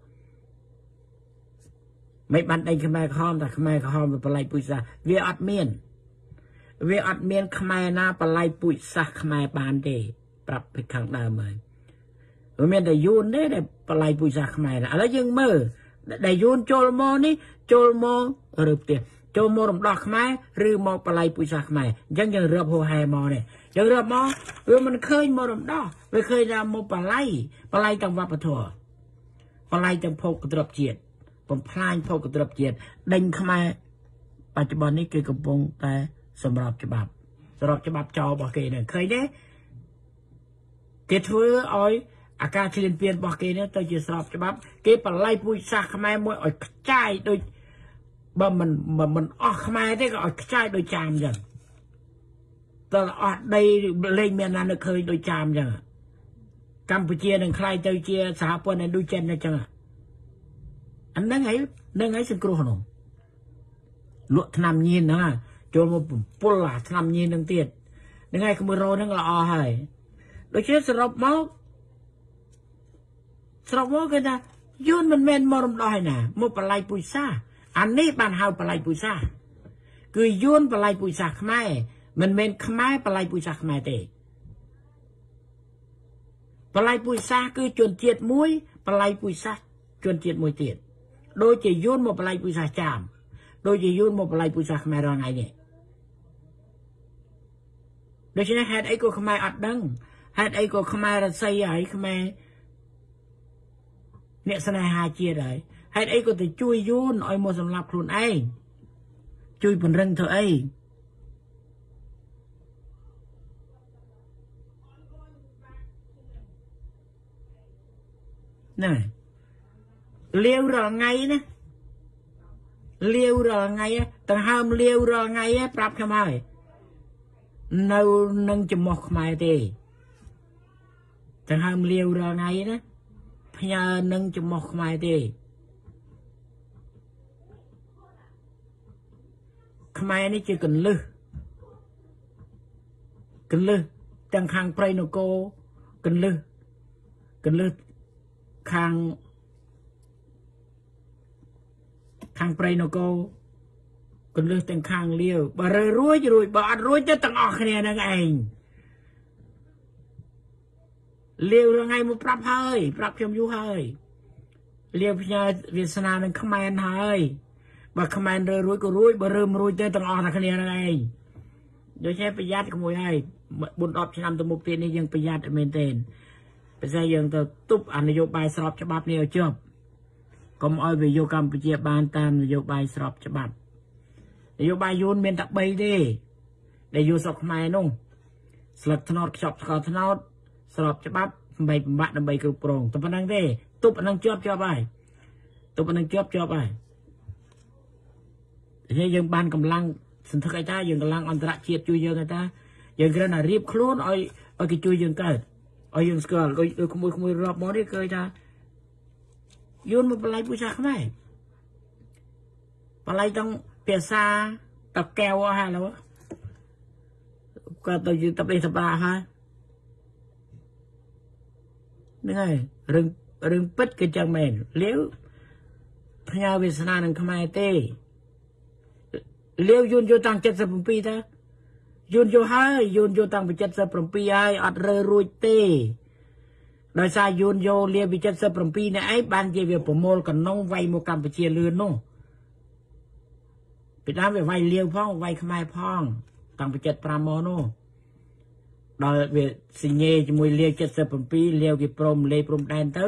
មិនបានដេញខ្មែរក្រហមតែខ្មែរក្រហមវាបល័យពុជសាសវាអត់មាន វាអត់មាន ខ្មែរណាបល័យពុជសាសខ្មែរបានទេ ប្រាប់ពីខាងដើមហើយវាមានតែយួនទេដែលបល័យពុជសាសខ្មែរឥឡូវយើងមើលដែលយួនចូលមកនេះចូលមកឬផ្ទះចូលមករំដោះខ្មែរឬមកបល័យពុជសាសខ្មែរអញ្ចឹងយើងរាប់ហោហែមកនេះ យើងរាប់មកវាមិនឃើញមករំដោះវាឃើញថាមកបល័យបល័យទាំងវប្បធម៌បល័យទាំងភោគទ្រព្យជាតិបំផ្លាញភោគទ្រព្យជាតិដេញខ្មែរបច្ចុប្បន្ននេះគេកំពុងតែសម្របច្បាប់សម្របច្បាប់ចោលរបស់គេនឹងឃើញទេគេធ្វើឲ្យអាការឈ្លានពានរបស់គេនេះទៅជាស្របច្បាប់ គេបល័យពូជសាសខ្មែរមួយឲ្យខ្ចាយដូចបើមិនមិនអស់ខ្មែរទេក៏ឲ្យខ្ចាយដូចចាមអញ្ចឹង តើអស់ដីលេងមានណានៅឃើញដូចចាមអញ្ចឹងកម្ពុជានឹងខ្លាយទៅជាសហព័ន្ធឥណ្ឌូចិនអញ្ចឹងអាហ្នឹងហើយហ្នឹងហើយសង្គ្រោះនោះលក់ថ្នាំញៀនហ្នឹងចូលមកបំពុលអាថ្នាំញៀនហ្នឹងទៀតហ្នឹងហើយក្មួយរោហ្នឹងល្អហើយដូច្នេះសរុបមកសរុបមកគេថាយួនមិនមែនមករំដោះឯណាមកបល័យពុយសាអានេះបានហៅបល័យពុយសាគឺយួនបល័យពុយសាខ្មែរ មិនមែនខ្មែរបល័យពុយសាខ្មែរទេបល័យពុយសាគឺជនជាតិមួយបល័យពុយសាជនជាតិមួយទៀតដូចជាយួនមកបល័យពុយសាចាមដូចជាយួនមកបល័យពុយសាខ្មែររងថ្ងៃនេះដូច្នេះហេតុអីក៏ខ្មែរអត់ដឹងហេតុអីក៏ខ្មែររស័យហើយខ្មែរអ្នកស្នេហាជាតិហើយហេតុអីក៏ទៅជួយយួនឲ្យមកសម្លាប់ខ្លួនឯងជួយពង្រឹងធ្វើអី ណែលាវរាល់ថ្ងៃណាលាវរាល់ថ្ងៃដង្ហើមលាវរាល់ថ្ងៃប្រាប់ខ្ញុំហើយនៅនឹងចំោះខ្មែរទេដង្ហើមលាវរាល់ថ្ងៃណាផ្ញើនឹងចំោះខ្មែរទេខ្មែរនេះជាកន្លឹះកន្លឹះទាំងខាងប្រៃនគរកន្លឹះកន្លឹះ ខាងខាងប្រៃនគរកន្លឹះទាំងខាងលាវបើរើរួចរួចបើអត់រួចទៅទាំងអស់គ្នានឹងឯងលាវរងៃមកប្រាប់ហើយ ប្រាប់ខ្ញុំយូរហើយលាវផ្ញើវាសនានឹងខ្មែរហើយបើខ្មែររើរួចក៏រួចបើរើមិនរួចទៅទាំងអស់តែគ្នានឹងឯងដូច្នេះប្រយ័ត្នក្មួយហើយ4 10ឆ្នាំទៅមុខទៀតនេះយើងប្រយ័ត្នមែនទែន ប្រសិនយើងទៅទប់អនយោបាយស្របច្បាប់នេះឲ្យជាប់កុំឲ្យវាយកកម្ពុជាបានតាមនយោបាយស្របច្បាប់នយោបាយយួនមានតែ3ទេដែលយកស្រុកខ្មែរនោះស្លឹកថ្នោតខ្ចប់ស្ករថ្នោតស្របច្បាប់ដើម្បីបំបាក់ដើម្បីគ្រប់គ្រងតែប៉ុណ្្នឹងទេទប់អានឹងជាប់ជាប់ហើយទប់អានឹងជាប់ជាប់ហើយហើយយើងបានកម្លាំងសន្ធឹកអីតាយើងកម្លាំងអន្តរជាតិជួយយើងអីតាយើងគ្រាន់តែរៀបខ្លួនឲ្យឲ្យគេជួយយើងកើត ឲ្យយើងស្គាល់ដូចក្មួយក្មួយរាប់មកនេះឃើញថាយួនមកបល័យពូសាខ្មែរបល័យទាំងភាសាតកែវហើយឡូវគាត់ទៅយើងទៅនេះទៅបាហើយហ្នឹងហើយរឿងរឿងពិតគឺចឹងមែនលាវផ្ញើវាសនានឹងខ្មែរទេលាវយួនយកតាំង77តា យួនយកហើយយួនយកតាំងពី77ហើយអត់រើរួចទេដោយសារយួនយកលាវពី77នេះឯងបានជាវាប្រមូលកណុងវាយមកកម្ពុជាលឿននោះពីដើមវាវាយលាវផងវាយខ្មែរផង តាំងពី75មកនោះដល់វាសញ្ញេជាមួយលាវ77លាវគេព្រមលេព្រំដែនទៅ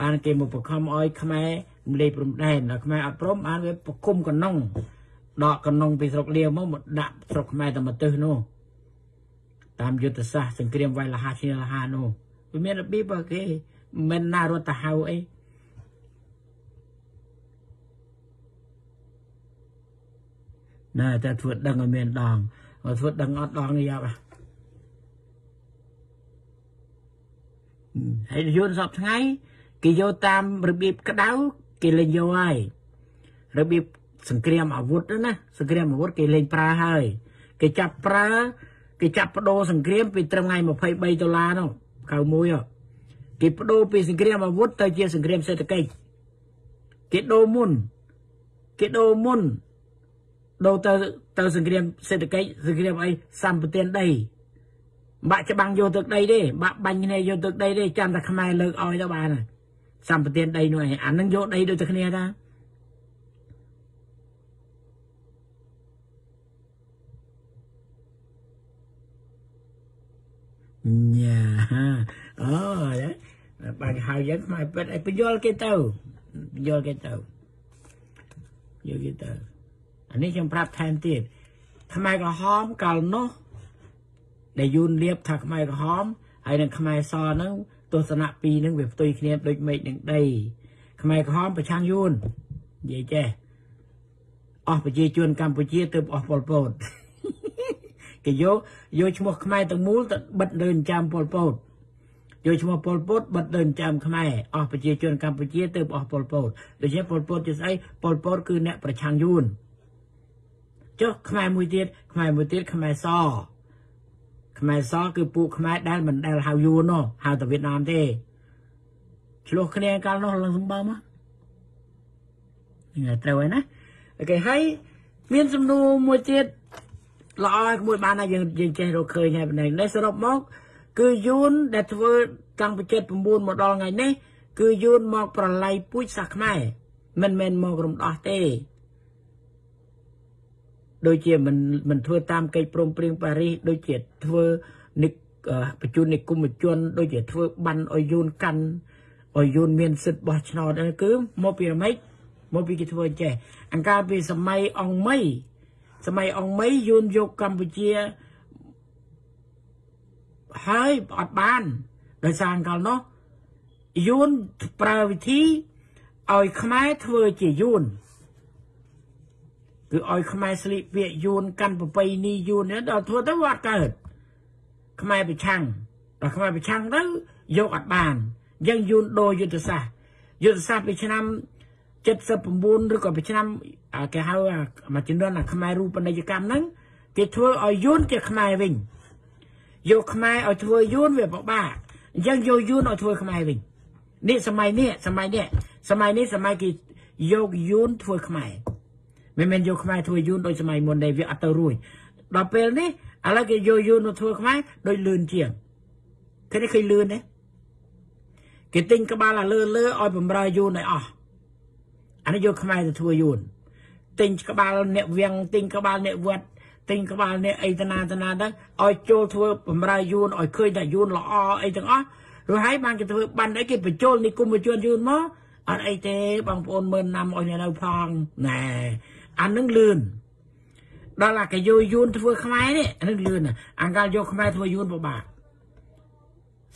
បានគេមកបង្ខំឲ្យខ្មែររំលេចព្រំដែនដល់ខ្មែរអត់ព្រមបានវាប្រគុំកណុង ដកកណុងពីស្រុកលាវមកមកដាក់ស្រុកខ្មែរតែមកទឹះនោះតាមយុទ្ធសាស្ត្រសង្គ្រាមវៃលហាឈ្នះលហានោះវាមានរបៀបរបស់គេមិនណារត់ទៅហៅអីណែតែធ្វើដឹងឲ្យមានដងបើធ្វើដឹងអត់ដងនេះយ៉ាប់ហ่ะហើយយន្តសពថ្ងៃគេយកតាមរបៀបក្តៅគេលេងយកហើយរបៀប សង្គ្រាមអាវុធណាសង្គ្រាមអាវុធគេលេងប្រើហើយគេចាប់ប្រើគេចាប់បដូរសង្គ្រាមពីត្រឹមថ្ងៃ23ដុល្លារនោះ91គេបដូរពីសង្គ្រាមអាវុធទៅជាសង្គ្រាមសេដ្ឋកិច្ចគេដូរមុនគេដូរមុនដូរទៅទៅសង្គ្រាមសេដ្ឋកិច្ចសង្គ្រាមអីសម្បទានដីបាក់ច្បាំងយកទឹកដីទេបាក់បាញ់គ្នាយកទឹកដីទេចាំតែខ្មែរលើកឲ្យទៅបានសម្បទានដីនោះឯងអានឹងយកដីដូចតែគ្នាតា ញ៉ាអូបាញ់ហើយយើងខ្មែរពិតឲ្យបញ្យល់គេទៅបញ្យល់គេទៅយកគេទៅអានេះខ្ញុំប្រាប់ថែមទៀតខ្មែរក្រហមកាលនោះដែលយូនលៀបថាខ្មែរក្រហមហើយនឹងខ្មែរសហ្នឹងទស្សនៈពីរហ្នឹងវាផ្ទុយគ្នាដូចមេឃនឹងដីខ្មែរក្រហមប្រឆាំងយួននិយាយចេះអស់ប្រជាជនកម្ពុជាទើបអស់ប៉ុលពត គេយកយកឈ្មោះខ្មែរទាំងមូលទៅបិទលើចាំប៉ុលពតយកឈ្មោះប៉ុលពតបិទលើចាំខ្មែរអស់ប្រជាជនកម្ពុជាទើបអស់ប៉ុលពតដូច្នេះប៉ុលពតជាស្អីប៉ុលពតគឺអ្នកប្រឆាំងយួនចុះខ្មែរមួយទៀតខ្មែរមួយទៀតខ្មែរសខ្មែរសគឺពួកខ្មែរដែលមិនដែលហៅយួននោះហៅតែវៀតណាមទេឆ្លោះគ្នាកាលនោះឡើងសម្បើមកហ្នឹងត្រូវហើយណាអូខេហើយមានសំណួរមួយទៀត ល្អមួយបានហើយយើងយើងចេះរកឃើញហើយបណ្ដឹងនេះសរុបមក គឺយួនដែលធ្វើតាំងពី79មកដល់ថ្ងៃនេះគឺយួនមកប្រឡ័យពូជសាសខ្មែរមិនមែនមករំដោះទេដូចជាមិនមិនធ្វើតាមកិច្ចព្រមព្រៀងប៉ារីសដូចជាធ្វើនិកបញ្ជូននិគមជន ដូចជាធ្វើបានឲ្យយូនកាន់ឲ្យយូនមានសិទ្ធិបោះឆ្នោតគឺមកពីម៉េចមកពីគេធ្វើចេះអង្ការពីសម័យអង្គមី សម័យអង្គមីយូនយកកម្ពុជាហើយអត់បានដោយសារកាលនោះយូនប្រើវិធីឲ្យខ្មែរធ្វើជាយូនគឺឲ្យខ្មែរស្លៀកពាក់យួនកាន់ប្របីនីយួនដល់ធ្វើទៅវត្តកើតខ្មែរប្រឆាំងដល់ខ្មែរប្រឆាំងទៅយកអត់បានយើងយួនដូរយុទ្ធសាស្ត្រយុទ្ធសាស្ត្រពីឆ្នាំ 79ឬក៏ពីឆ្នាំគេហៅមួយចំនួនខ្មែររូបនីយកម្មហ្នឹងគេធ្វើឲ្យយួនជាខ្មែរវិញយកខ្មែរឲ្យធ្វើយួនវាពិបាកអញ្ចឹងយកយួនឲ្យធ្វើខ្មែរវិញនេះសម័យនេះសម័យនេះសម័យនេះសម័យគេយកយួនធ្វើខ្មែរមិនមែនយកខ្មែរធ្វើយូនដូចសម័យមុនដែរវាអត់ទៅរួចដល់ពេលនេះឥឡូវគេយកយូនមកធ្វើខ្មែរដូចលឿនជាងឃើញឃើញលឿនទេគេទិញក្បាលអាលើលើឲ្យបំរើយូនឲ្យអស់ អានេះយកខ្មែរទៅធ្វើយូនទិញក្បាលអ្នកវាំងទិញក្បាលអ្នកវត្តទិញក្បាលអ្នកអីតាណាតាណាទៅឲ្យចូលធ្វើបំរើយូនឲ្យឃើញថាយូនល្អអីទាំងអស់រួចហើយបានគេធ្វើបានអីគេបញ្ចូលនិគមជនយូនមកអត់អីទេបងប្អូនមើលណាំឲ្យនៅផងណែអានឹងលឿនដល់អាគេយកយួនធ្វើខ្មែរនេះអានឹងលឿនអង្កលយកខ្មែរធ្វើយួនពិបាក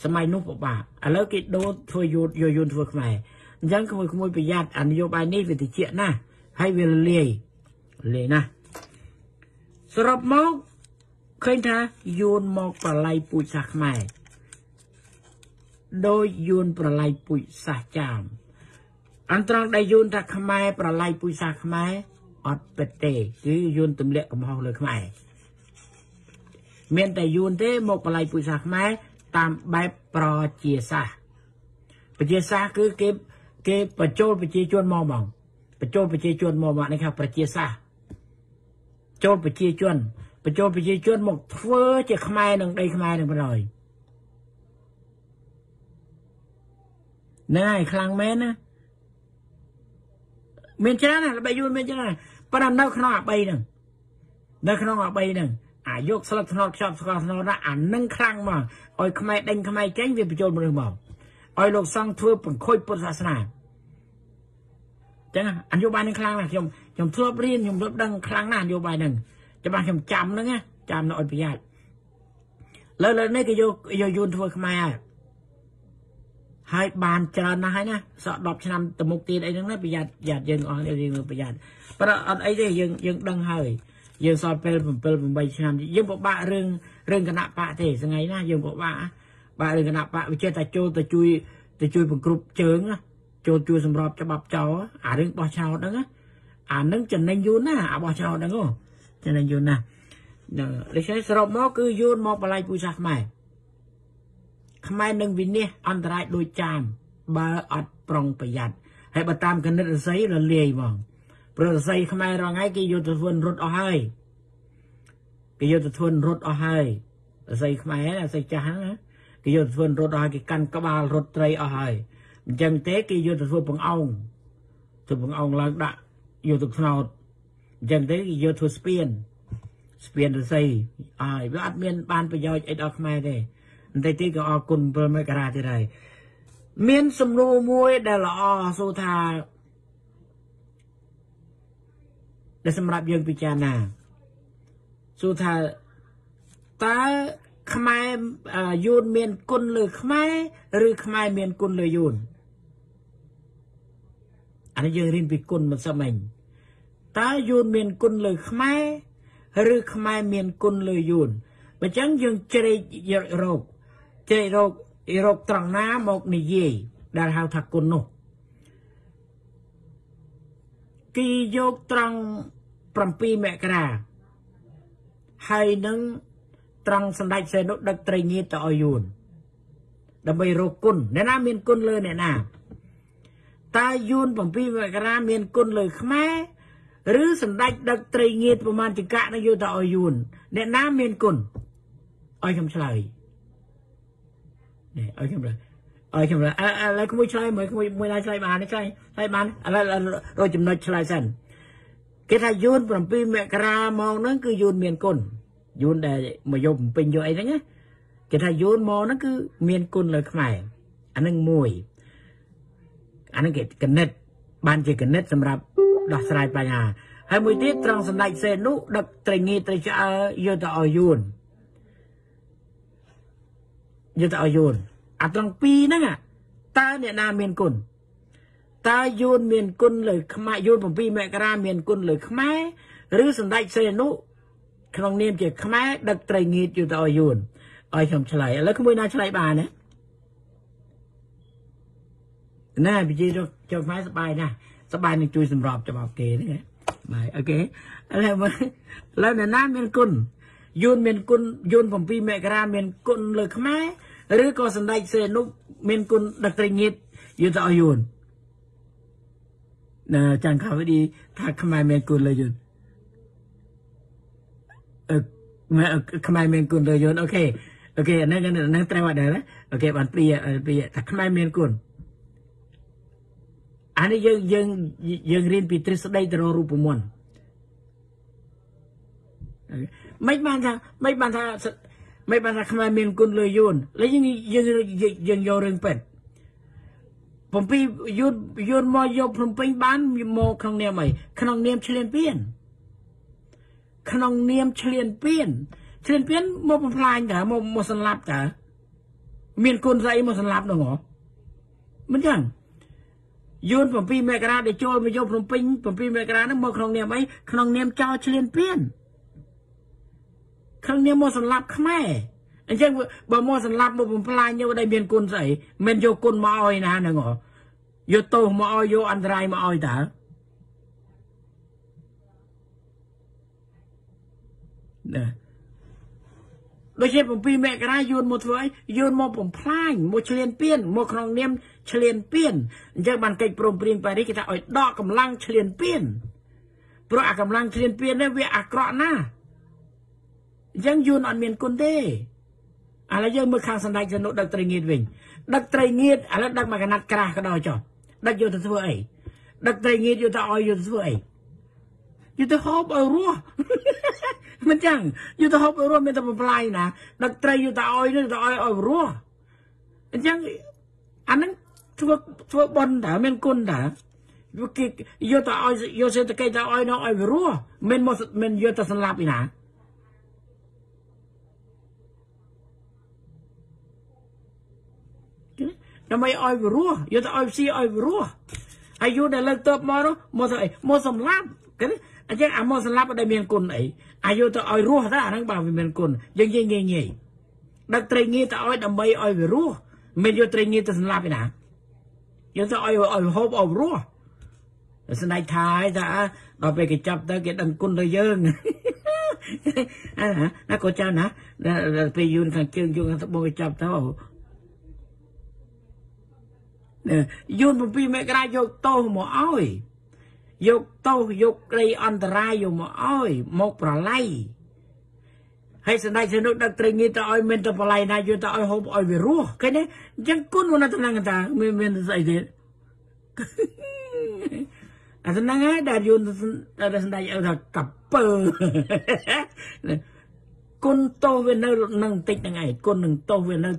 សម័យនោះពិបាកឥឡូវគេដូរធ្វើយួនយកយួនធ្វើខ្មែរ អញ្ចឹងក្មួយក្មួយប្រយ័ត្នអានយោបាយនេះវាតិចណាស់ហើយវាលាយលាយណាស់សរុបមកឃើញថាយួនមកប្រឡ័យពូជសាសខ្មែរដោយយួនប្រឡ័យពូជសាសចាមអន្តរងដែលយួនថាខ្មែរប្រឡ័យពូជសាសខ្មែរអត់ពិតទេគឺយួនទម្លាក់កំហុសលើខ្មែរមានតែយួនទេមកបល័យពុសាខ្មែរតាមបែបប្រជាសាស្ត្រប្រជាសាស្ត្រគឺគេ គេបញ្ចូលប្រជាជនមកហ្មងបញ្ចូលប្រជាជនមកមកនេះថាប្រជាសាស្ត្រចូលប្រជាជនបញ្ចូលប្រជាជនមកធ្វើជាខ្មែរនឹងដីខ្មែរនឹងបណ្ដោយណែខ្លាំងមែនណាមានច្រើនណាស់ល្បីយួនមានច្រើនប៉ុន្តែនៅក្នុងអា3ហ្នឹងនៅក្នុងអា3ហ្នឹងអាយកស្លឹកថ្នោតខ្ចប់ស្ករថ្នោតណាអានឹងខ្លាំងមកឲ្យខ្មែរដេញខ្មែរចេញវាបញ្ចូលមនុស្សមក ឲ្យលោកសង្ឃធ្វើបង្ខូចពុទ្ធសាសនាចឹងណានយោបាយនឹងខ្លាំងណាស់ខ្ញុំខ្ញុំធ្លាប់រៀនខ្ញុំធ្លាប់ដឹងខ្លាំងណាស់នយោបាយហ្នឹងច្បាស់ខ្ញុំចាំហ្នឹងណាចាំនៅឲ្យប្រយ័ត្នលើលើនេះគេយកយកយួនធ្វើខ្មែរហើយបានច្រើនណាស់ហើយណាសក់10ឆ្នាំទៅមុខទៀតអីហ្នឹងណាប្រយ័ត្នប្រយ័ត្នយើងអស់យើងប្រយ័ត្នប៉ុន្តែអត់អីទេយើងយើងដឹងហើយយើងសល់ពេល7 8ឆ្នាំយើងពិបាករឿងរឿងគណៈបកទេសថ្ងៃណាយើងពិបាក បាក់រឿងគណៈបកវាចេះតែចូលទៅជួយទៅជួយបង្គ្រប់ជើងណាចូលជួយសម្របច្បាប់ចោលអារឿងបោះឆ្នោតហ្នឹងណាអានឹងចំណេញយូរណាស់អាបោះឆ្នោតហ្នឹងហ៎ចំណេញយូរណាស់ហ្នឹងដូច្នេះសរុបមកគឺយូរមកបល័យពូសាសខ្មែរខ្មែរនឹងវិនិច្ឆ័យអន្តរាយដូចចាមបើអត់ប្រុងប្រយ័ត្នហើយបើតាមកណិតរស័យរលាយហ្មងព្រោះរស័យខ្មែររងថ្ងៃគេយកទៅធ្វើរត់អស់ហើយគេយកទៅធ្វើរត់អស់ហើយរស័យខ្មែររស័យចាស់ហ្នឹង គេយកទៅធ្វើរត់អស់ហើយគេកាន់ក្បាលរត់ត្រីអស់ហើយអញ្ចឹងទេគេយកទៅធ្វើបង្អោងធ្វើបង្អោងឡើងដាក់យកទៅខ្នោតអញ្ចឹងទេគេយកធ្វើស្ពានស្ពានរស័យអើយវាអត់មានបានប្រយោជន៍អីដល់ខ្មែរទេបន្តិចទៀតក៏អរគុណ7មករាទៀតហើយមានសំណួរមួយដែលល្អសួរថាដែលសម្រាប់យើងពិចារណាសួរថាតើ ខ្មែរយួនមានគុណលើខ្មែរឬខ្មែរមានគុណលើយួនអានេះយើងរៀនពីគុណមិនសមមិញតើយួនមានគុណលើខ្មែរឬខ្មែរមានគុណលើយួនបើចឹងយើងជ្រែករោគជ្រែករោគរោគត្រង់ណាមកនិយាយដែលហៅថាគុណនោះគេយកត្រង់7មករាហើយនឹង ត្រង់សម្ដេចសេនុដឹកត្រីងៀតទៅឲ្យយួនដើម្បីរកគុណអ្នកណាមានគុណលើអ្នកណាតើយួន7មករាមានគុណលើខ្មែរឬសម្ដេចដឹកត្រីងៀតប្រមាណចង្កាក់នឹងយកទៅឲ្យយួនអ្នកណាមានគុណឲ្យខ្ញុំឆ្លើយនេះឲ្យខ្ញុំឲ្យខ្ញុំឥឡូវក្មួយឆ្លើយមើលក្មួយមួយណាឆ្លើយបានឆ្លើយឆ្លើយបានឥឡូវរកចំណុចឆ្លើយសិនគេថាយួន7មករាមកហ្នឹងគឺយួនមានគុណ យួនដែលមកយកបំពេញយកអីហ្នឹងណាគេថាយួនមកហ្នឹងគឺមានគុណលើខ្មែរអាហ្នឹងមួយអាហ្នឹងគេកណិត បានជាកណិតសម្រាប់ដោះស្រាយបញ្ហាហើយមួយទៀតត្រង់សម្ដេចសេនុដឹកត្រីងីត្រីឆ្អើយកទៅឲ្យយួនយកទៅឲ្យយួនអាត្រង់ពីរហ្នឹងតើអ្នកណាមានគុណតើយួនមានគុណលើខ្មែរយួន7មករាមានគុណលើខ្មែរឬសម្ដេចសេនុ ក្នុងនាមជាខ្មែរដឹកត្រីងៀតយកទៅឲ្យយួនឲ្យខ្ញុំឆ្លើយឥឡូវក្មួយណាឆ្លើយបានណាណាវិជាចុះខ្មែរសบายណាស់សบายនឹងជួយសម្របច្បាប់គេហ្នឹងបាយអូខេឥឡូវឥឡូវអ្នកណាមានគុណយួនមានគុណយួន7មករាមានគុណលើខ្មែរឬក៏សម្ដេចសេនុមានគុណដឹកត្រីងៀតយកទៅឲ្យយួនណាចាំងខាវឌីថាខ្មែរមានគុណលើយួនអឺ ខ្មែរមានគុណលើយួនអូខេអូខេហ្នឹងហ្នឹងត្រូវអត់ដែរអូខេបានព្រាព្រាថាខ្មែរមានគុណអានេះយើងយើងយើងរៀនពីទ្រឹស្ដីទៅរូបមន្តមិនបានថាមិនបានថាមិនបានថាខ្មែរមានគុណលើយួនឡើយយើងយើងយើងយករឿងពេទ្យ7យួនយួនមកយកភ្នំពេញបានមកក្នុងនាមអីក្នុងនាមឆ្លៀនពៀន ក្នុងនាមឆ្លៀនពៀនឆ្លៀនពៀនមកបំផ្លាញតើមកមកសម្លាប់តើមានគុណស្អីមកសម្លាប់នោះហ៎មិនចឹងយួន7មករាដែលចូលមកយកភ្នំពេញ7មករាហ្នឹងមកក្នុងនាមអីក្នុងនាមចោលឆ្លៀនពៀនក្នុងនាមមកសម្លាប់ខ្មែរអញ្ចឹងបើមកសម្លាប់មកបំផ្លាញយកដែលមានគុណស្អីមិនយកគុណមកឲ្យណាហ្នឹងហ៎យកទោសមកឲ្យយកអន្តរាយមកឲ្យតើ ណាដូចជា7មករាយួនមកធ្វើអីយួនមកបំផ្លាញមកឆ្លៀនពៀនមកក្នុងនាមឆ្លៀនពៀនអញ្ចឹងបានកិច្ចព្រមព្រៀងប៉ារីសគេថាឲ្យដកកម្លាំងឆ្លៀនពៀនព្រោះអាកម្លាំងឆ្លៀនពៀននេះវាអាក្រក់ណាស់អញ្ចឹងយួនអត់មានគុណទេឥឡូវយើងមើលខាងសម្ដេចសនុដឹកត្រីងៀតវិញដឹកត្រីងៀតឥឡូវដឹកមកកណាត់ក្រាស់ក៏ដោយចុះដឹកយកទៅធ្វើអីដឹកត្រីងៀតយកទៅឲ្យយកទៅធ្វើអីយកទៅហូបឲ្យរស់ មិនចឹងយកទៅហូបឲ្យរស់មានតែបំផ្លាញណាដឹកត្រីយកទៅឲ្យទៅឲ្យឲ្យរស់អញ្ចឹងអាហ្នឹងធ្វើធ្វើបន់តើមានគុណតើគេយកទៅឲ្យយកសេដ្ឋកិច្ចទៅឲ្យនោះឲ្យវារស់មិនមកមិនយកទៅសម្លាប់ឯណាដើម្បីឲ្យវារស់យកទៅឲ្យស៊ីឲ្យវារស់ហើយយូរដែលលើកតបមកនោះមកទៅអីមកសម្លាប់គេ អញ្ចឹងអាមកសម្លាប់អត់ដែលមានគុណអីអាយកទៅឲ្យរស់ទៅអាហ្នឹងបើវាមានគុណយើងនិយាយងាយងាយដឹកត្រីងាយទៅឲ្យដើម្បីឲ្យវារស់មិនយកត្រីងាយទៅសម្លាប់ឯណាយកទៅឲ្យឲ្យហូបឲ្យរស់ស្នេហ៍ថាយថាដល់ពេលគេចាប់ទៅគេដឹងគុណទៅយើងអើណាក៏ចាំណាពេលយូនខាងជើងយូនខាងត្បូងគេចាប់ទៅយូន7មេក្រាយកតោសមកឲ្យ យកតោសយកក្តីអន្តរាយយកមកឲ្យមកប្រឡ័យហើយស្ដេចសនុកដឹកត្រីងារទៅឲ្យមានទៅប្រឡ័យណាយកទៅឲ្យហូបឲ្យវារស់ឃើញទេអញ្ចឹងគុណមកនៅតំណែងតាមានមានស្អីទៀតអាហ្នឹងហើយដែលយូនដែលស្ដេចឲ្យថាកពើគុណតោសវានៅនឹងតិចហ្នឹងឯងគុណនឹងតោសវានៅ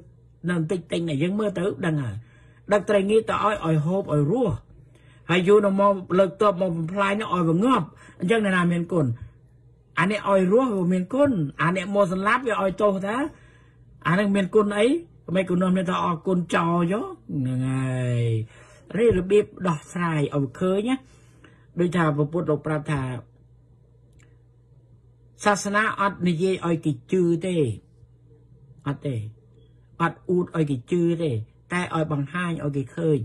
នឹងតិចតិចហ្នឹងយើងមើលទៅដឹងហើយដឹកត្រីងីទៅឲ្យឲ្យហូបឲ្យរស់ ហើយយូរទៅមកលើកតបមកបំផ្លាញឲ្យវាងាប់អញ្ចឹងអ្នកណាមានគុណអានេះឲ្យរស់វាមានគុណអានេះមកសម្លាប់វាឲ្យទោសតាអានេះមានគុណអីមិនគុណនោះមានថាអរគុណចោលយោហ្នឹងហើយនេះរបៀបដោះស្រាយឲ្យឃើញណាដូចថាពពុទ្ធលោកប្រាប់ថាសាសនាអត់និយាយឲ្យគេជឿទេអត់ទេអត់អួតឲ្យគេជឿទេតែឲ្យបង្ហាញឲ្យគេឃើញ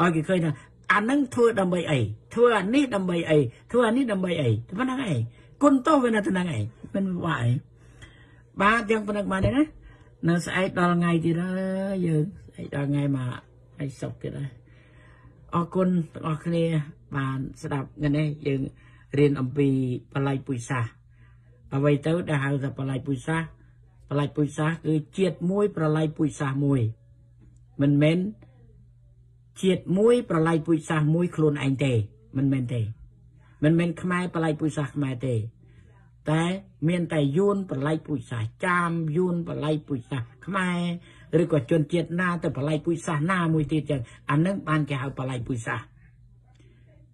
ឲ្យគេឃើញថា អានឹងធ្វើដើម្បីអីធ្វើអានេះដើម្បីអីធ្វើអានេះដើម្បីអីប៉ុណ្ណឹងឯងគុណទោសវានៅទៅហ្នឹងឯងមិនបាក់អីបាទយ៉ាងប៉ុណ្ណឹងបានទេណានៅស្អែកដល់ថ្ងៃទៀតហើយយើងស្អែកដល់ថ្ងៃមកថ្ងៃសុកទៀតហើយអរគុណទាំងអស់គ្នាបានស្ដាប់ថ្ងៃនេះយើងរៀនអំពីបល័យពុយសាសអ្វីទៅដែលហៅថាបល័យពុយសាសបល័យពុយសាសគឺជាតិមួយ ប្រល័យពុយសាសមួយមិនមែន ជាតិមួយប្រឡ័យពុជសាសមួយខ្លួនឯងទេមិនមែនទេ មិនមែនខ្មែរប្រឡ័យពុជសាសខ្មែរទេតែមានតែយួនប្រឡ័យពុជសាសចាមយួនប្រឡ័យពុជសាសខ្មែរឬក៏ជនជាតិណាទៅប្រឡ័យពុជសាសណាមួយទៀតចឹងអានឹងបានគេហៅប្រឡ័យពុជសាស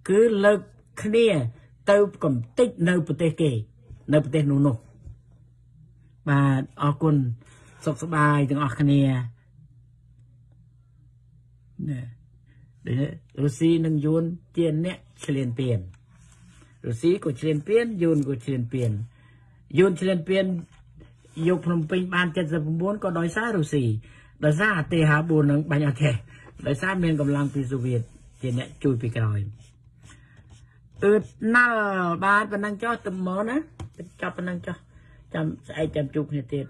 គឺលើកគ្នាទៅកំតិចនៅប្រទេសគេ នៅប្រទេសនោះនោះបាទអរគុណសុខសប្បាយទាំងអស់គ្នាណា ដូចរុស្ស៊ីនិងយួនជាអ្នកឆ្លៀនពៀនរុស្ស៊ីក៏ឆ្លៀនពៀនយួនក៏ឆ្លៀនពៀនយួនឆ្លៀនពៀនយកភ្នំពេញបាន79ក៏ដោយសាររុស្ស៊ីដោយសារអទេហា4នឹងបាញ់អធិដោយសារមានកម្លាំងពីសូវៀតជាអ្នកជួយពីក្រោយអឺណាល់បាទប៉ុណ្ណឹងចុះទៅមកណាចាប់ប៉ុណ្ណឹងចុះចាំស្អែកចាំជួបគ្នាទៀត